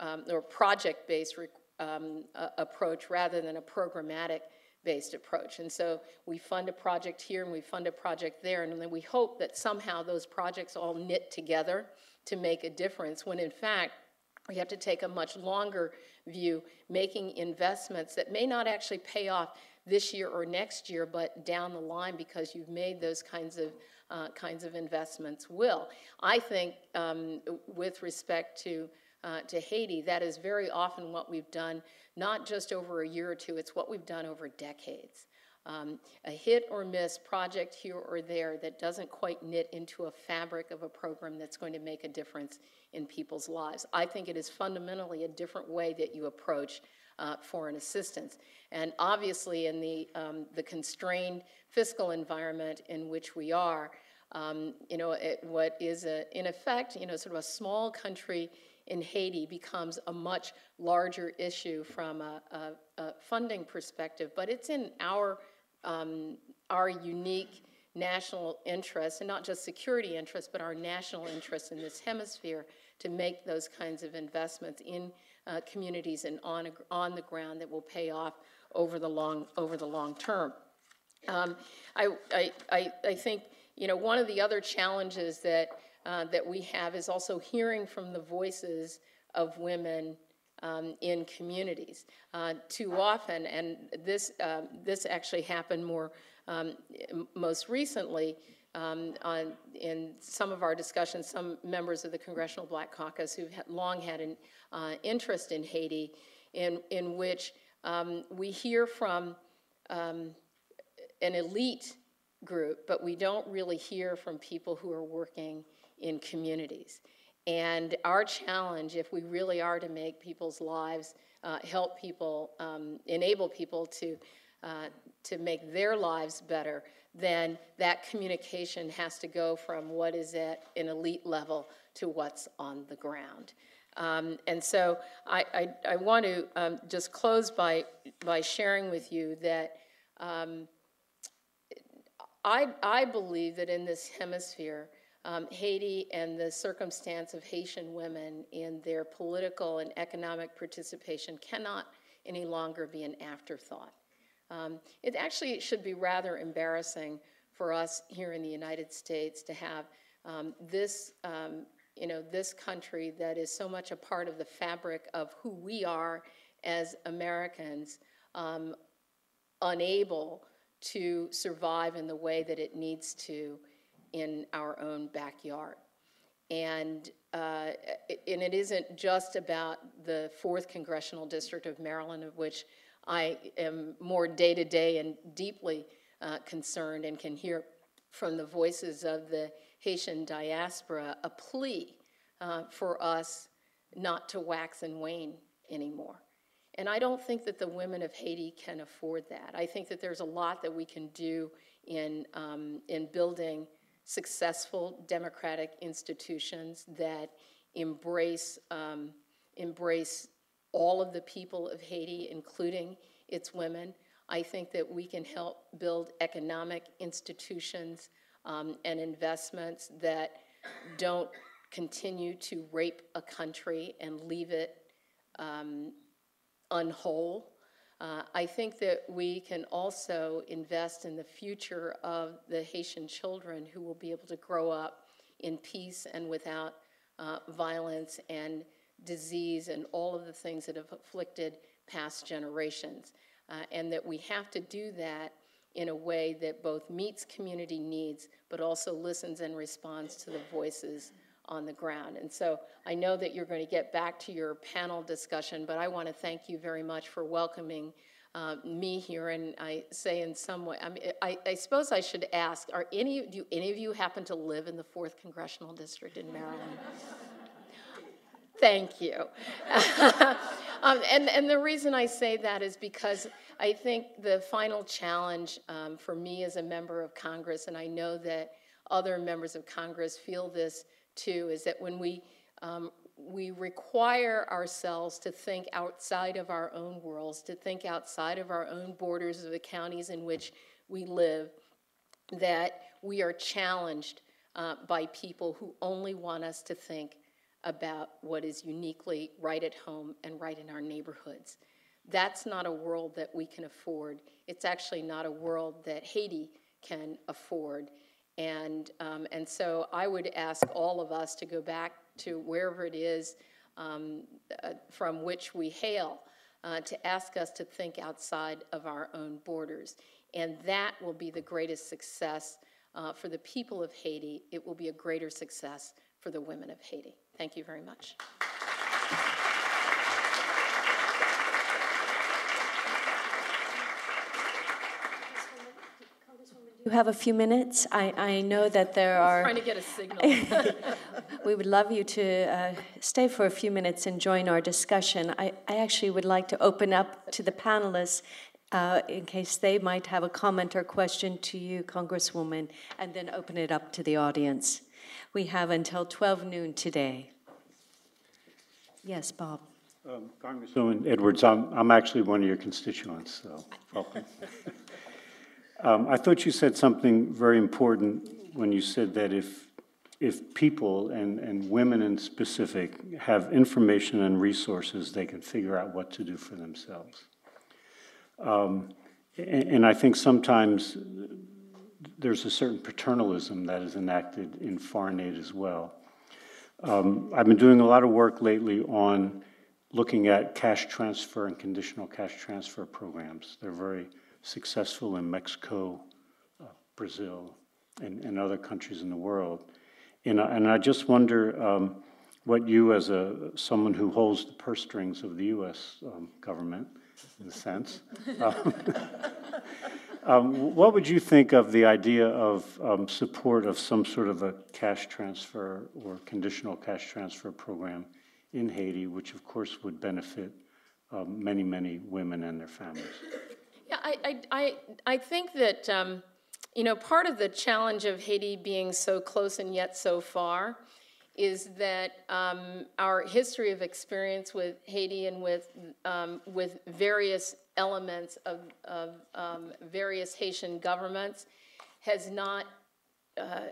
Speaker 19: um, or project-based um, approach rather than a programmatic based approach. And so we fund a project here and we fund a project there, and then we hope that somehow those projects all knit together to make a difference, when in fact, we have to take a much longer view, making investments that may not actually pay off this year or next year, but down the line because you've made those kinds of uh, kinds of investments will. I think um, with respect to uh, to Haiti, that is very often what we've done, not just over a year or two, it's what we've done over decades. Um, a hit or miss project here or there that doesn't quite knit into a fabric of a program that's going to make a difference in people's lives. I think it is fundamentally a different way that you approach uh, foreign assistance. And obviously, in the, um, the constrained fiscal environment in which we are, um, you know, it, what is a, in effect, you know, sort of a small country in Haiti becomes a much larger issue from a, a, a funding perspective, but it's in our, um, our unique national interest, and not just security interest, but our national interest in this hemisphere to make those kinds of investments in uh, communities and on, on the ground that will pay off over the long, over the long term. Um, I, I, I, I think you know, one of the other challenges that uh, that we have is also hearing from the voices of women um, in communities. Uh, too often, and this, uh, this actually happened more um, most recently um, on, in some of our discussions, some members of the Congressional Black Caucus who've had, long had an uh, interest in Haiti, in, in which um, we hear from um, an elite group, but we don't really hear from people who are working in communities. And our challenge, if we really are to make people's lives, uh, help people, um, enable people to, uh, to make their lives better, then that communication has to go from what is at an elite level to what's on the ground. Um, and so I, I, I want to um, just close by, by sharing with you that um, I, I believe that in this hemisphere, um, Haiti and the circumstance of Haitian women in their political and economic participation cannot any longer be an afterthought. Um, it actually should be rather embarrassing for us here in the United States to have um, this, um, you know, this country that is so much a part of the fabric of who we are as Americans, um, unable to survive in the way that it needs to in our own backyard. And, uh, and it isn't just about the 4th Congressional District of Maryland, of which I am more day to day and deeply uh, concerned and can hear from the voices of the Haitian diaspora a plea uh, for us not to wax and wane anymore. And I don't think that the women of Haiti can afford that. I think that there's a lot that we can do in, um, in building successful democratic institutions that embrace, um, embrace all of the people of Haiti, including its women. I think that we can help build economic institutions um, and investments that don't continue to rape a country and leave it um, unwhole. Uh, I think that we can also invest in the future of the Haitian children who will be able to grow up in peace and without uh, violence and disease and all of the things that have afflicted past generations. Uh, and that we have to do that in a way that both meets community needs but also listens and responds to the voices on the ground. And so I know that you're going to get back to your panel discussion, but I want to thank you very much for welcoming uh, me here. And I say in some way, I, mean, I, I suppose I should ask: Are any do any of you happen to live in the fourth congressional district in Maryland? Thank you. um, and, and the reason I say that is because I think the final challenge um, for me as a member of Congress, and I know that other members of Congress feel this too, is that when we um, we require ourselves to think outside of our own worlds, to think outside of our own borders of the counties in which we live, that we are challenged uh, by people who only want us to think about what is uniquely right at home and right in our neighborhoods. That's not a world that we can afford. It's actually not a world that Haiti can afford. And, um, and so I would ask all of us to go back to wherever it is um, uh, from which we hail uh, to ask us to think outside of our own borders. And that will be the greatest success uh, for the people of Haiti. It will be a greater success for the women of Haiti. Thank you very much.
Speaker 2: You have a few minutes. I, I know that there are.
Speaker 19: Trying to get a signal.
Speaker 2: we would love you to uh, stay for a few minutes and join our discussion. I, I actually would like to open up to the panelists uh, in case they might have a comment or question to you, Congresswoman, and then open it up to the audience. We have until 12 noon today. Yes, Bob.
Speaker 4: Um, Congresswoman Edwards, I'm, I'm actually one of your constituents, so welcome. um, I thought you said something very important when you said that if, if people and, and women in specific have information and resources, they can figure out what to do for themselves. Um, and, and I think sometimes there's a certain paternalism that is enacted in foreign aid as well. Um, I've been doing a lot of work lately on looking at cash transfer and conditional cash transfer programs. They're very successful in Mexico, uh, Brazil, and, and, other countries in the world. And, and I just wonder um, what you, as a someone who holds the purse strings of the U.S. Um, government, in a sense, um, um, what would you think of the idea of um, support of some sort of a cash transfer or conditional cash transfer program in Haiti, which of course would benefit um, many, many women and their families?
Speaker 19: I, I, I, think that, um, you know, part of the challenge of Haiti being so close and yet so far is that um, our history of experience with Haiti and with, um, with various elements of, of um, various Haitian governments has not, uh,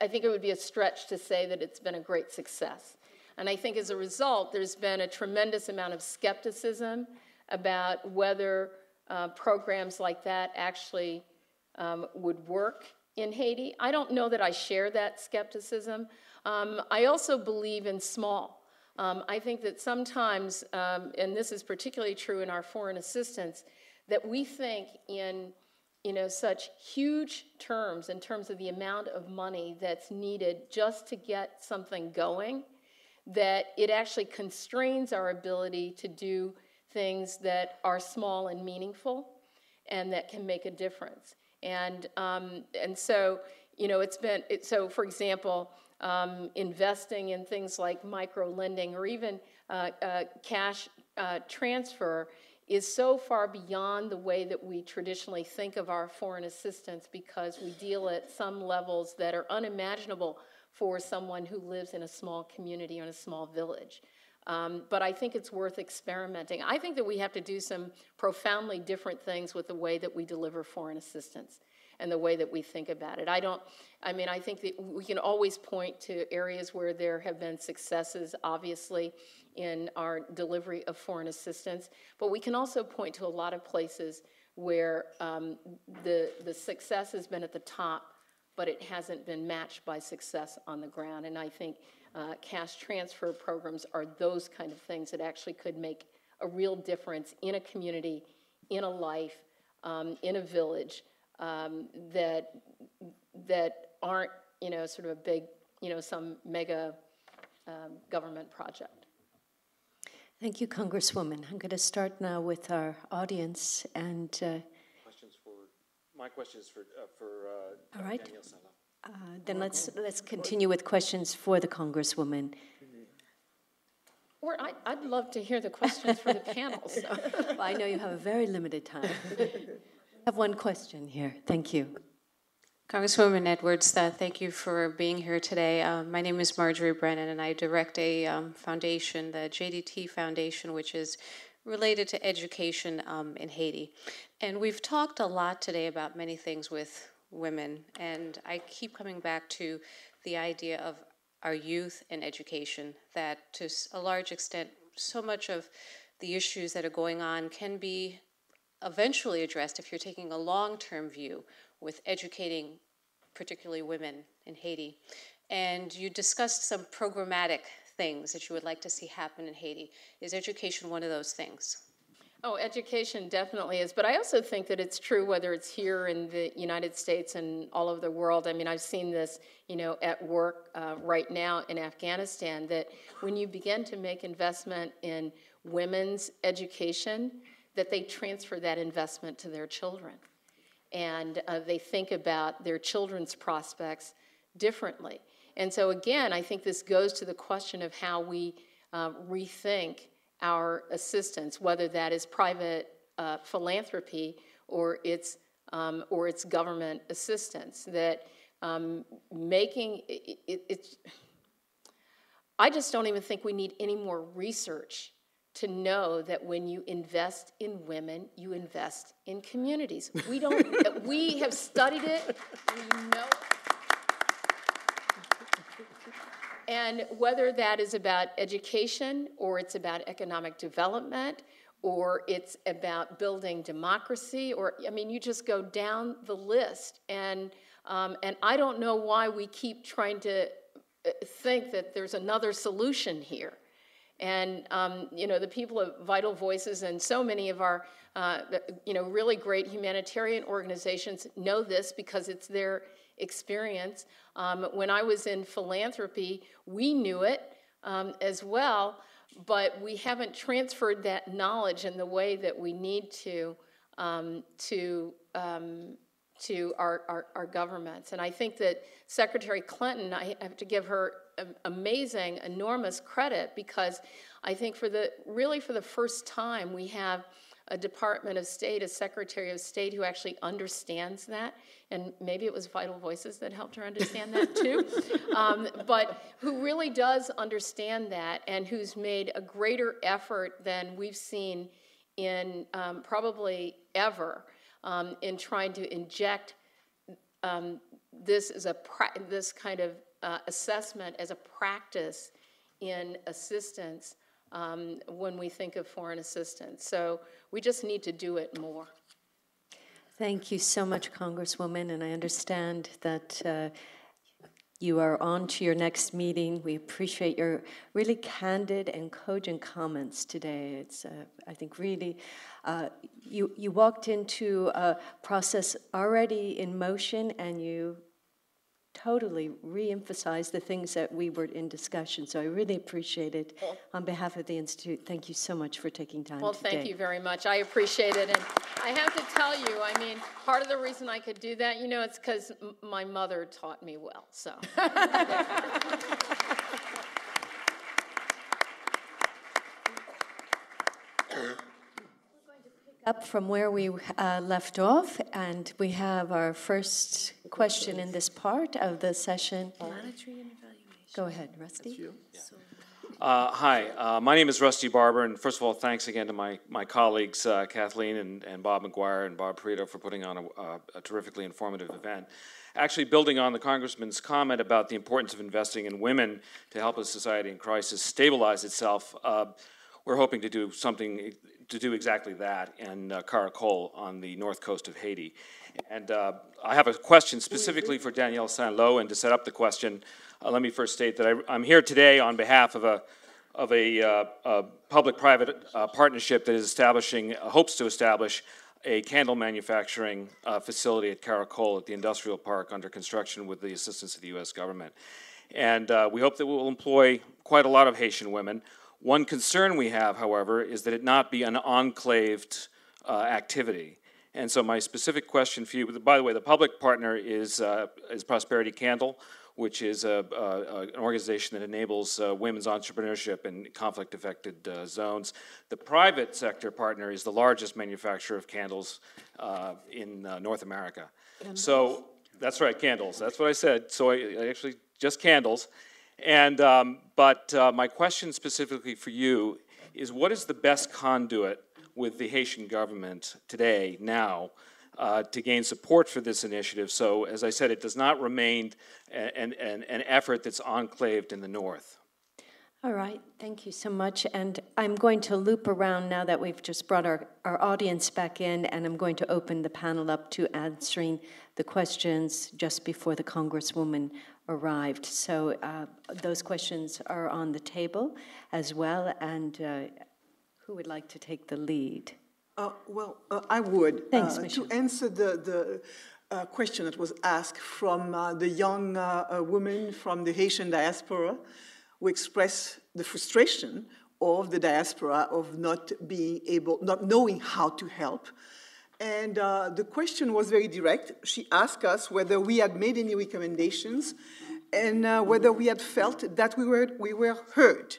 Speaker 19: I think it would be a stretch to say that it's been a great success. And I think as a result, there's been a tremendous amount of skepticism about whether uh, programs like that actually um, would work in Haiti. I don't know that I share that skepticism. Um, I also believe in small. Um, I think that sometimes, um, and this is particularly true in our foreign assistance, that we think in you know, such huge terms in terms of the amount of money that's needed just to get something going that it actually constrains our ability to do things that are small and meaningful and that can make a difference. And, um, and so, you know, it's been, it, so for example, um, investing in things like micro lending or even uh, uh, cash uh, transfer is so far beyond the way that we traditionally think of our foreign assistance because we deal at some levels that are unimaginable for someone who lives in a small community or in a small village. Um, but I think it's worth experimenting. I think that we have to do some profoundly different things with the way that we deliver foreign assistance and the way that we think about it. I don't, I mean, I think that we can always point to areas where there have been successes, obviously, in our delivery of foreign assistance, but we can also point to a lot of places where um, the, the success has been at the top, but it hasn't been matched by success on the ground. And I think uh, cash transfer programs are those kind of things that actually could make a real difference in a community, in a life, um, in a village um, that that aren't you know sort of a big you know some mega um, government project.
Speaker 2: Thank you, Congresswoman. I'm going to start now with our audience and. Uh,
Speaker 20: questions for my question is for uh, for uh,
Speaker 2: All right.
Speaker 20: Danielle Sala.
Speaker 2: Uh, then let's let's continue with questions for the Congresswoman.
Speaker 19: Or I, would love to hear the questions for the panel. So.
Speaker 2: well, I know you have a very limited time. I have one question here. Thank you.
Speaker 21: Congresswoman Edwards, uh, thank you for being here today. Uh, my name is Marjorie Brennan, and I direct a um, foundation, the JDT Foundation, which is related to education um, in Haiti. And we've talked a lot today about many things with women. And I keep coming back to the idea of our youth and education, that to a large extent, so much of the issues that are going on can be eventually addressed if you're taking a long term view with educating, particularly women in Haiti. And you discussed some programmatic things that you would like to see happen in Haiti. Is education one of those things?
Speaker 19: Oh, education definitely is. But I also think that it's true whether it's here in the United States and all over the world. I mean, I've seen this, you know, at work uh, right now in Afghanistan that when you begin to make investment in women's education, that they transfer that investment to their children. And uh, they think about their children's prospects differently. And so, again, I think this goes to the question of how we uh, rethink our assistance, whether that is private uh, philanthropy or it's, um, or it's government assistance, that um, making it, it, it's, I just don't even think we need any more research to know that when you invest in women, you invest in communities. We don't, we have studied it, we know And whether that is about education or it's about economic development or it's about building democracy or I mean you just go down the list and um, and I don't know why we keep trying to uh, think that there's another solution here. And um, you know the people of Vital Voices and so many of our uh, you know really great humanitarian organizations know this because it's their experience. Um, when I was in philanthropy, we knew it um, as well, but we haven't transferred that knowledge in the way that we need to um, to um, to our, our, our, governments. And I think that Secretary Clinton, I have to give her amazing, enormous credit because I think for the really for the first time we have a Department of State, a Secretary of State who actually understands that. And maybe it was Vital Voices that helped her understand that too. um, but who really does understand that and who's made a greater effort than we've seen in um, probably ever um, in trying to inject um, this is a pra- this kind of uh, assessment as a practice in assistance um, when we think of foreign assistance. So we just need to do it more.
Speaker 2: Thank you so much, Congresswoman, and I understand that uh, you are on to your next meeting. We appreciate your really candid and cogent comments today. It's, uh, I think, really, uh, you, you walked into a process already in motion and you totally re-emphasize the things that we were in discussion. So I really appreciate it.
Speaker 19: Well,
Speaker 2: On behalf of the Institute, thank you so much for taking time
Speaker 19: Well,
Speaker 2: today.
Speaker 19: thank you very much. I appreciate it. And I have to tell you, I mean, part of the reason I could do that, you know, it's because my mother taught me well. So.
Speaker 2: Up from where we uh, left off, and we have our first question in this part of the session. Go ahead, Rusty.
Speaker 20: Uh, hi, uh, my name is Rusty Barber, and first of all, thanks again to my, my colleagues uh, Kathleen and, and Bob Maguire and Bob Perito for putting on a, a, a terrifically informative event. Actually, building on the Congressman's comment about the importance of investing in women to help a society in crisis stabilize itself, uh, we're hoping to do something to do exactly that in uh, Caracol on the north coast of Haiti. And uh, I have a question specifically for Danielle Saint-Lot, and to set up the question, uh, let me first state that I, am here today on behalf of a of a, uh, a public-private uh, partnership that is establishing, uh, hopes to establish a candle manufacturing facility at Caracol at the industrial park under construction with the assistance of the U.S. government. And we hope that we will employ quite a lot of Haitian women. One concern we have, however, is that it not be an enclaved uh, activity. And so my specific question for you, by the way, the public partner is, is Prosperity Candle, which is a, a, an organization that enables uh, women's entrepreneurship in conflict affected uh, zones. The private sector partner is the largest manufacturer of candles uh, in uh, North America. So that's right, candles. That's what I said. So I, I actually just candles. And um, but uh, my question specifically for you is, what is the best conduit with the Haitian government today now? uh, to gain support for this initiative. So, as I said, it does not remain an, an, an effort that's enclaved in the North.
Speaker 2: All right, thank you so much. And I'm going to loop around now that we've just brought our, our audience back in, and I'm going to open the panel up to answering the questions just before the Congresswoman arrived. So uh, those questions are on the table as well. And uh, who would like to take the lead?
Speaker 3: Uh, well, uh, I would.
Speaker 2: Thanks,
Speaker 3: uh,
Speaker 2: Michèle.
Speaker 3: To answer the, the uh, question that was asked from uh, the young uh, woman from the Haitian diaspora who expressed the frustration of the diaspora of not being able, not knowing how to help. And the question was very direct. She asked us whether we had made any recommendations and whether we had felt that we were, we were heard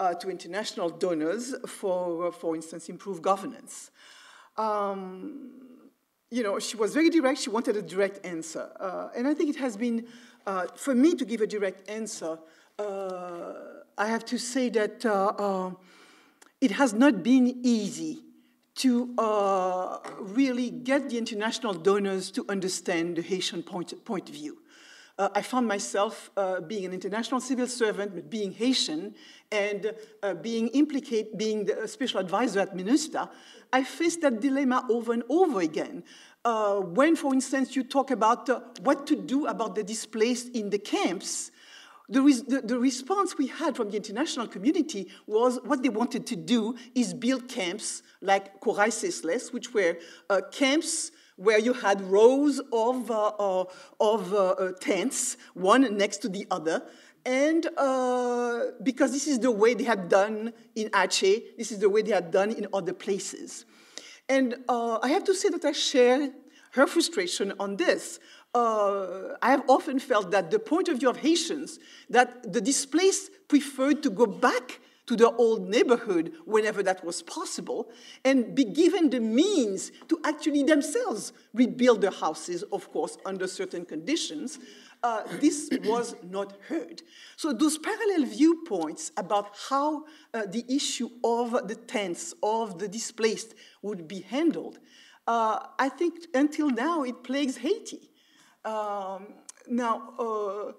Speaker 3: uh, to international donors for, for instance, improved governance. Um, you know, she was very direct. She wanted a direct answer. Uh, and I think it has been, uh, for me to give a direct answer, uh, I have to say that uh, uh, it has not been easy to really get the international donors to understand the Haitian point, point of view. Uh, I found myself uh, being an international civil servant, but being Haitian, and uh, being implicated, being the special advisor at MINUSTAH, I faced that dilemma over and over again. Uh, when, for instance, you talk about uh, what to do about the displaced in the camps, the, res the, the, response we had from the international community was what they wanted to do is build camps like Cesselesse, which were uh, camps where you had rows of, uh, uh, of uh, uh, tents, one next to the other. And uh, because this is the way they had done in Aceh, this is the way they had done in other places. And I have to say that I share her frustration on this. Uh, I have often felt that the point of view of Haitians, that the displaced preferred to go back to their old neighborhood whenever that was possible, and be given the means to actually themselves rebuild their houses, of course, under certain conditions, uh, this was not heard. So those parallel viewpoints about how uh, the issue of the tents, of the displaced would be handled, uh, I think until now it plagues Haiti. Um, now, uh,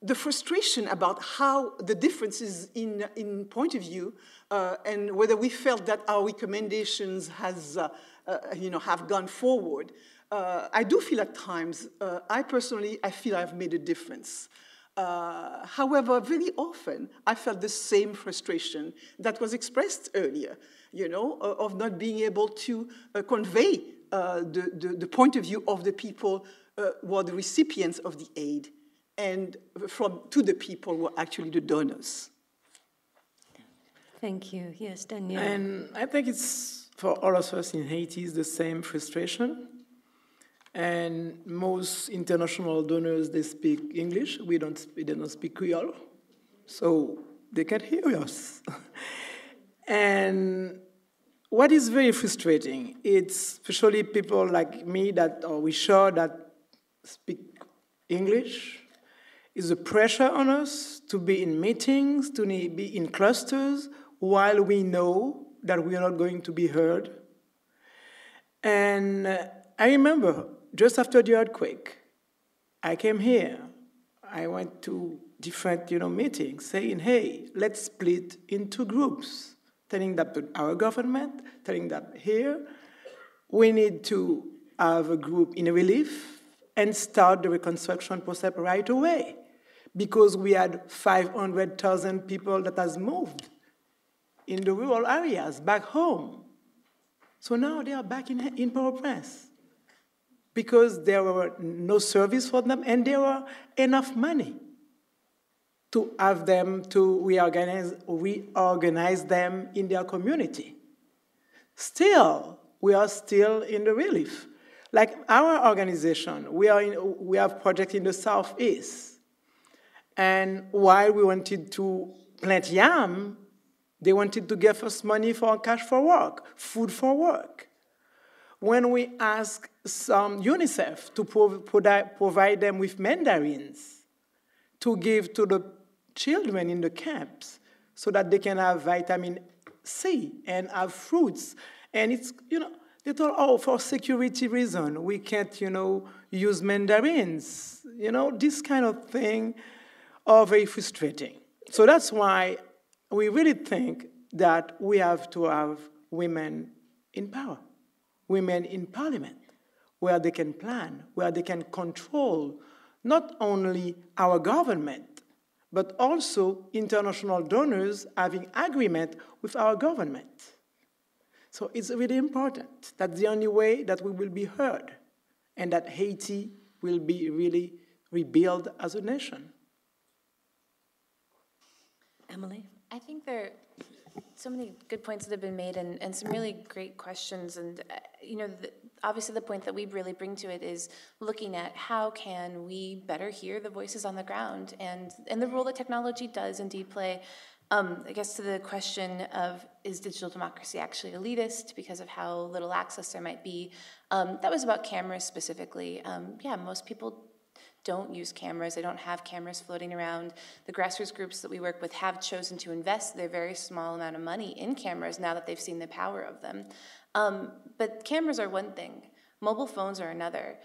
Speaker 3: the frustration about how the differences in, in point of view uh, and whether we felt that our recommendations has, uh, uh, you know, have gone forward, uh, I do feel at times, uh, I personally, I feel I've made a difference. Uh, however, very often I felt the same frustration that was expressed earlier, you know, of not being able to convey the, the, the, point of view of the people Uh, who are the recipients of the aid and from to the people who are actually the donors.
Speaker 2: Thank you. Yes, Danielle.
Speaker 5: And I think it's for all of us in Haiti is the same frustration. And most international donors they speak English. We don't. They don't speak Creole, so they can't hear us. and what is very frustrating, it's especially people like me that, or we sure that speak English, is the pressure on us to be in meetings, to be in clusters, while we know that we are not going to be heard. And uh, I remember just after the earthquake, I came here. I went to different you know, meetings saying, hey, let's split into groups, telling that our government, telling that here, we need to have a group in relief and start the reconstruction process right away because we had 500,000 people that has moved in the rural areas back home. So now they are back in, in Port-au-Prince because there were no service for them and there were enough money to have them to reorganize, reorganize them in their community. Still, we are still in the relief. Like our organization, we, are in, we have projects in the southeast and while we wanted to plant yam, they wanted to give us money for cash for work, food for work. When we asked some UNICEF to provide them with mandarins to give to the children in the camps so that they can have vitamin C and have fruits. And it's, you know, they thought, oh, for security reason, we can't, you know, use mandarins. You know, this kind of thing are very frustrating. So that's why we really think that we have to have women in power, women in parliament, where they can plan, where they can control not only our government, but also international donors having agreement with our government. So it's really important. That's the only way that we will be heard and that Haiti will be really rebuilt as a nation.
Speaker 2: Emily?
Speaker 6: I think there are so many good points that have been made and, and some really great questions. And, uh, you know, the, obviously the point that we really bring to it is looking at how can we better hear the voices on the ground and, and the role that technology does indeed play. Um, I guess to the question of is digital democracy actually elitist because of how little access there might be, um, that was about cameras specifically. Um, yeah, most people don't use cameras, they don't have cameras floating around. The grassroots groups that we work with have chosen to invest their very small amount of money in cameras now that they've seen the power of them. Um, but cameras are one thing, mobile phones are another.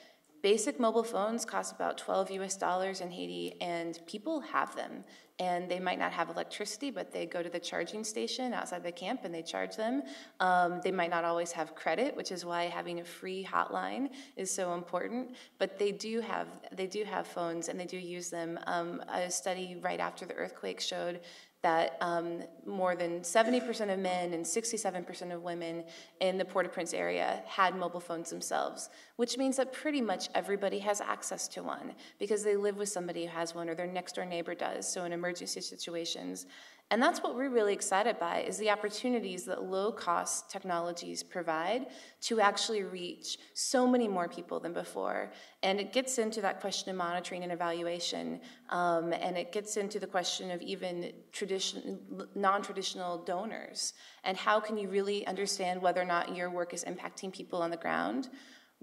Speaker 6: Basic mobile phones cost about 12 US dollars in Haiti, and people have them. And they might not have electricity, but they go to the charging station outside the camp and they charge them. Um, they might not always have credit, which is why having a free hotline is so important. But they do have they do have phones and they do use them. Um, a study right after the earthquake showed that um, more than 70% of men and 67% of women in the Port-au-Prince area had mobile phones themselves, which means that pretty much everybody has access to one because they live with somebody who has one or their next door neighbor does. So in emergency situations, and that's what we're really excited by is the opportunities that low cost technologies provide to actually reach so many more people than before. And it gets into that question of monitoring and evaluation. Um, and it gets into the question of even tradition, non-traditional donors. And how can you really understand whether or not your work is impacting people on the ground?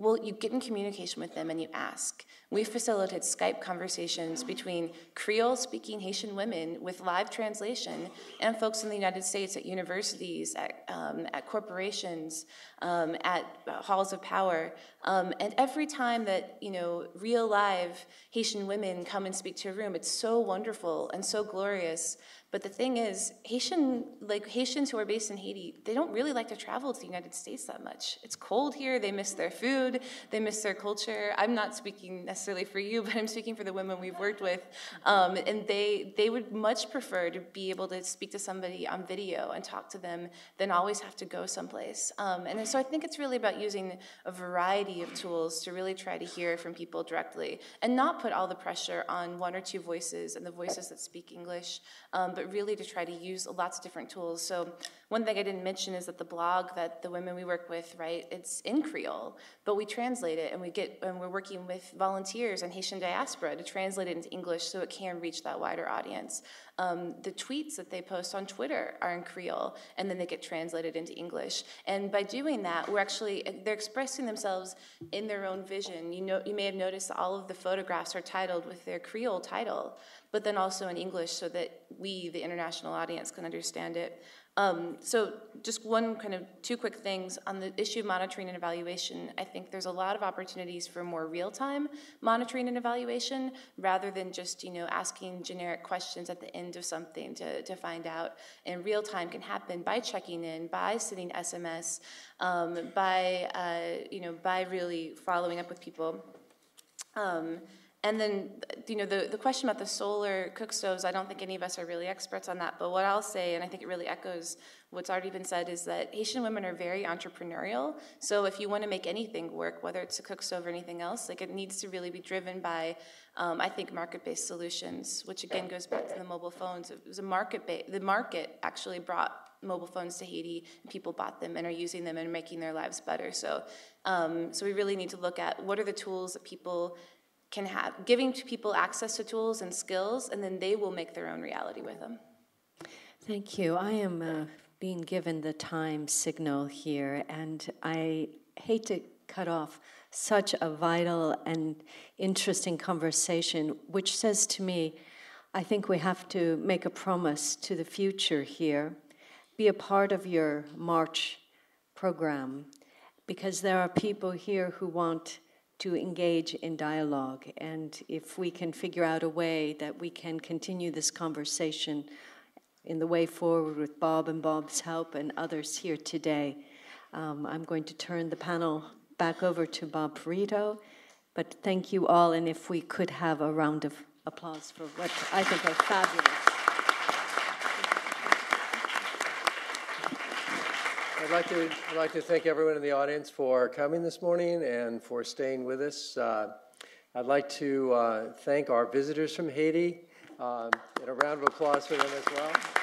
Speaker 6: Well, you get in communication with them and you ask. We facilitate Skype conversations between Creole speaking Haitian women with live translation and folks in the United States at universities, at, um, at corporations, um, at halls of power. Um, and every time that, you know, real live Haitian women come and speak to a room, it's so wonderful and so glorious. But the thing is, Haitian, like Haitians who are based in Haiti, they don't really like to travel to the United States that much. It's cold here, they miss their food, they miss their culture. I'm not speaking necessarily for you, but I'm speaking for the women we've worked with. Um, and they, they would much prefer to be able to speak to somebody on video and talk to them than always have to go someplace. Um, and so I think it's really about using a variety of tools to really try to hear from people directly and not put all the pressure on one or two voices and the voices that speak English. Um, but really to try to use lots of different tools. So one thing I didn't mention is that the blog that the women we work with, right, it's in Creole, but we translate it and we get and we're working with volunteers and Haitian diaspora to translate it into English so it can reach that wider audience. Um, the tweets that they post on Twitter are in Creole, and then they get translated into English. And by doing that, we're actually they're expressing themselves in their own vision. You know, you may have noticed all of the photographs are titled with their Creole title, but then also in English, so that we, the international audience, can understand it. Um, so just one kind of two quick things on the issue of monitoring and evaluation. I think there's a lot of opportunities for more real-time monitoring and evaluation rather than just you know asking generic questions at the end of something to, to find out. And real time can happen by checking in, by sending SMS, um, by uh, you know by really following up with people. Um, and then, you know, the, the question about the solar cook stoves, I don't think any of us are really experts on that. But what I'll say, and I think it really echoes what's already been said, is that Haitian women are very entrepreneurial. So if you want to make anything work, whether it's a cook stove or anything else, like it needs to really be driven by, um, I think, market-based solutions, which again goes back to the mobile phones. It was a market, the market actually brought mobile phones to Haiti, and people bought them and are using them and making their lives better. So, um, so we really need to look at what are the tools that people can have, giving to people access to tools and skills, and then they will make their own reality with them.
Speaker 2: Thank you. I am uh, being given the time signal here, and I hate to cut off such a vital and interesting conversation, which says to me, I think we have to make a promise to the future here, be a part of your March program, because there are people here who want to engage in dialogue. And if we can figure out a way that we can continue this conversation in the way forward with Bob and Bob's help and others here today, um, I'm going to turn the panel back over to Bob Perito. But thank you all, and if we could have a round of applause for what I think are fabulous.
Speaker 1: I'd like to, I'd like to thank everyone in the audience for coming this morning and for staying with us. Uh, I'd like to uh, thank our visitors from Haiti, um, and a round of applause for them as well.